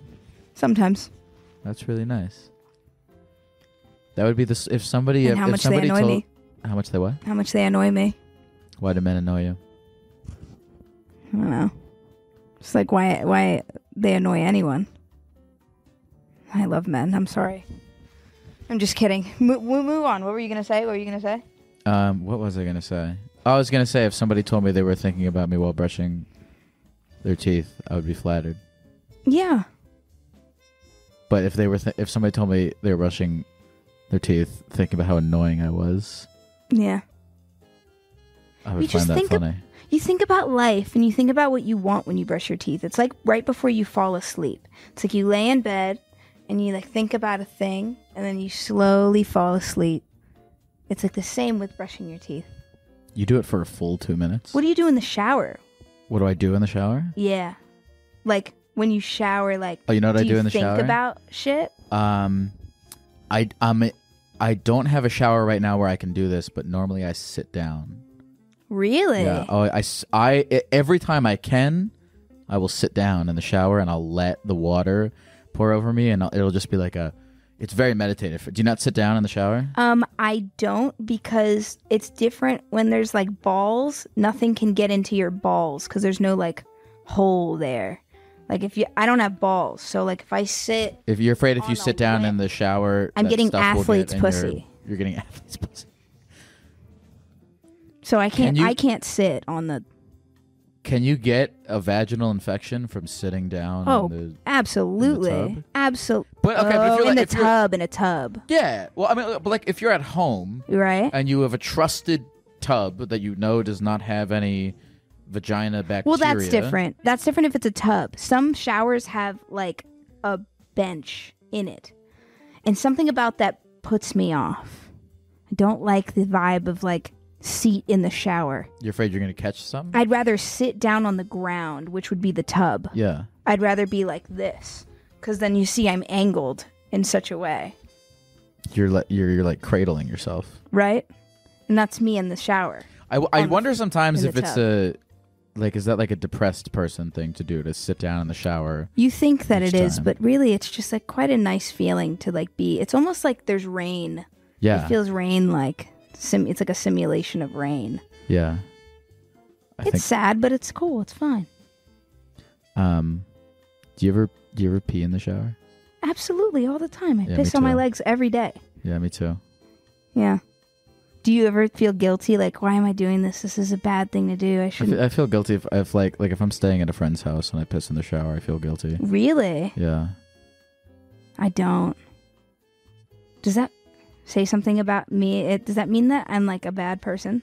Speaker 2: Sometimes.
Speaker 1: That's really nice. That would be the s- if somebody
Speaker 2: And
Speaker 1: if,
Speaker 2: how
Speaker 1: if
Speaker 2: much they
Speaker 1: somebody
Speaker 2: annoy
Speaker 1: told
Speaker 2: me.
Speaker 1: how much they what?
Speaker 2: How much they annoy me.
Speaker 1: Why do men annoy you?
Speaker 2: I don't know. It's like why why they annoy anyone. I love men. I'm sorry. I'm just kidding. Mo- move on. What were you gonna say? What were you gonna say?
Speaker 1: Um, what was I gonna say? I was gonna say if somebody told me they were thinking about me while brushing their teeth, I would be flattered.
Speaker 2: Yeah.
Speaker 1: But if they were, th- if somebody told me they were brushing their teeth, thinking about how annoying I was,
Speaker 2: Yeah.
Speaker 1: I would
Speaker 2: You just
Speaker 1: find that
Speaker 2: think of-
Speaker 1: funny.
Speaker 2: You think about life and you think about what you want when you brush your teeth. It's like right before you fall asleep. It's like you lay in bed and you like think about a thing and then you slowly fall asleep. It's like the same with brushing your teeth.
Speaker 1: you do it for a full two minutes.
Speaker 2: What do you do in the shower?
Speaker 1: What do I do in the shower?
Speaker 2: Yeah. Like when you shower like
Speaker 1: Oh, you know what I
Speaker 2: do you
Speaker 1: in the
Speaker 2: think
Speaker 1: shower?
Speaker 2: about shit?
Speaker 1: Um, I um, I don't have a shower right now where I can do this, but normally I sit down.
Speaker 2: Really?
Speaker 1: Yeah. Oh, I, I every time I can, I will sit down in the shower and I'll let the water pour over me, and I'll, it'll just be like a. It's very meditative. Do you not sit down in the shower?
Speaker 2: Um, I don't because it's different when there's like balls. Nothing can get into your balls because there's no like hole there. Like if you, I don't have balls, so like if I sit,
Speaker 1: If you're afraid if you sit down in the shower,
Speaker 2: I'm
Speaker 1: that
Speaker 2: getting
Speaker 1: stuff will get
Speaker 2: athlete's
Speaker 1: in your-
Speaker 2: pussy.
Speaker 1: you're getting athlete's pussy.
Speaker 2: so I can't,
Speaker 1: Can you-
Speaker 2: I can't sit on the.
Speaker 1: Can you get a vaginal infection from sitting down?
Speaker 2: Oh,
Speaker 1: in the,
Speaker 2: absolutely, absolutely.
Speaker 1: But, okay, but if
Speaker 2: oh,
Speaker 1: you're
Speaker 2: in the tub, in a tub,
Speaker 1: yeah. Well, I mean, uh, but like if you're at home
Speaker 2: right?
Speaker 1: and you have a trusted tub that you know does not have any vagina bacteria.
Speaker 2: Well, that's different. That's different if it's a tub. Some showers have like a bench in it. And something about that puts me off. I don't like the vibe of like seat in the shower.
Speaker 1: You're afraid you're gonna catch something.
Speaker 2: I'd rather sit down on the ground, which would be the tub.
Speaker 1: yeah.
Speaker 2: I'd rather be like this cuz then you see I'm angled in such a way,
Speaker 1: You're like you're you're like cradling yourself.
Speaker 2: right? And that's me in the shower.
Speaker 1: I, I
Speaker 2: On the-
Speaker 1: wonder sometimes
Speaker 2: in
Speaker 1: if
Speaker 2: the
Speaker 1: it's a like is that like a depressed person thing to do to sit down in the shower?
Speaker 2: You think that
Speaker 1: Each
Speaker 2: it is,
Speaker 1: time.
Speaker 2: but really it's just like quite a nice feeling to like be. It's almost like there's rain.
Speaker 1: Yeah.
Speaker 2: It feels rain like sim it's like a simulation of rain.
Speaker 1: yeah. I
Speaker 2: it's
Speaker 1: think
Speaker 2: sad, but it's cool. It's fine.
Speaker 1: um do you ever do you ever pee in the shower?
Speaker 2: Absolutely, all the time. I
Speaker 1: Yeah, me
Speaker 2: piss on my
Speaker 1: too.
Speaker 2: legs every day.
Speaker 1: Yeah, me too.
Speaker 2: Yeah. Do you ever feel guilty? Like, why am I doing this? This is a bad thing to do. I
Speaker 1: I
Speaker 2: shouldn't.
Speaker 1: fe- I feel guilty if, if like like if I'm staying at a friend's house and I piss in the shower, I feel guilty.
Speaker 2: really?
Speaker 1: Yeah.
Speaker 2: I don't. Does that say something about me? It, does that mean that I'm like a bad person?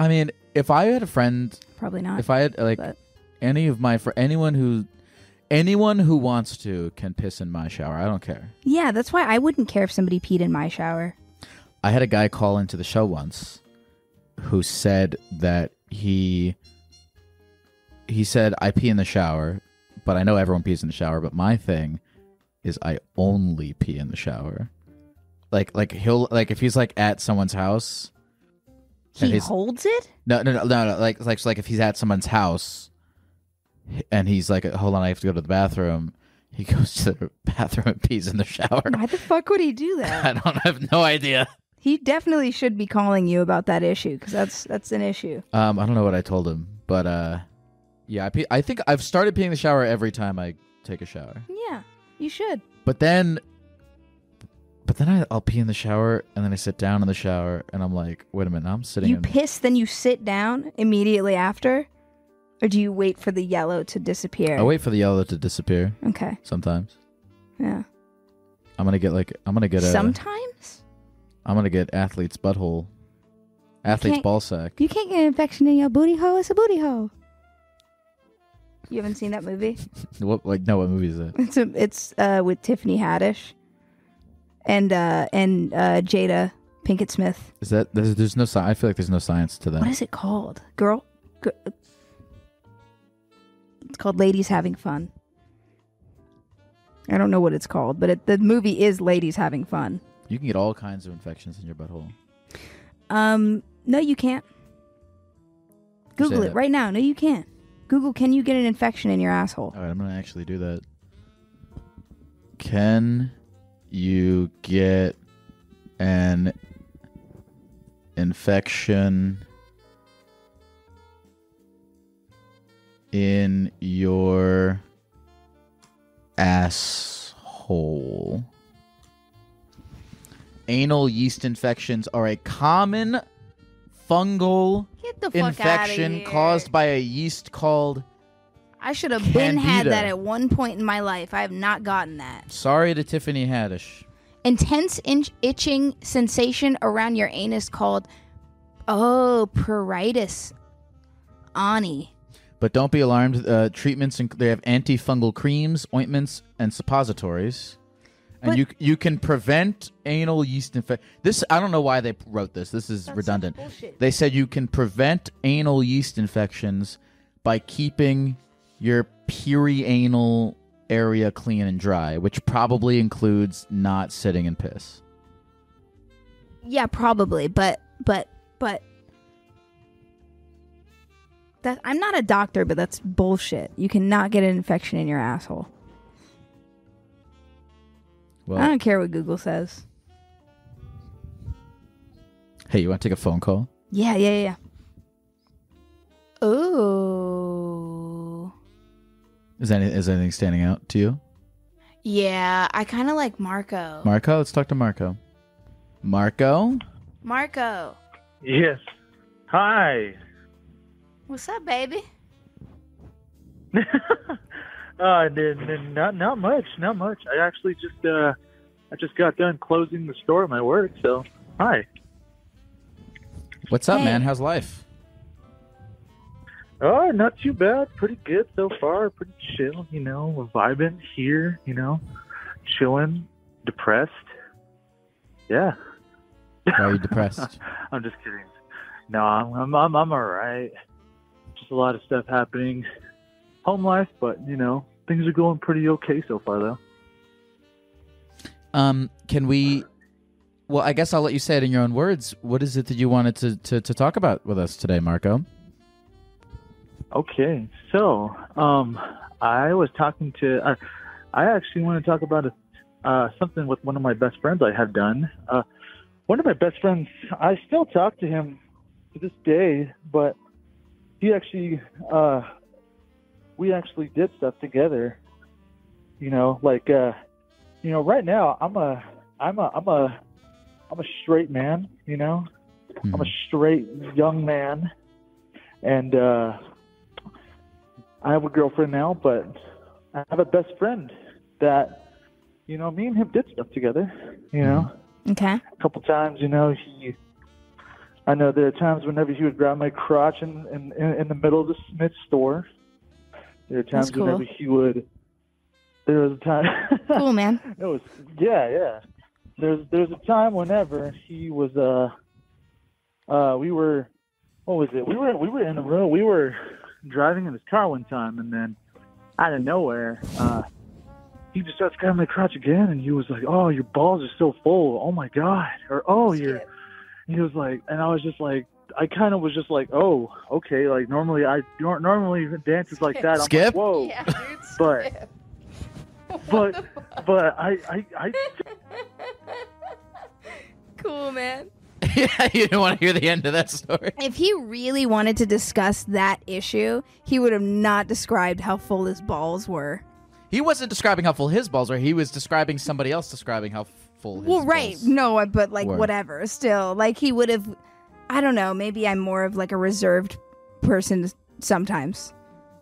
Speaker 1: I mean, if I had a friend,
Speaker 2: Probably not.
Speaker 1: if I had like
Speaker 2: but-
Speaker 1: any of my fr- anyone who anyone who wants to can piss in my shower. I don't care.
Speaker 2: yeah, that's why I wouldn't care if somebody peed in my shower.
Speaker 1: I had a guy call into the show once who said that he he said I pee in the shower, but I know everyone pees in the shower, but my thing is I only pee in the shower. Like like he'll like if he's like at someone's house and
Speaker 2: He
Speaker 1: he's-
Speaker 2: holds it?
Speaker 1: no, no, no, no, no. Like, like, so like, if he's at someone's house, and he's like, "Hold on, I have to go to the bathroom." He goes to the bathroom and pees in the shower.
Speaker 2: Why the fuck would he do that?
Speaker 1: I don't I have no idea.
Speaker 2: he definitely should be calling you about that issue because that's that's an issue.
Speaker 1: Um, I don't know what I told him, but uh, yeah, I pee, I think I've started peeing in the shower every time I take a shower.
Speaker 2: Yeah, you should.
Speaker 1: But then, but then I, I'll pee in the shower, and then I sit down in the shower, and I'm like, "Wait a minute, I'm sitting."
Speaker 2: You
Speaker 1: in,
Speaker 2: piss, then you sit down immediately after, or do you wait for the yellow to disappear?
Speaker 1: I wait for the yellow to disappear.
Speaker 2: Okay.
Speaker 1: Sometimes
Speaker 2: Yeah.
Speaker 1: I'm gonna get like I'm gonna get a.
Speaker 2: Sometimes
Speaker 1: I'm gonna get athlete's butthole, athlete's ball sack.
Speaker 2: you can't get an infection in your booty hole. It's a booty hole. You haven't seen that movie?
Speaker 1: What like no? What movie is it?
Speaker 2: It's a, it's uh with Tiffany Haddish and uh and uh Jada Pinkett Smith.
Speaker 1: Is that there's, there's no? I feel like there's no science to that.
Speaker 2: What is it called? Girl. G- it's called Ladies Having Fun. I don't know what it's called, but it, the movie is Ladies Having Fun.
Speaker 1: You can get all kinds of infections in your butthole.
Speaker 2: Um, no, you can't. Google it
Speaker 1: that.
Speaker 2: right now. No, you can't. Google, can you get an infection in your asshole?
Speaker 1: All right, I'm gonna actually do that. Can you get an infection in your asshole? Anal yeast infections are a common fungal infection caused by a yeast called
Speaker 2: I should have been had that at one point in my life. I have not gotten that.
Speaker 1: Sorry to Tiffany Haddish.
Speaker 2: Intense in- itching sensation around your anus called oh pruritus. Ani.
Speaker 1: But don't be alarmed. Uh, treatments inc- they have antifungal creams, ointments, and suppositories. And
Speaker 2: But-
Speaker 1: you you can prevent anal yeast infection. This I don't know why they wrote this. This is redundant.
Speaker 2: bullshit.
Speaker 1: They said you can prevent anal yeast infections by keeping your perianal area clean and dry, which probably includes not sitting in piss.
Speaker 2: Yeah, probably, but but but that I'm not a doctor, but that's bullshit. You cannot get an infection in your asshole. I don't care what Google says.
Speaker 1: hey, you want to take a phone call?
Speaker 2: Yeah, yeah, yeah. Oh.
Speaker 1: Is any is anything standing out to you?
Speaker 2: Yeah, I kind of like Marco.
Speaker 1: Marco, let's talk to Marco. Marco,
Speaker 2: Marco.
Speaker 9: Yes. Hi.
Speaker 2: What's up, baby?
Speaker 9: uh, n- n- not not much, not much. I actually just uh, I just got done closing the store at my work. So, hi.
Speaker 1: what's up,
Speaker 2: Hey.
Speaker 1: man? How's life?
Speaker 9: Oh, not too bad. Pretty good so far. Pretty chill. You know, vibing here. You know, chilling. Depressed. Yeah.
Speaker 1: Why are you depressed?
Speaker 9: I'm just kidding. No, I'm I'm I'm, I'm all right. Just a lot of stuff happening. Home life, but you know, things are going pretty okay so far though.
Speaker 1: Um, can we? Well, I guess I'll let you say it in your own words. What is it that you wanted to to, to talk about with us today, Marco?
Speaker 9: Okay, so um, I was talking to. Uh, I actually want to talk about a, uh, something with one of my best friends I have done. Uh, one of my best friends, I still talk to him to this day, but he actually, uh, we actually did stuff together. You know, like, uh, you know, right now I'm a, I'm a, I'm a, I'm a straight man. You know, I'm a straight young man, and uh, I have a girlfriend now, but I have a best friend that, you know, me and him did stuff together. You know,
Speaker 2: Okay.
Speaker 9: a couple times, you know, he. I know there are times whenever he would grab my crotch in in, in the middle of the Smith store. There are times
Speaker 2: cool.
Speaker 9: whenever he would. There was a time.
Speaker 2: Cool, man.
Speaker 9: It was yeah, yeah. There's there's a time whenever he was uh uh we were what was it? We were we were in a room. We were driving in his car one time, and then out of nowhere, uh he just starts grabbing my crotch again, and he was like, "Oh, your balls are so full. Oh my god!" Or "Oh, you're." He was like, and I was just like, I kind of was just like, "Oh, okay." Like normally, I nor- normally dances like that. I'm like,
Speaker 10: Skip?
Speaker 9: Whoa, but but but I I I
Speaker 2: Cool, man.
Speaker 1: yeah, you didn't want to hear the end of that story.
Speaker 2: If he really wanted to discuss that issue, he would have not described how full his balls were.
Speaker 1: He wasn't describing how full his balls were. He was describing somebody else describing how full his
Speaker 2: well, right. No, but like
Speaker 1: were.
Speaker 2: whatever. Still, like he would have. I don't know. Maybe I'm more of like a reserved person sometimes.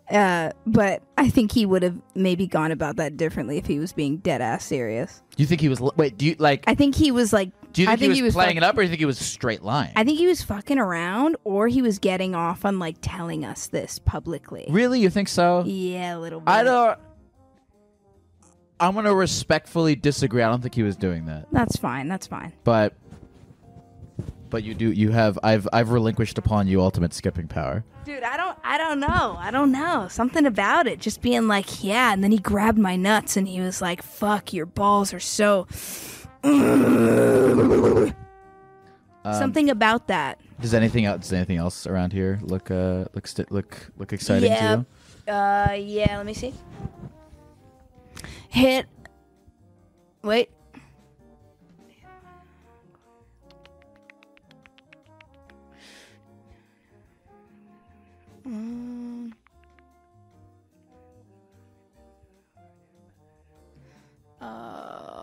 Speaker 2: Uh, but I think he would have maybe gone about that differently if he was being dead ass serious.
Speaker 1: Do you think he was? Wait, do you like?
Speaker 2: I think he was like.
Speaker 1: Do you
Speaker 2: I
Speaker 1: think, he was, playing
Speaker 2: fuck-
Speaker 1: it up, or do you think he was straight lying?
Speaker 2: I think he was fucking around, or he was getting off on like telling us this publicly.
Speaker 1: really, you think so?
Speaker 2: Yeah, a little bit.
Speaker 1: I don't. I'm gonna respectfully disagree. I don't think he was doing that,
Speaker 2: That's fine. That's fine.
Speaker 1: but but you do. You have. I've I've relinquished upon you ultimate skipping power.
Speaker 2: Dude, I don't I don't know. I don't know. Something about it. Just being like, yeah, and then he grabbed my nuts and he was like, fuck, your balls are so
Speaker 1: Um,
Speaker 2: Something about that.
Speaker 1: Does anything else? Does anything else around here look uh look sti- look look exciting
Speaker 2: yeah.
Speaker 1: to you?
Speaker 2: Uh yeah, let me see. Hit Wait. Mm. Uh,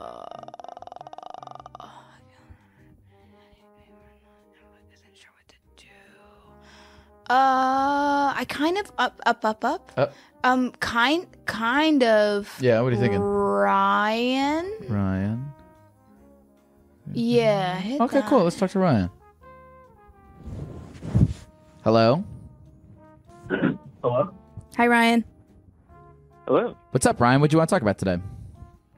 Speaker 2: Uh, I kind of up, up, up, up.
Speaker 1: Up.
Speaker 2: Um, kind, kind of.
Speaker 1: Yeah, what are you thinking?
Speaker 2: Ryan.
Speaker 1: Ryan.
Speaker 2: Yeah. hit
Speaker 1: Okay,
Speaker 2: that.
Speaker 1: cool. Let's talk to Ryan. Hello.
Speaker 9: hello.
Speaker 2: Hi, Ryan.
Speaker 11: Hello.
Speaker 1: What's up, Ryan? What do you want to talk about today?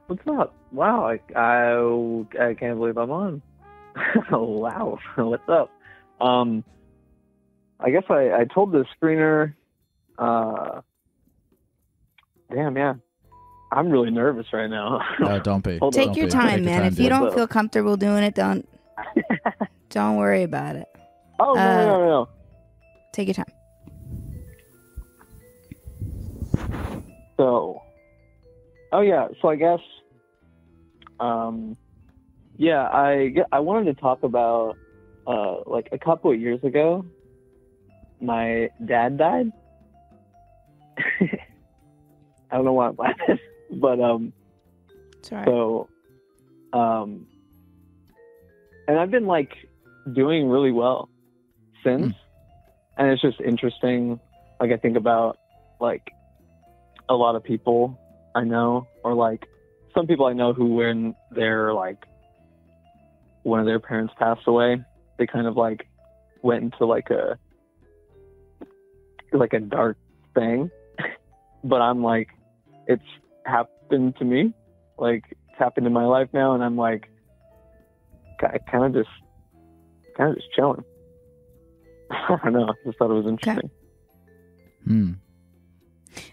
Speaker 11: What's up? Wow, I, I, I can't believe I'm on. wow, what's up? Um, I guess I, I told the screener, uh, damn, yeah, I'm really nervous right now.
Speaker 1: Oh, don't be.
Speaker 11: Hold
Speaker 2: Take
Speaker 11: on.
Speaker 2: your
Speaker 1: be.
Speaker 2: time,
Speaker 1: Take your
Speaker 2: man.
Speaker 1: time,
Speaker 2: if you don't feel comfortable doing it, don't don't worry about it.
Speaker 11: Oh, no,
Speaker 2: Uh,
Speaker 11: no, no, no.
Speaker 2: Take your time.
Speaker 11: So, oh yeah, so I guess, um, yeah, I I wanted to talk about, uh, like a couple of years ago, my dad died. I don't know why I'm laughing, but um,
Speaker 2: right.
Speaker 11: so, um, and I've been like doing really well since, and it's just interesting. Like I think about like a lot of people I know, or like some people I know who, when their like one of their parents passed away, they kind of like went into like a like a dark thing. but I'm like, it's happened to me, like it's happened in my life now, and I'm like, I kind of just, kind of just chilling. I don't know. I just thought it was interesting.
Speaker 1: Hmm.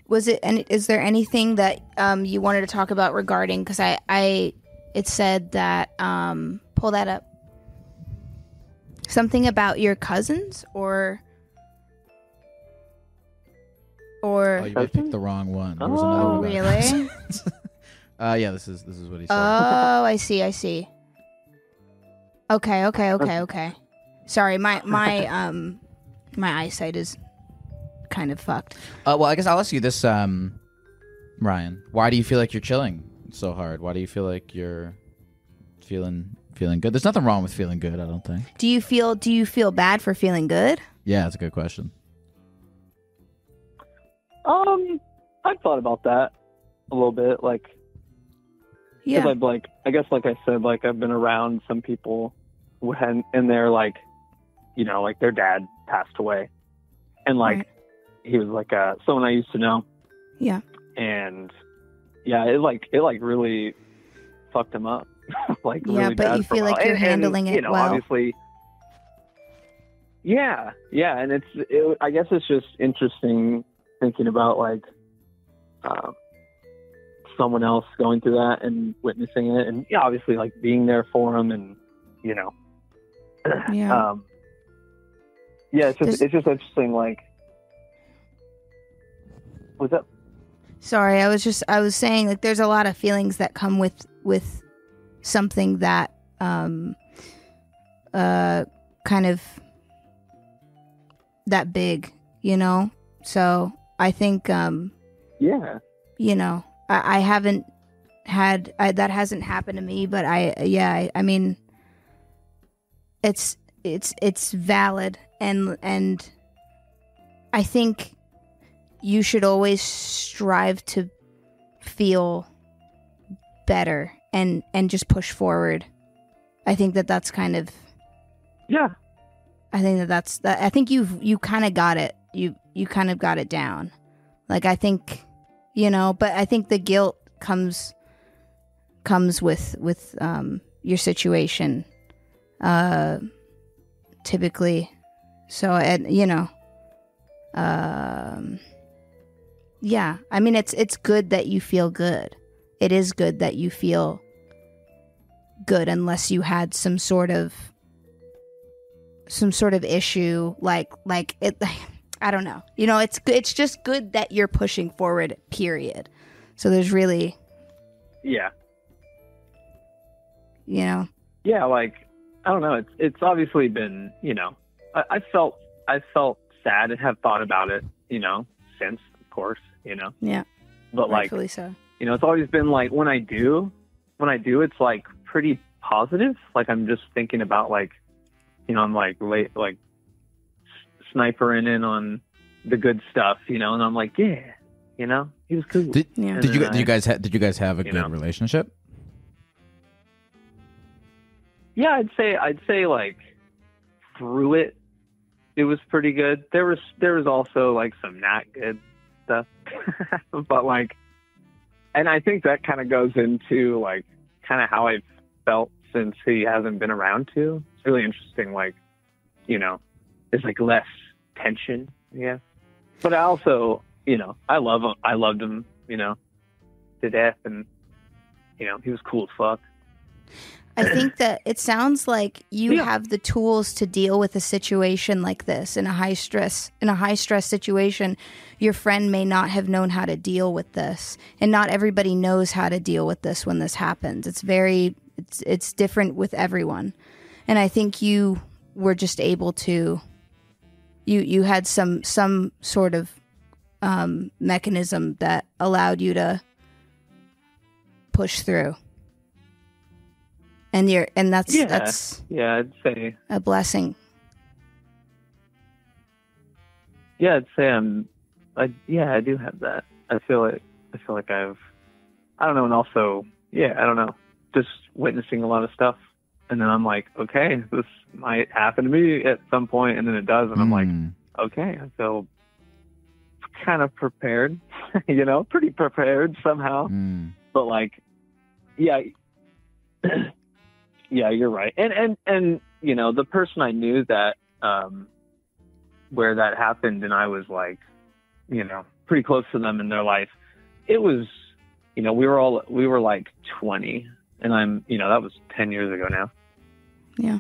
Speaker 2: Was it? And is there anything that um you wanted to talk about regarding? Because I I it said that um pull that up. Something about your cousins or or
Speaker 1: Oh, you may have picked the wrong one. There was another
Speaker 2: Oh,
Speaker 1: one. about-
Speaker 2: really?
Speaker 1: uh, yeah, this is this is what he said.
Speaker 2: Oh, I see. I see. Okay. Okay. Okay. Okay. Sorry, my my um my eyesight is kind of fucked.
Speaker 1: Uh, well, I guess I'll ask you this, um, Ryan. Why do you feel like you're chilling so hard? Why do you feel like you're feeling feeling good? There's nothing wrong with feeling good. I don't think.
Speaker 2: Do you feel Do you feel bad for feeling good?
Speaker 1: Yeah, that's a good question.
Speaker 11: Um, I've thought about that a little bit, like
Speaker 2: Yeah.
Speaker 11: I've like, I guess, like I said, like I've been around some people when, and they're like, you know, like their dad passed away, and like
Speaker 2: Right.
Speaker 11: he was like uh someone I used to know,
Speaker 2: Yeah.
Speaker 11: and yeah, it like it like really fucked him up, like
Speaker 2: Yeah,
Speaker 11: really
Speaker 2: but
Speaker 11: bad
Speaker 2: you feel like you're
Speaker 11: And- and,
Speaker 2: handling it
Speaker 11: you know,
Speaker 2: well.
Speaker 11: Obviously, yeah, yeah, and it's it, I guess it's just interesting thinking about like uh, someone else going through that and witnessing it, and yeah, obviously like being there for him, and you know,
Speaker 2: Yeah.
Speaker 11: um, yeah, it's just it's just interesting. Like, what's up?
Speaker 2: Sorry, I was just I was saying like there's a lot of feelings that come with with something that um uh kind of that big, you know? So I think um
Speaker 11: Yeah,
Speaker 2: you know, I, I haven't had I, that hasn't happened to me, but I yeah, I, I mean it's it's it's valid and and I think you should always strive to feel better and and just push forward. I think that that's kind of
Speaker 11: yeah,
Speaker 2: I think that that's that. I think you've you kind of got it. You you kind of got it down. Like I think, you know, but I think the guilt comes comes with with um your situation, uh, typically. So and you know, um, yeah. I mean, it's it's good that you feel good. It is good that you feel good, unless you had some sort of some sort of issue like like it i don't know you know it's it's just good that you're pushing forward period so there's really
Speaker 11: yeah.
Speaker 2: you know
Speaker 11: yeah, like I don't know. It's it's obviously been you know I, I felt I felt sad and have thought about it you know since of course you know
Speaker 2: yeah
Speaker 11: but like
Speaker 2: so
Speaker 11: you know it's always been like when I do when I do it's like pretty positive. Like I'm just thinking about like you know I'm like late like snipering in on the good stuff you know and I'm like yeah you know he was cool.
Speaker 1: Did,
Speaker 2: Yeah.
Speaker 1: Did you
Speaker 11: then
Speaker 1: did you guys ha- did you guys have a good
Speaker 11: know.
Speaker 1: relationship?
Speaker 11: Yeah, I'd say I'd say like through it, it was pretty good. There was there was also like some not good stuff, but like, and I think that kind of goes into like kind of how I've felt since he hasn't been around too. It's really interesting. Like, you know, there's like less tension. Yeah, but I also, you know, I love him. I loved him. You know, to death, and you know, he was cool as fuck.
Speaker 2: i think that it sounds like you
Speaker 11: Yeah.
Speaker 2: have the tools to deal with a situation like this in a high stress in a high stress situation your friend may not have known how to deal with this and not everybody knows how to deal with this when this happens it's very it's it's different with everyone and i think you were just able to you you had some some sort of um mechanism that allowed you to push through and you're and that's
Speaker 11: Yeah.
Speaker 2: that's
Speaker 11: Yeah, I'd say
Speaker 2: a blessing
Speaker 11: Yeah, I'd say I'm. I yeah, I do have that. I feel like I feel like I've. I don't know, and also yeah, I don't know, just witnessing a lot of stuff, and then I'm like, okay, this might happen to me at some point, and then it does, and I'm like,
Speaker 1: Hmm.
Speaker 11: okay, I feel kind of prepared, you know, pretty prepared somehow,
Speaker 1: Hmm.
Speaker 11: but like, yeah, yeah, you're right, and and and you know, the person I knew that um where that happened and I was like, you know, pretty close to them in their life. It was, you know, we were all we were like 20 and I'm, you know, that was 10 years ago now.
Speaker 2: Yeah.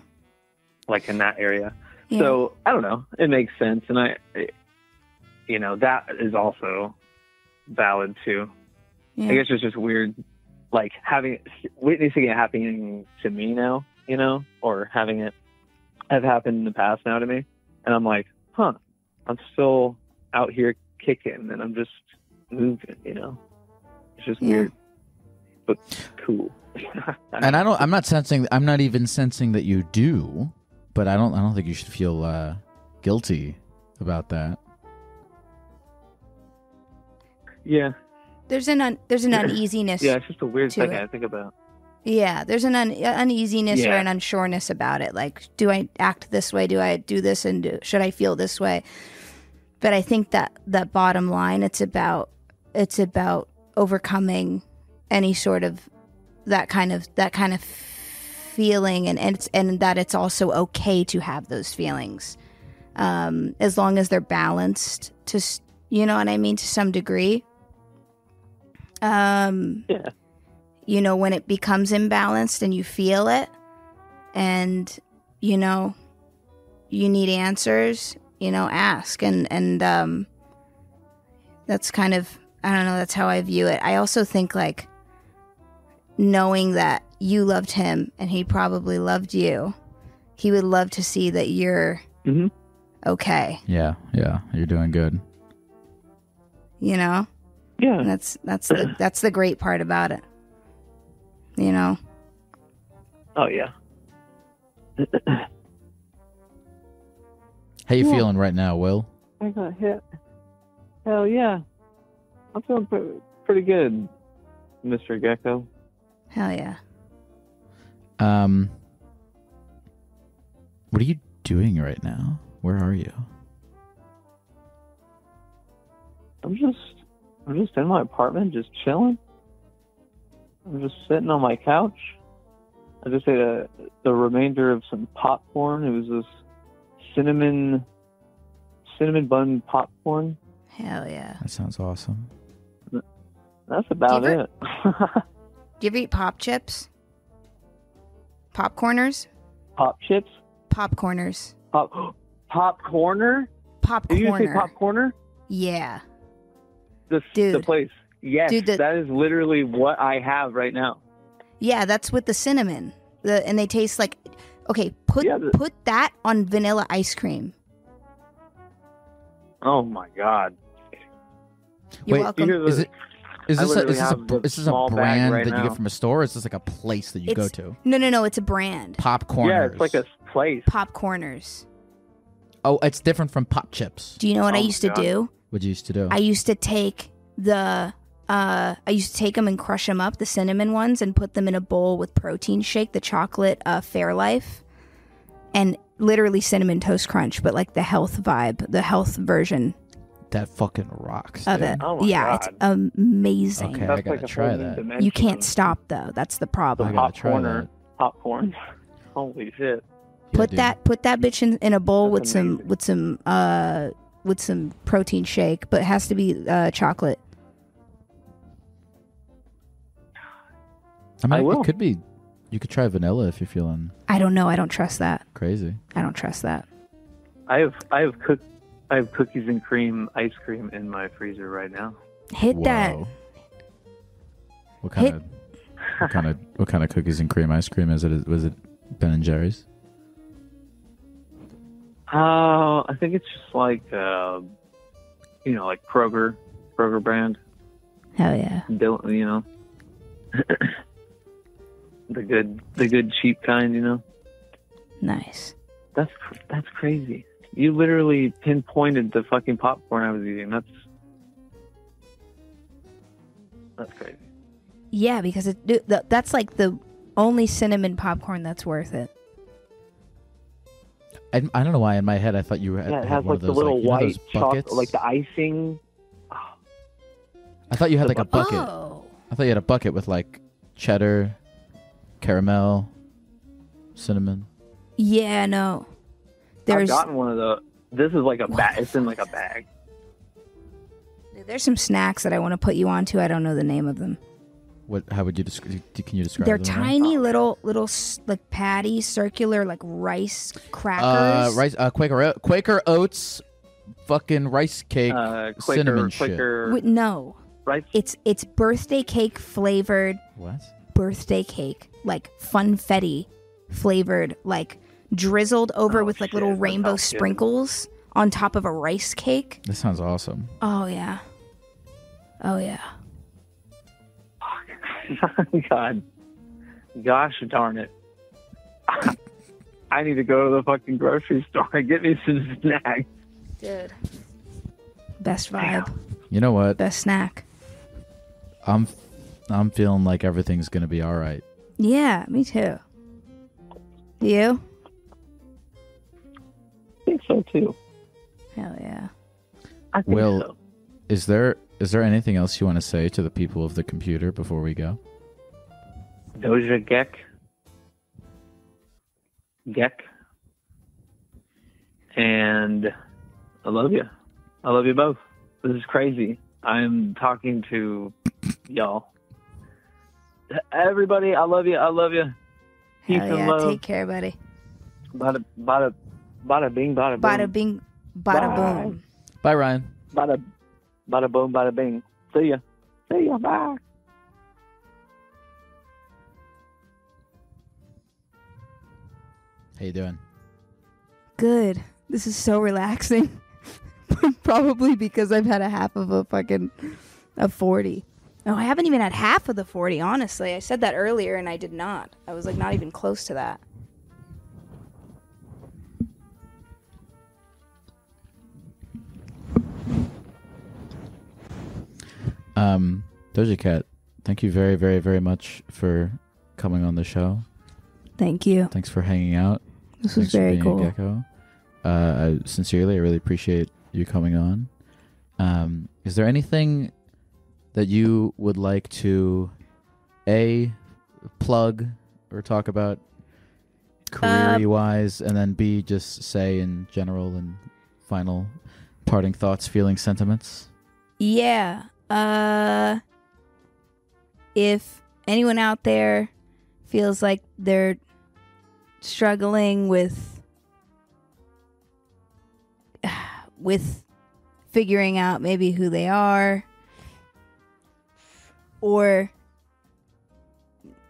Speaker 11: Like in that area.
Speaker 2: Yeah.
Speaker 11: So, I don't know, it makes sense and I you know that is also valid too.
Speaker 2: Yeah.
Speaker 11: I guess it's just weird, like having witnessing it happening to me now, you know, or having it have happened in the past now to me, and I'm like, huh, I'm still out here kicking, and I'm just moving, you know. It's just
Speaker 2: Yeah.
Speaker 11: weird, but cool.
Speaker 1: and I don't. I'm not sensing. I'm not even sensing that you do. But I don't. I don't think you should feel uh, guilty about that.
Speaker 11: yeah,
Speaker 2: There's an un- there's an uneasiness.
Speaker 11: yeah, it's just a weird thing
Speaker 2: it.
Speaker 11: I think about.
Speaker 2: Yeah, there's an un- uneasiness or an unsureness about it. Like, do I act this way? Do I do this? And do, should I feel this way? But I think that that bottom line, it's about it's about overcoming any sort of that kind of that kind of feeling, and and it's, and that it's also okay to have those feelings, um, as long as they're balanced. To you know what I mean to some degree. Um,
Speaker 11: Yeah.
Speaker 2: you know when it becomes imbalanced and you feel it and you know you need answers you know ask and and um that's kind of i don't know that's how i view it i also think like knowing that you loved him and he probably loved you he would love to see that you're
Speaker 11: Mm-hmm.
Speaker 2: okay
Speaker 1: Yeah. Yeah. You're doing good.
Speaker 2: you know
Speaker 11: Yeah,
Speaker 2: and that's that's the that's the great part about it you know
Speaker 11: Oh yeah.
Speaker 1: How you
Speaker 11: Well-
Speaker 1: feeling right now, Will?
Speaker 11: I got hit. Hell yeah. I'm feeling pre- pretty good, Mr. Gecko.
Speaker 2: Hell yeah
Speaker 1: Um. What are you doing right now? Where are you?
Speaker 11: I'm just I'm just in my apartment, just chilling. I'm just sitting on my couch. I just ate a, the remainder of some popcorn. It was this cinnamon cinnamon bun popcorn.
Speaker 2: hell yeah
Speaker 1: That sounds awesome.
Speaker 11: That's about
Speaker 2: ever-
Speaker 11: it.
Speaker 2: Do you ever eat pop chips? Popcorners?
Speaker 11: Pop chips?
Speaker 2: Popcorners.
Speaker 11: Pop popcorner? Did you say
Speaker 2: Popcorner.
Speaker 11: popcorner?
Speaker 2: yeah.
Speaker 11: The the place. Yes,
Speaker 2: Dude, the-
Speaker 11: that is literally what I have right now.
Speaker 2: Yeah, that's with the cinnamon. The and they taste like okay, put
Speaker 11: Yeah, the-
Speaker 2: put that on vanilla ice cream.
Speaker 11: Oh my god.
Speaker 2: You're
Speaker 1: Wait,
Speaker 2: welcome.
Speaker 1: Is it? Is this a, is this a, is this a brand
Speaker 11: right
Speaker 1: that you
Speaker 11: now.
Speaker 1: get from a store? Or is this like a place that you go to?
Speaker 2: No, no, no, it's a brand.
Speaker 1: Popcorners.
Speaker 11: Yeah, it's like a place.
Speaker 2: Popcorners.
Speaker 1: Oh, it's different from pop chips.
Speaker 2: Do you know what I
Speaker 11: Oh my
Speaker 2: used to
Speaker 11: God.
Speaker 2: do?
Speaker 1: What you used to do?
Speaker 2: I used to take the uh I used to take them and crush them up, the cinnamon ones, and put them in a bowl with protein shake, the chocolate uh, Fairlife, and literally cinnamon toast crunch, but like the health vibe, the health version
Speaker 1: that fucking rocks.
Speaker 2: of
Speaker 1: dude.
Speaker 2: it.
Speaker 11: Oh my
Speaker 2: yeah,
Speaker 11: God.
Speaker 2: it's amazing.
Speaker 1: Okay, I
Speaker 11: That's
Speaker 1: gotta
Speaker 11: like a
Speaker 1: try
Speaker 11: whole new
Speaker 1: that.
Speaker 11: dimension
Speaker 2: You can't stop though. That's the
Speaker 11: the
Speaker 1: I
Speaker 2: problem.
Speaker 1: gotta try
Speaker 11: popcorner.
Speaker 1: that.
Speaker 11: Popcorn. Holy shit.
Speaker 1: Yeah,
Speaker 2: put
Speaker 1: dude.
Speaker 2: that put that bitch in, in a bowl
Speaker 11: That's
Speaker 2: with some with some uh with some protein shake, but it has to be uh chocolate.
Speaker 1: I mean,
Speaker 11: I will.
Speaker 1: it could be. You could try vanilla if you're feeling
Speaker 2: I don't know. I don't trust that.
Speaker 1: crazy.
Speaker 2: I don't trust that.
Speaker 11: I have I have cook I have cookies and cream ice cream in my freezer right now.
Speaker 2: Hit that.
Speaker 1: What kind
Speaker 2: Hit-
Speaker 1: of what kind of what kind of cookies and cream ice cream is it? Was it Ben and Jerry's?
Speaker 11: Uh, I think it's just like uh, you know, like Kroger, Kroger brand.
Speaker 2: Hell yeah.
Speaker 11: Bill, you know, the good, the good cheap kind. You know,
Speaker 2: Nice.
Speaker 11: that's that's crazy. You literally pinpointed the fucking popcorn I was eating. That's that's crazy.
Speaker 2: Yeah, because it th- th- that's like the only cinnamon popcorn that's worth it.
Speaker 1: I, I don't know why in my head I thought you had,
Speaker 11: Yeah, it
Speaker 1: had
Speaker 11: has
Speaker 1: one
Speaker 11: like
Speaker 1: of
Speaker 11: the
Speaker 1: those
Speaker 11: little
Speaker 1: like, you know
Speaker 11: white
Speaker 1: those buckets.
Speaker 11: chocolate, like the icing.
Speaker 1: I thought you had
Speaker 11: the
Speaker 1: like a bucket.
Speaker 2: Oh.
Speaker 1: I thought you had a bucket with like cheddar, caramel, cinnamon.
Speaker 2: Yeah, no.
Speaker 11: I've
Speaker 2: There's
Speaker 11: gotten one of the. This is like a bag. It's in like a bag.
Speaker 2: there's some snacks that I want to put you onto. I don't know the name of them.
Speaker 1: What? How would you describe? Can you describe?
Speaker 2: They're
Speaker 1: them again?
Speaker 2: tiny little little like patty circular like rice crackers.
Speaker 1: Uh, rice, uh, Quaker Quaker Oats fucking rice cake
Speaker 11: Uh, Quaker,
Speaker 1: cinnamon shit.
Speaker 11: Quaker,
Speaker 2: Wait, no,
Speaker 11: right?
Speaker 2: it's it's birthday cake flavored
Speaker 1: What?
Speaker 2: birthday cake, like funfetti flavored, like drizzled over
Speaker 11: Oh,
Speaker 2: with like
Speaker 11: shit,
Speaker 2: little rainbow oh,
Speaker 11: sounds good.
Speaker 2: sprinkles on top of a rice cake.
Speaker 1: This sounds awesome.
Speaker 2: Oh yeah. Oh yeah.
Speaker 11: God, gosh darn it! I need to go to the fucking grocery store and get me some snacks.
Speaker 2: Dude. Best vibe.
Speaker 1: You know what?
Speaker 2: Best snack.
Speaker 1: I'm I'm feeling like everything's gonna be all right.
Speaker 2: Yeah, me too. You?
Speaker 11: I think so too.
Speaker 2: Hell yeah.
Speaker 11: I think
Speaker 1: Will,
Speaker 11: so.
Speaker 1: is there is there anything else you want to say to the people of the computer before we go?
Speaker 11: Doja Geck. Geck. And I love you. I love you both. This is crazy. I'm talking to y'all. Everybody, I love you. I love you. Peace
Speaker 2: Hell
Speaker 11: and
Speaker 2: yeah.
Speaker 11: love.
Speaker 2: Take care, buddy.
Speaker 11: Bada, bada, bada bing, bada boom.
Speaker 2: Bada bing, bada
Speaker 11: Bye.
Speaker 2: boom.
Speaker 1: Bye, Ryan.
Speaker 11: Bada, bada boom, bada bing. See ya. See ya. Bye.
Speaker 1: How you doing?
Speaker 2: Good. This is so relaxing. Probably because I've had a half of a fucking a 40. No, I haven't even had half of the 40, honestly. I said that earlier and I did not. I was like not even close to that.
Speaker 1: Um, Doja Cat, thank you very, very, very much for coming on the show.
Speaker 2: Thank you.
Speaker 1: Thanks for hanging out.
Speaker 2: This was
Speaker 1: Thanks for
Speaker 2: very
Speaker 1: a
Speaker 2: cool.
Speaker 1: gecko. Uh, I, sincerely, I really appreciate you coming on. Um, is there anything that you would like to a plug or talk about career wise, and then b just say in general and final parting thoughts, feelings, sentiments?
Speaker 2: Yeah. Uh if anyone out there feels like they're struggling with with figuring out maybe who they are or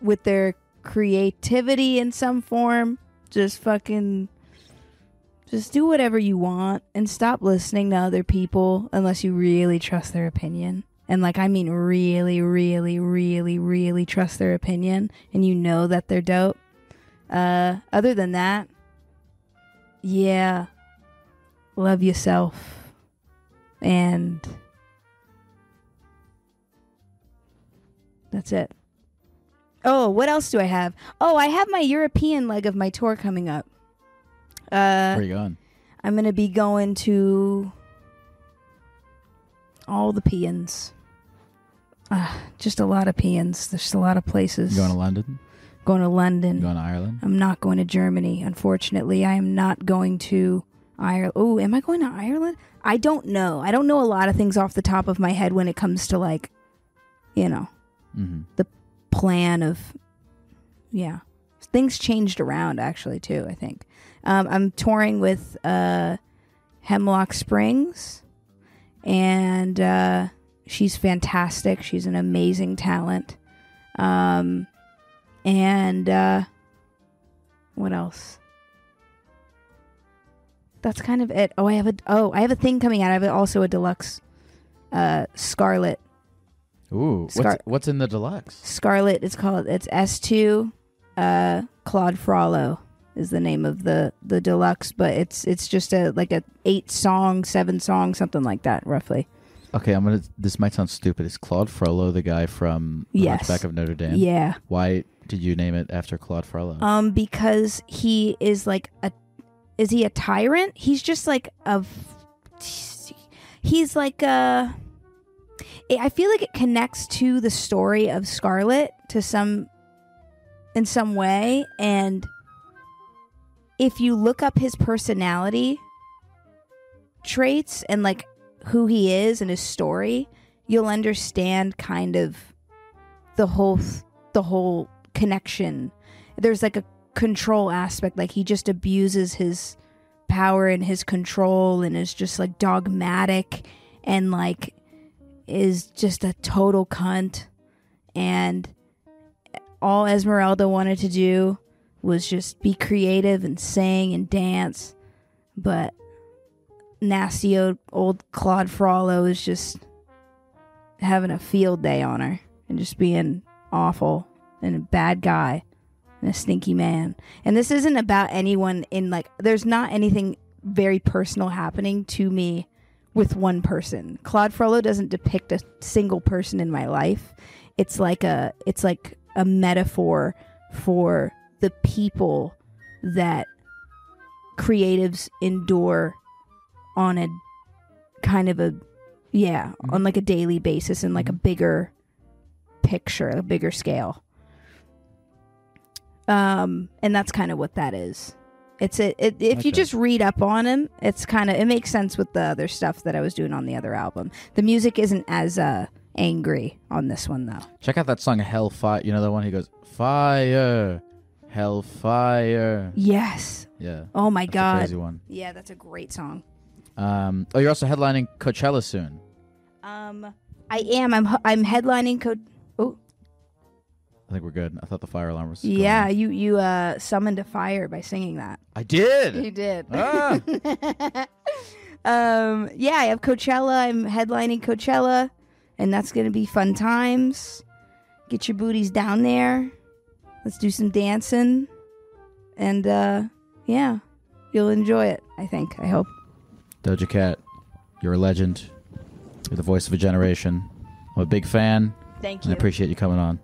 Speaker 2: with their creativity in some form, just fucking just do whatever you want and stop listening to other people unless you really trust their opinion. And like I mean really really really really trust their opinion and you know that they're dope. Uh other than that, yeah. Love yourself. And that's it. Oh, what else do I have? Oh, I have my European leg of my tour coming up. Uh
Speaker 1: Where are you going?
Speaker 2: I'm gonna be going to all the peons. Uh, just a lot of peons. There's just a lot of places.
Speaker 1: Going to London?
Speaker 2: Going to London.
Speaker 1: Going to Ireland?
Speaker 2: I'm not going to Germany. Unfortunately, I am not going to Ireland. Oh, am I going to Ireland? I don't know. I don't know a lot of things off the top of my head when it comes to like, you know,
Speaker 1: Mm-hmm.
Speaker 2: the plan of, yeah, things changed around actually too. I think um, I'm touring with uh, Hemlock Springs, and uh, she's fantastic. She's an amazing talent. Um, and uh, what else? That's kind of it. Oh, I have a oh, I have a thing coming out. I have also a deluxe uh, Scarlet
Speaker 1: Ooh, what's, what's in the deluxe?
Speaker 2: Scarlet. It's called. It's S two. Uh, Claude Frollo is the name of the the deluxe, but it's it's just a like a eight song, seven song, something like that, roughly.
Speaker 1: Okay, I'm gonna. This might sound stupid. Is Claude Frollo the guy from The
Speaker 2: Yes.
Speaker 1: Hunchback of Notre Dame?
Speaker 2: Yeah.
Speaker 1: Why did you name it after Claude Frollo?
Speaker 2: Um, because he is like a, is he a tyrant? He's just like a, he's like a. I feel like it connects to the story of Scarlet to some, in some way, and if you look up his personality traits and like who he is and his story, you'll understand kind of the whole the whole connection. There's like a control aspect like he just abuses his power and his control and is just like dogmatic and like is just a total cunt and all Esmeralda wanted to do was just be creative and sing and dance but nasty old, old Claude Frollo is just having a field day on her and just being awful and a bad guy and a stinky man. And this isn't about anyone in like there's not anything very personal happening to me with one person. Claude Frollo doesn't depict a single person in my life. It's like a it's like a metaphor for the people that creatives endure on a kind of a yeah, on like a daily basis and like a bigger picture, a bigger scale. Um, and that's kind of what that is. It's a, it, if you just read up on him, it's kind of it makes sense with the other stuff that I was doing on the other album. The music isn't as uh angry on this one though.
Speaker 1: Check out that song Hellfire. You know the one he goes fire, hellfire.
Speaker 2: Yes.
Speaker 1: Yeah.
Speaker 2: Oh my god.
Speaker 1: crazy one.
Speaker 2: Yeah, that's a great song.
Speaker 1: Um, oh, you're also headlining Coachella soon.
Speaker 2: Um, I am. I'm. I'm headlining. Co- oh,
Speaker 1: I think we're good. I thought the fire alarm was.
Speaker 2: yeah.
Speaker 1: off.
Speaker 2: You you uh summoned a fire by singing that.
Speaker 1: I did.
Speaker 2: You did.
Speaker 1: Ah.
Speaker 2: um. Yeah. I have Coachella. I'm headlining Coachella, and that's gonna be fun times. Get your booties down there. Let's do some dancing, and uh, yeah, you'll enjoy it. I think. I hope.
Speaker 1: Doja Cat, you're a legend. You're the voice of a generation. I'm a big fan.
Speaker 2: Thank you.
Speaker 1: And I appreciate you coming on.